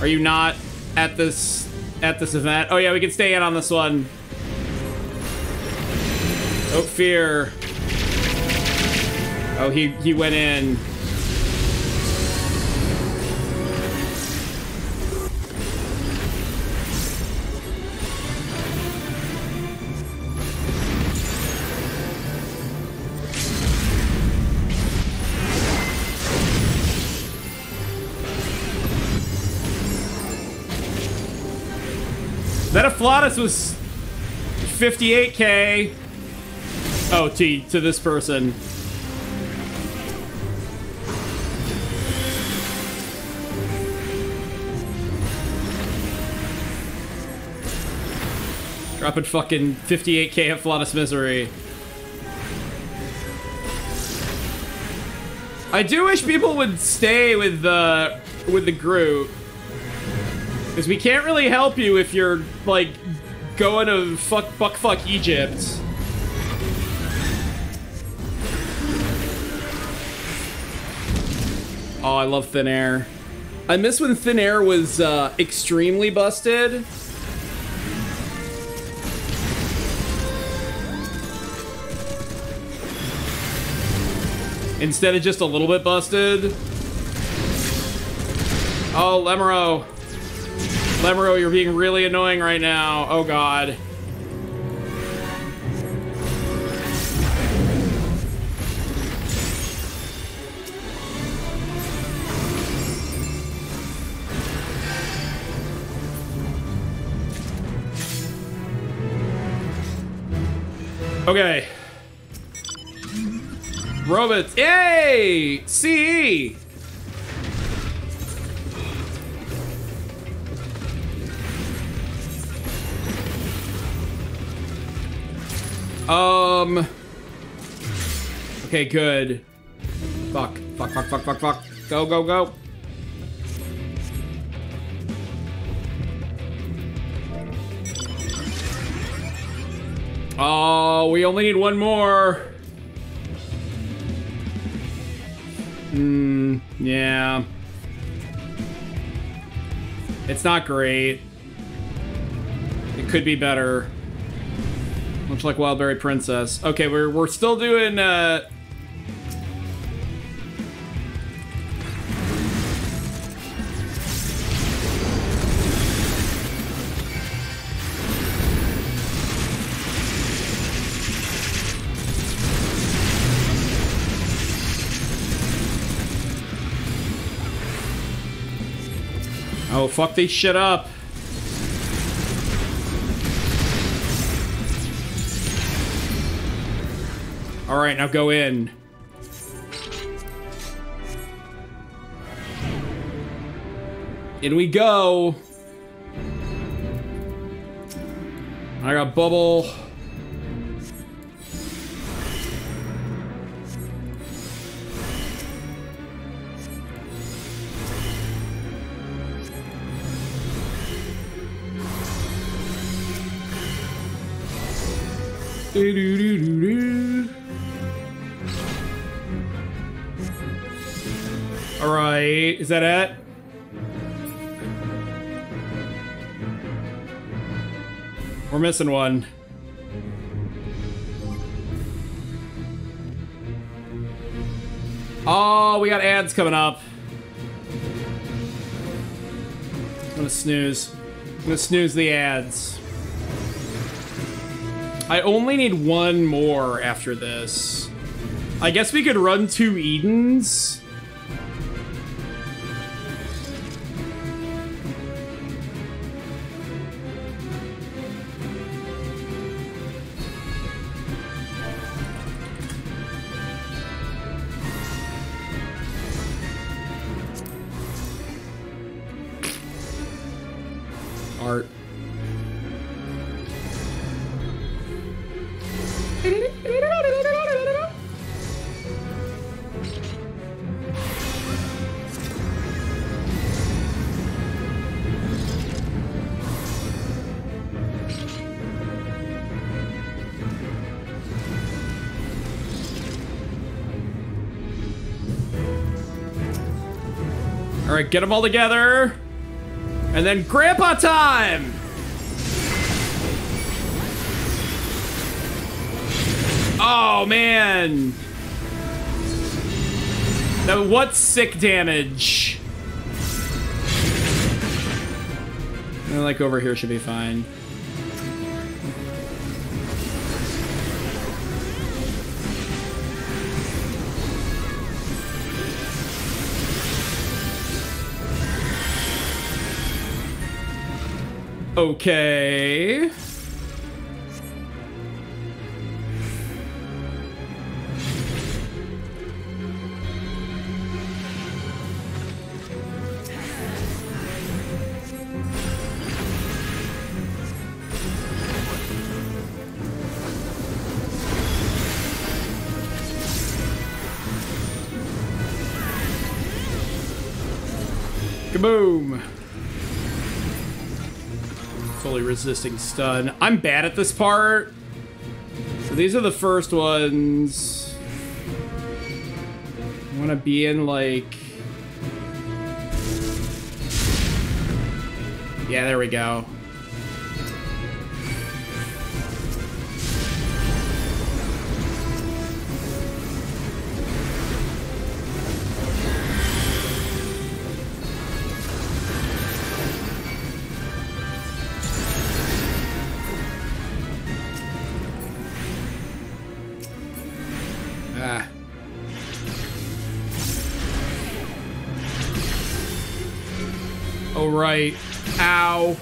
Are you not at this at this event. Oh yeah, we can stay in on this one. Oh, fear. Oh, he, he went in. Afflatus was 58k. Oh, T to this person. Dropping fucking 58k at Afflatus Misery. I do wish people would stay with the with the Groot. Because we can't really help you if you're, like, going to fuck, fuck, fuck Egypt. Oh, I love Thin Air. I miss when Thin Air was uh, extremely busted. Instead of just a little bit busted. Oh, Lemuro. Lemuro, you're being really annoying right now. Oh, God. Okay. Robots. Yay! CE! Um. Okay, good. Fuck. Fuck, fuck, fuck, fuck, fuck. Go, go, go. Oh, we only need one more. Hmm, yeah. It's not great. It could be better. Much like Wildberry Princess. Okay, we're, we're still doing, uh... Oh, fuck this shit up. All right, now go in. In we go. I got bubble. Do do do do do. All right, is that it? We're missing one. Oh, we got ads coming up. I'm gonna snooze. I'm gonna snooze the ads. I only need one more after this. I guess we could run two Edens. Alright, get them all together. And then grandpa time! Oh, man. Now, what sick damage? And, like, over here should be fine. Okay. Resisting stun. I'm bad at this part. So these are the first ones. I want to be in like... Yeah, there we go. Right. Ow.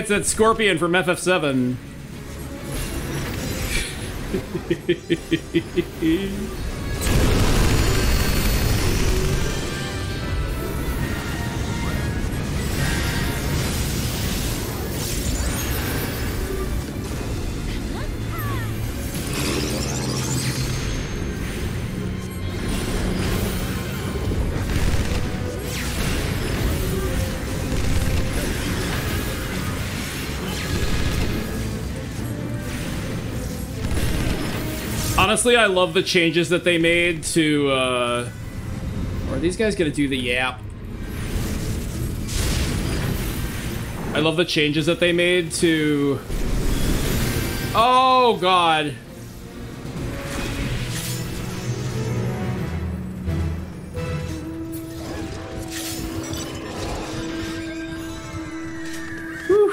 It's that scorpion from FF7. Honestly, I love the changes that they made to, uh... Are these guys gonna do the yap? I love the changes that they made to... Oh, God. Whew.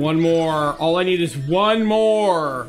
One more. All I need is one more.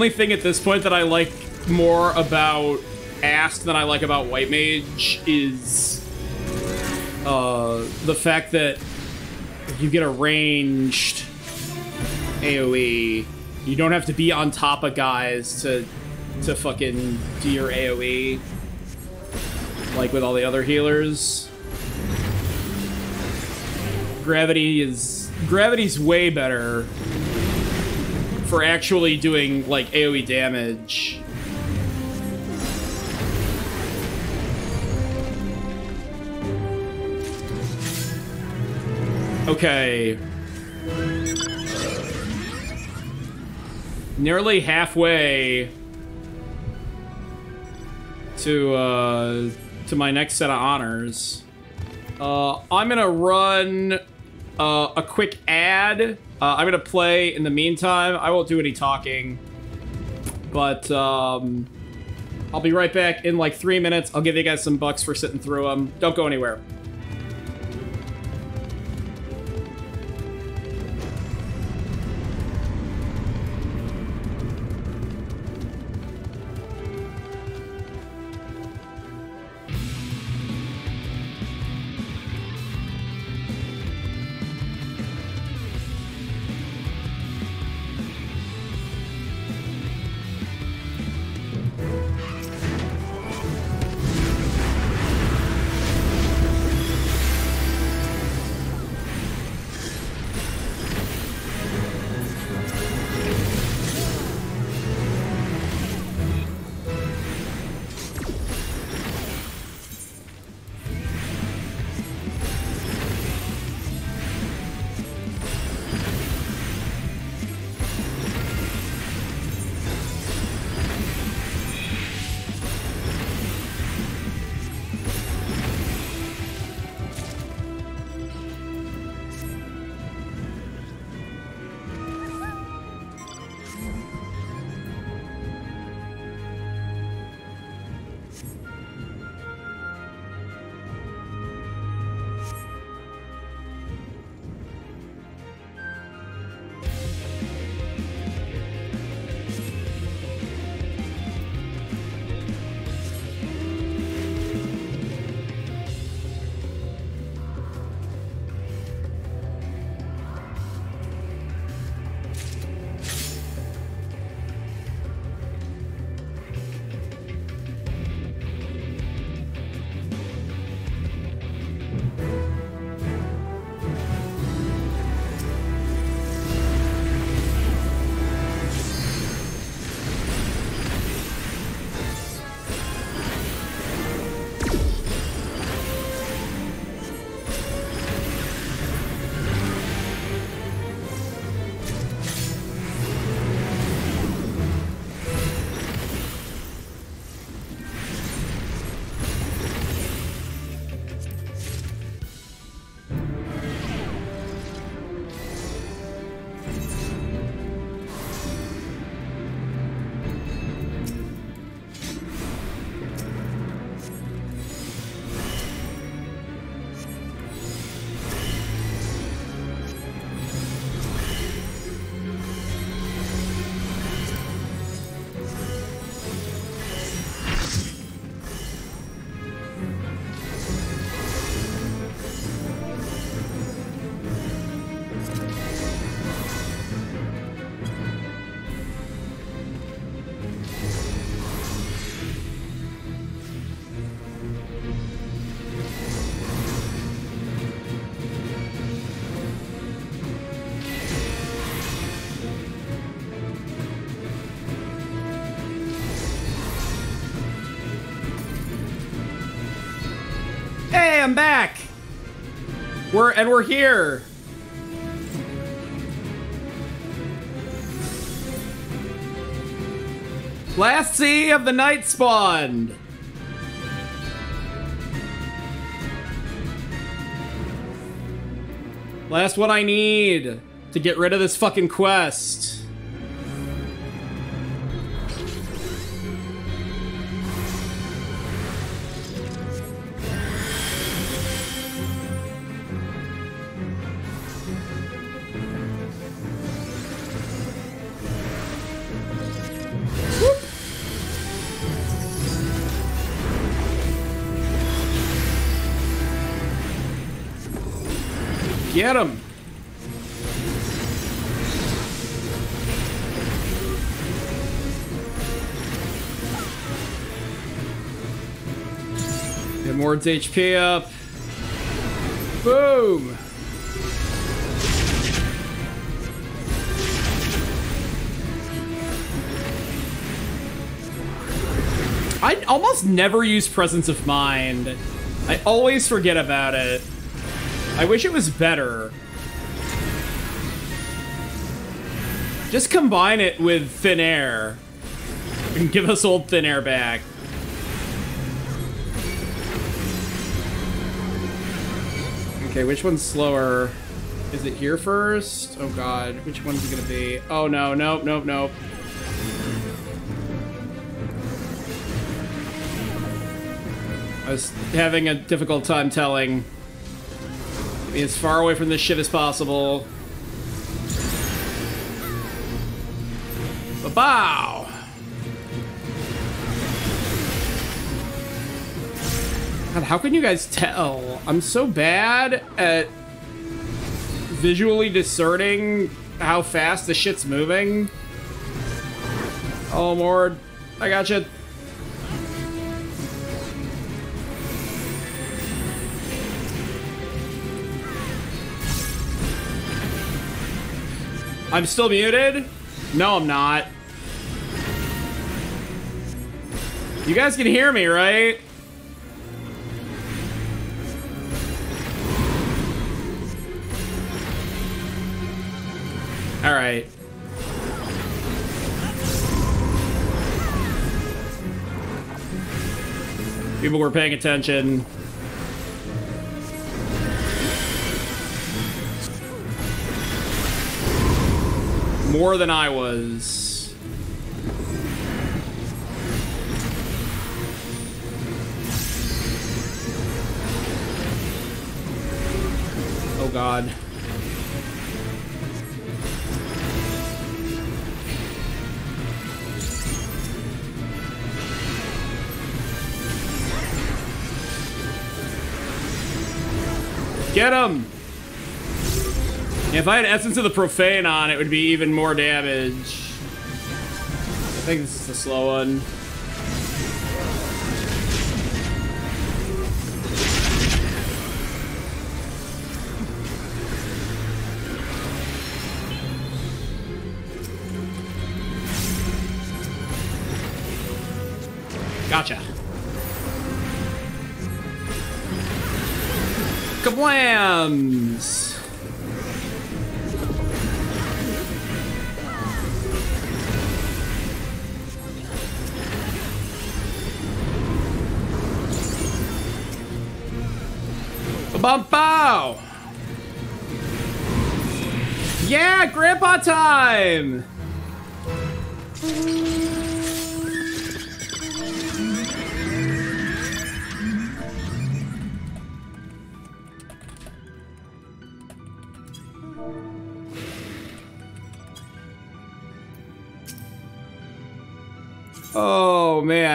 Only thing at this point that I like more about Ast than I like about White Mage is uh, the fact that you get a ranged AoE. You don't have to be on top of guys to to fucking do your AoE like with all the other healers. Gravity is gravity's way better for actually doing like AoE damage. Okay. Nearly halfway to uh to my next set of honors. Uh I'm gonna run uh, a quick ad. Uh, I'm gonna play in the meantime. I won't do any talking, but um, I'll be right back in like three minutes. I'll give you guys some bucks for sitting through them. Don't go anywhere. I'm back. We're and we're here. Last sea of the night spawned. Last one I need to get rid of this fucking quest. Mord's HP up. Boom! I almost never use Presence of Mind. I always forget about it. I wish it was better. Just combine it with Thin Air. And give us old Thin Air back. Okay, which one's slower? Is it here first? Oh god, which one's it gonna be? Oh no, nope, nope, nope. I was having a difficult time telling. Me as far away from this shit as possible. Bow. God, how can you guys tell? I'm so bad at visually discerning how fast the shit's moving. Oh, Mord. I got you. I'm still muted? No, I'm not. You guys can hear me, right? All right. People were paying attention. More than I was. Oh god. Get him! If I had Essence of the Profane on, it would be even more damage. I think this is the slow one. Kablams! Bump bow! Yeah, grandpa time!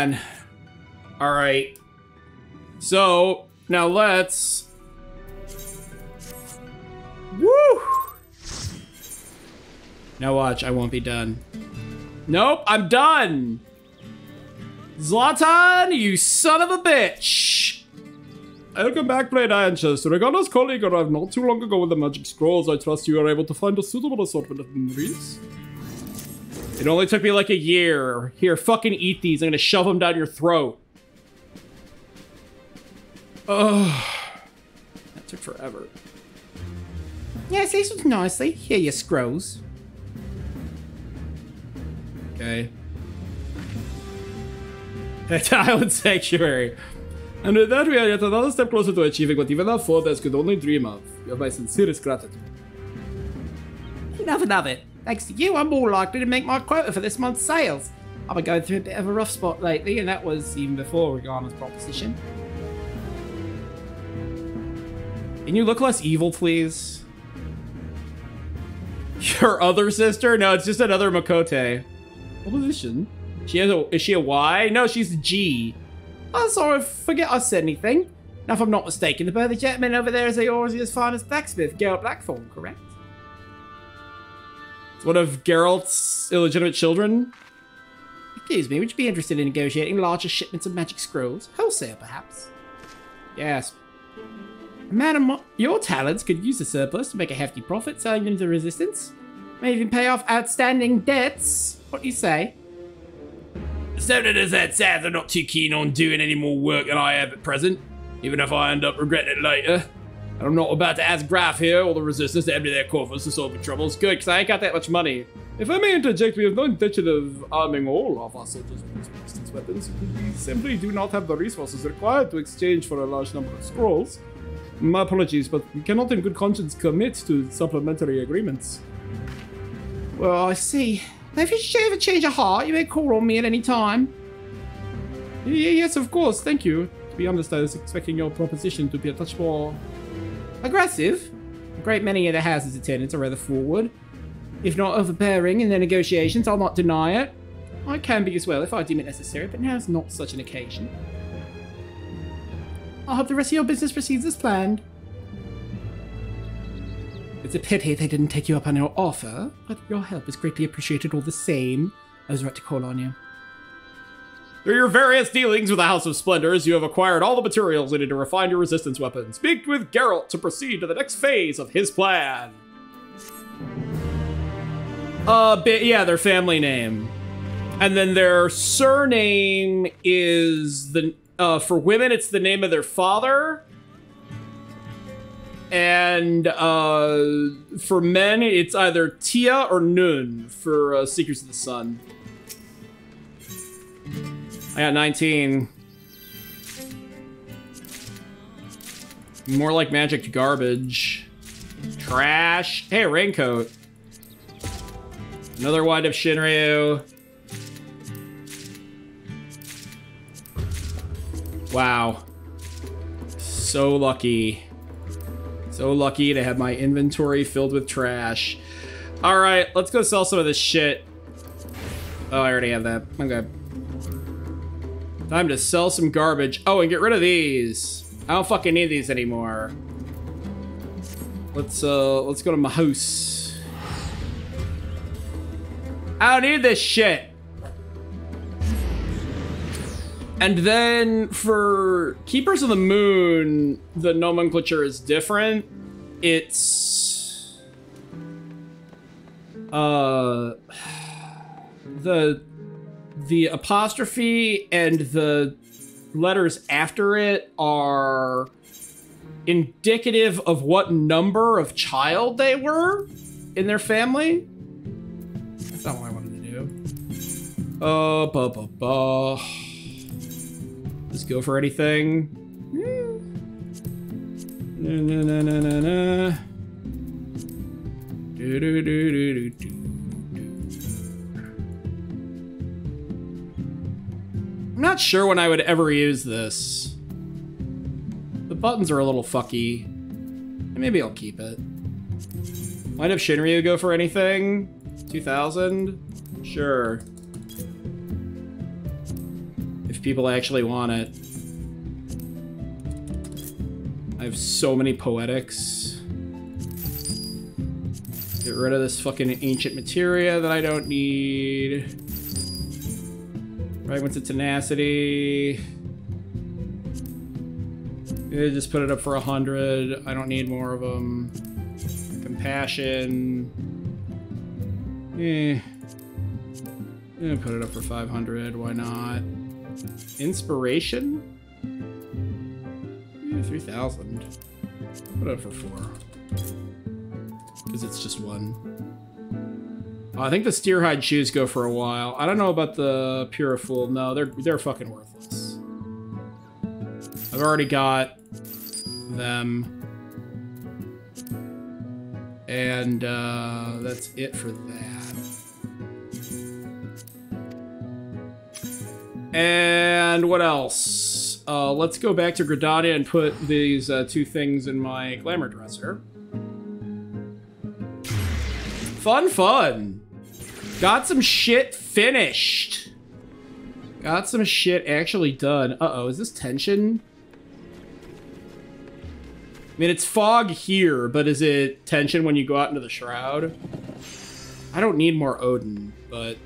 Man. All right. So, now let's... Woo! Now watch, I won't be done. Nope, I'm done! Zlatan, you son of a bitch! Welcome back, Blade Chest. Regana's colleague arrived not too long ago with the magic scrolls. I trust you are able to find a suitable assortment of memories. It only took me like a year. Here, fucking eat these. I'm gonna shove them down your throat. Ugh. That took forever. Yes, these look nicely. Here, you scrolls. Okay. Island Sanctuary. And with that, we are yet another step closer to achieving what even our forebears could only dream of. You have my sincerest gratitude. Enough enough it. Thanks to you, I'm more likely to make my quota for this month's sales. I've been going through a bit of a rough spot lately, and that was even before Regana's proposition. Can you look less evil, please? Your other sister? No, it's just another Makote. Proposition? She has a, is she a Y? No, she's a G. Oh, sorry, forget I said anything. Now, if I'm not mistaken, the birthday gentleman over there is Eorzea's finest blacksmith, Gerolt Blackthorn, correct? It's one of Gerolt's illegitimate children. Excuse me, would you be interested in negotiating larger shipments of magic scrolls? Wholesale, perhaps? Yes. A man of mo- your talents could use the surplus to make a hefty profit selling them to the Resistance. May even pay off outstanding debts. What do you say? So as that sounds, I'm not too keen on doing any more work than I have at present, even if I end up regretting it later. And I'm not about to ask Graf here or the Resistance to empty their coffers to solve the troubles. Good, because I ain't got that much money. If I may interject, we have no intention of arming all of our soldiers with resistance weapons. We simply do not have the resources required to exchange for a large number of scrolls. My apologies, but we cannot in good conscience commit to supplementary agreements. Well, I see. If you should ever change your heart, you may call on me at any time. Yes, of course, thank you. To be honest, I was expecting your proposition to be a touch more aggressive. A great many of the house's attendants are rather forward. If not overbearing in their negotiations, I'll not deny it. I can be as well if I deem it necessary, but now's not such an occasion. I hope the rest of your business proceeds as planned. It's a pity they didn't take you up on your offer, but your help is greatly appreciated all the same. I was right to call on you. Through your various dealings with the House of Splendors, you have acquired all the materials needed to refine your resistance weapon. Speak with Gerolt to proceed to the next phase of his plan. Uh, yeah, their family name. And then their surname is the, uh, for women, it's the name of their father. And uh, for men, it's either Tia or Nun for uh, Seekers of the Sun. I got 19. More like magic garbage. Trash. Hey, raincoat. Another Wind of Shinryu. Wow. So lucky. So lucky to have my inventory filled with trash. All right, let's go sell some of this shit. Oh, I already have that. I'm Okay. Time to sell some garbage. Oh, and get rid of these. I don't fucking need these anymore. Let's uh let's go to my house. I don't need this shit. And then for Keepers of the Moon, the nomenclature is different. It's uh the the apostrophe and the letters after it are indicative of what number of child they were in their family. That's not what I wanted to do. Oh, ba ba ba. Just go for anything. Hmm. Na na na na na na. Do do do do do do. I'm not sure when I would ever use this. The buttons are a little fucky. Maybe I'll keep it. Might have Shinryu go for anything? 2000? Sure. If people actually want it. I have so many poetics. Get rid of this fucking ancient materia that I don't need. Right, went to tenacity. Yeah, just put it up for a hundred. I don't need more of them. Compassion. Eh. Yeah, put it up for 500. Why not? Inspiration? Yeah, 3,000. Put it up for four. Because it's just one. I think the steer hide shoes go for a while. I don't know about the Puriful. No, they're they're fucking worthless. I've already got them. And uh, that's it for that. And what else? Uh, let's go back to Gridania and put these uh, two things in my glamour dresser. Fun, fun. Got some shit finished. Got some shit actually done. Uh-oh, is this tension? I mean, it's fog here, but is it tension when you go out into the shroud? I don't need more Odin, but...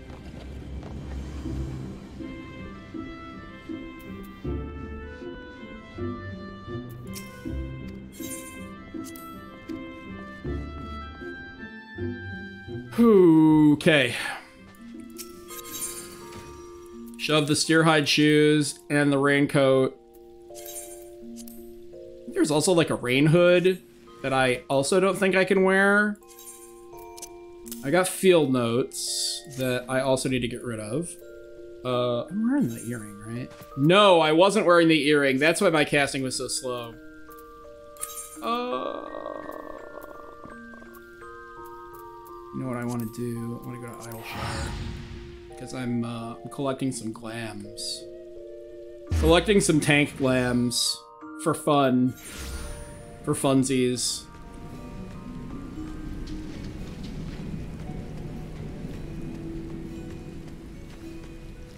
Okay. Shove the steerhide shoes and the raincoat. There's also like a rain hood that I also don't think I can wear. I got field notes that I also need to get rid of. Uh, I'm wearing the earring, right? No, I wasn't wearing the earring. That's why my casting was so slow. Uh... You know what I want to do? I want to go to Idyllshire. Because I'm, uh, collecting some glams. Collecting some tank glams for fun. For funsies.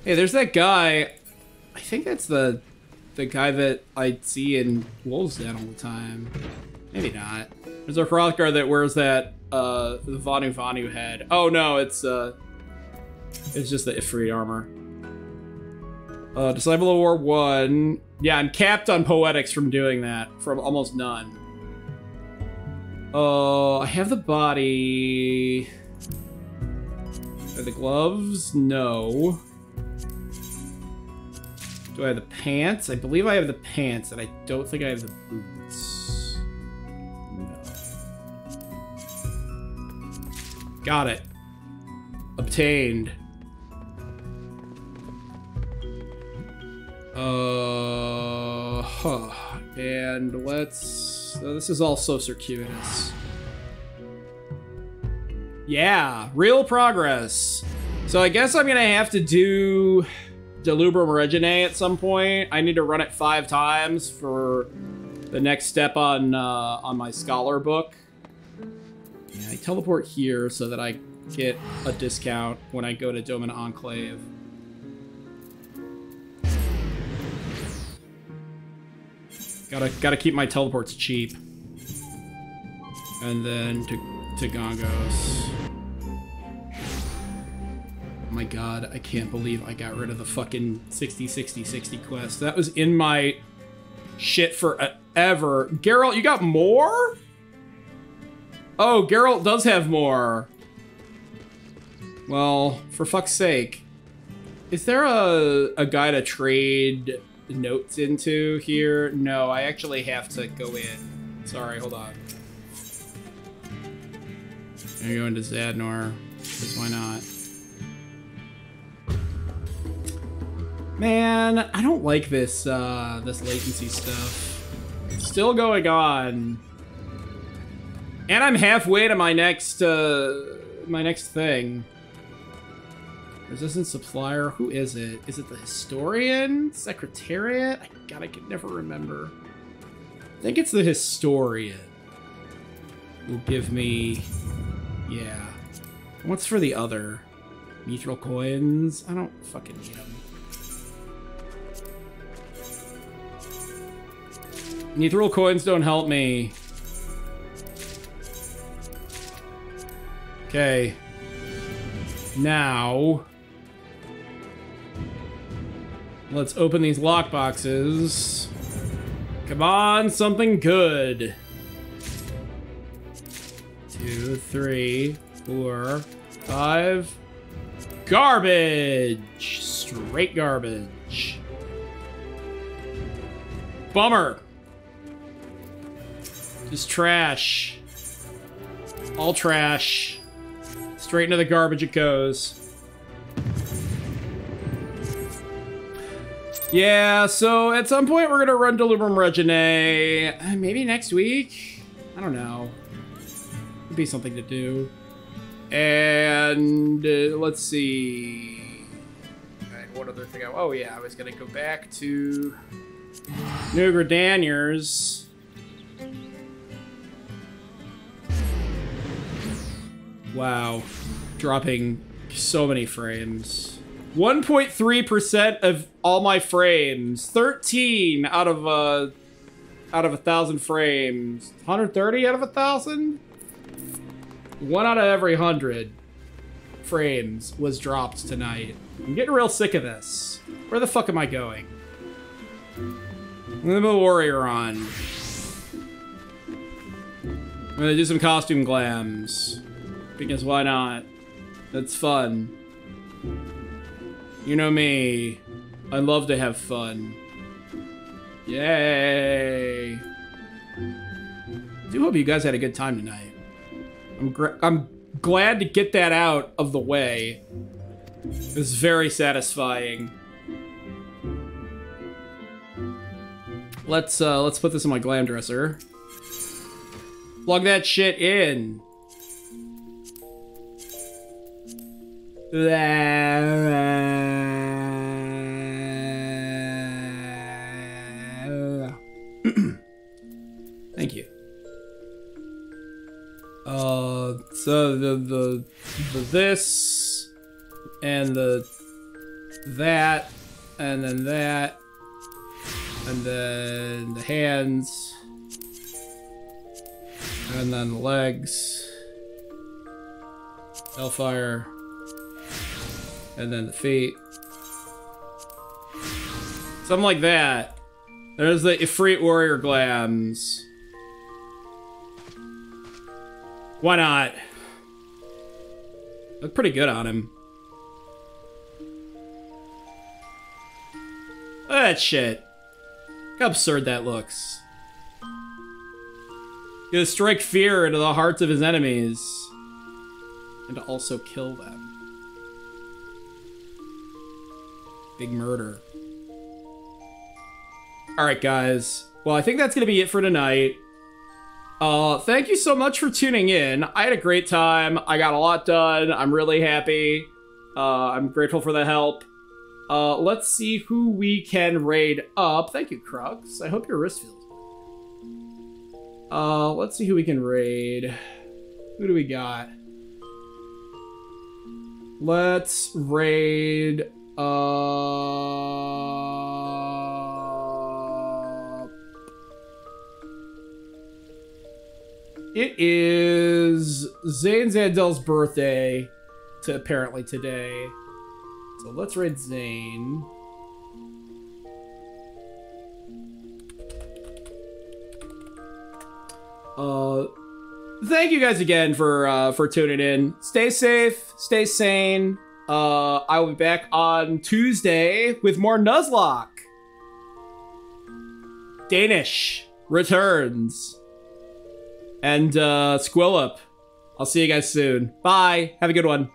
Hey, there's that guy. I think that's the the guy that I see in Wolves Den all the time. Maybe not. There's a Hrothgar that wears that uh the Vanu Vanu head. Oh no, it's uh it's just the Ifrit armor. Uh Disciple of War 1. Yeah, I'm capped on poetics from doing that. From almost none. Uh I have the body. Are the gloves? No. Do I have the pants? I believe I have the pants, and I don't think I have the boots. Got it. Obtained. Uh, huh. And let's... oh, this is all so circuitous. Yeah, real progress. So I guess I'm gonna have to do... Delubrum Reginae at some point. I need to run it five times for the next step on uh, on my scholar book. I teleport here so that I get a discount when I go to Doman Enclave. Gotta gotta keep my teleports cheap. And then to to Gangos. Oh my god, I can't believe I got rid of the fucking 60 60 60 quest. That was in my shit forever. Gerolt, you got more? Oh, Gerolt does have more. Well, for fuck's sake. Is there a, a guy to trade notes into here? No, I actually have to go in. Sorry, hold on. I'm gonna go into Zadnor, because why not? Man, I don't like this uh, this latency stuff. Still going on. And I'm halfway to my next uh, my next thing. Resistance supplier. Who is it? Is it the historian? Secretariat? I God, I can never remember. I think it's the historian. Will give me. Yeah. What's for the other? Mithril coins? I don't fucking need them. Mithril coins don't help me. Okay. Now... Let's open these lockboxes. Come on, something good. Two, three, four, five. Garbage! Straight garbage. Bummer. Just trash. All trash. Straight into the garbage it goes. Yeah, so at some point we're gonna run Delubrum Reginae. Uh, maybe next week? I don't know. Could be something to do. And uh, let's see. Right, what other thing? I, oh yeah, I was gonna go back to New Gridaniers. Wow. Dropping so many frames. 1.3% of all my frames. 13 out of uh out of a thousand frames. 130 out of a thousand? One out of every hundred frames was dropped tonight. I'm getting real sick of this. Where the fuck am I going? I'm gonna Warrior on. I'm gonna do some costume glams. Because why not? That's fun. You know me. I love to have fun. Yay! I do hope you guys had a good time tonight. I'm I'm glad to get that out of the way. It was very satisfying. Let's uh let's put this in my glam dresser. Plug that shit in. Thank you. Uh, so the, the, the this, and the that, and then that, and then the hands, and then legs, Hellfire and then the feet something like that there's the Ifrit warrior glams why not look pretty good on him that shit. Look how absurd that looks. Gonna strike fear into the hearts of his enemies. And to also kill them. Big murder. Alright, guys. Well, I think that's gonna be it for tonight. Uh, thank you so much for tuning in. I had a great time. I got a lot done. I'm really happy. Uh, I'm grateful for the help. Uh, let's see who we can raid up. Thank you, Crux. I hope your wrist feels. Uh, let's see who we can raid. Who do we got? Let's raid, uh... It is Zane Zandel's birthday to apparently today. So let's raid Zane. Uh, thank you guys again for uh, for tuning in. Stay safe, stay sane. Uh, I will be back on Tuesday with more Nuzlocke. Danish returns. And uh, Squillup. I'll see you guys soon. Bye. Have a good one.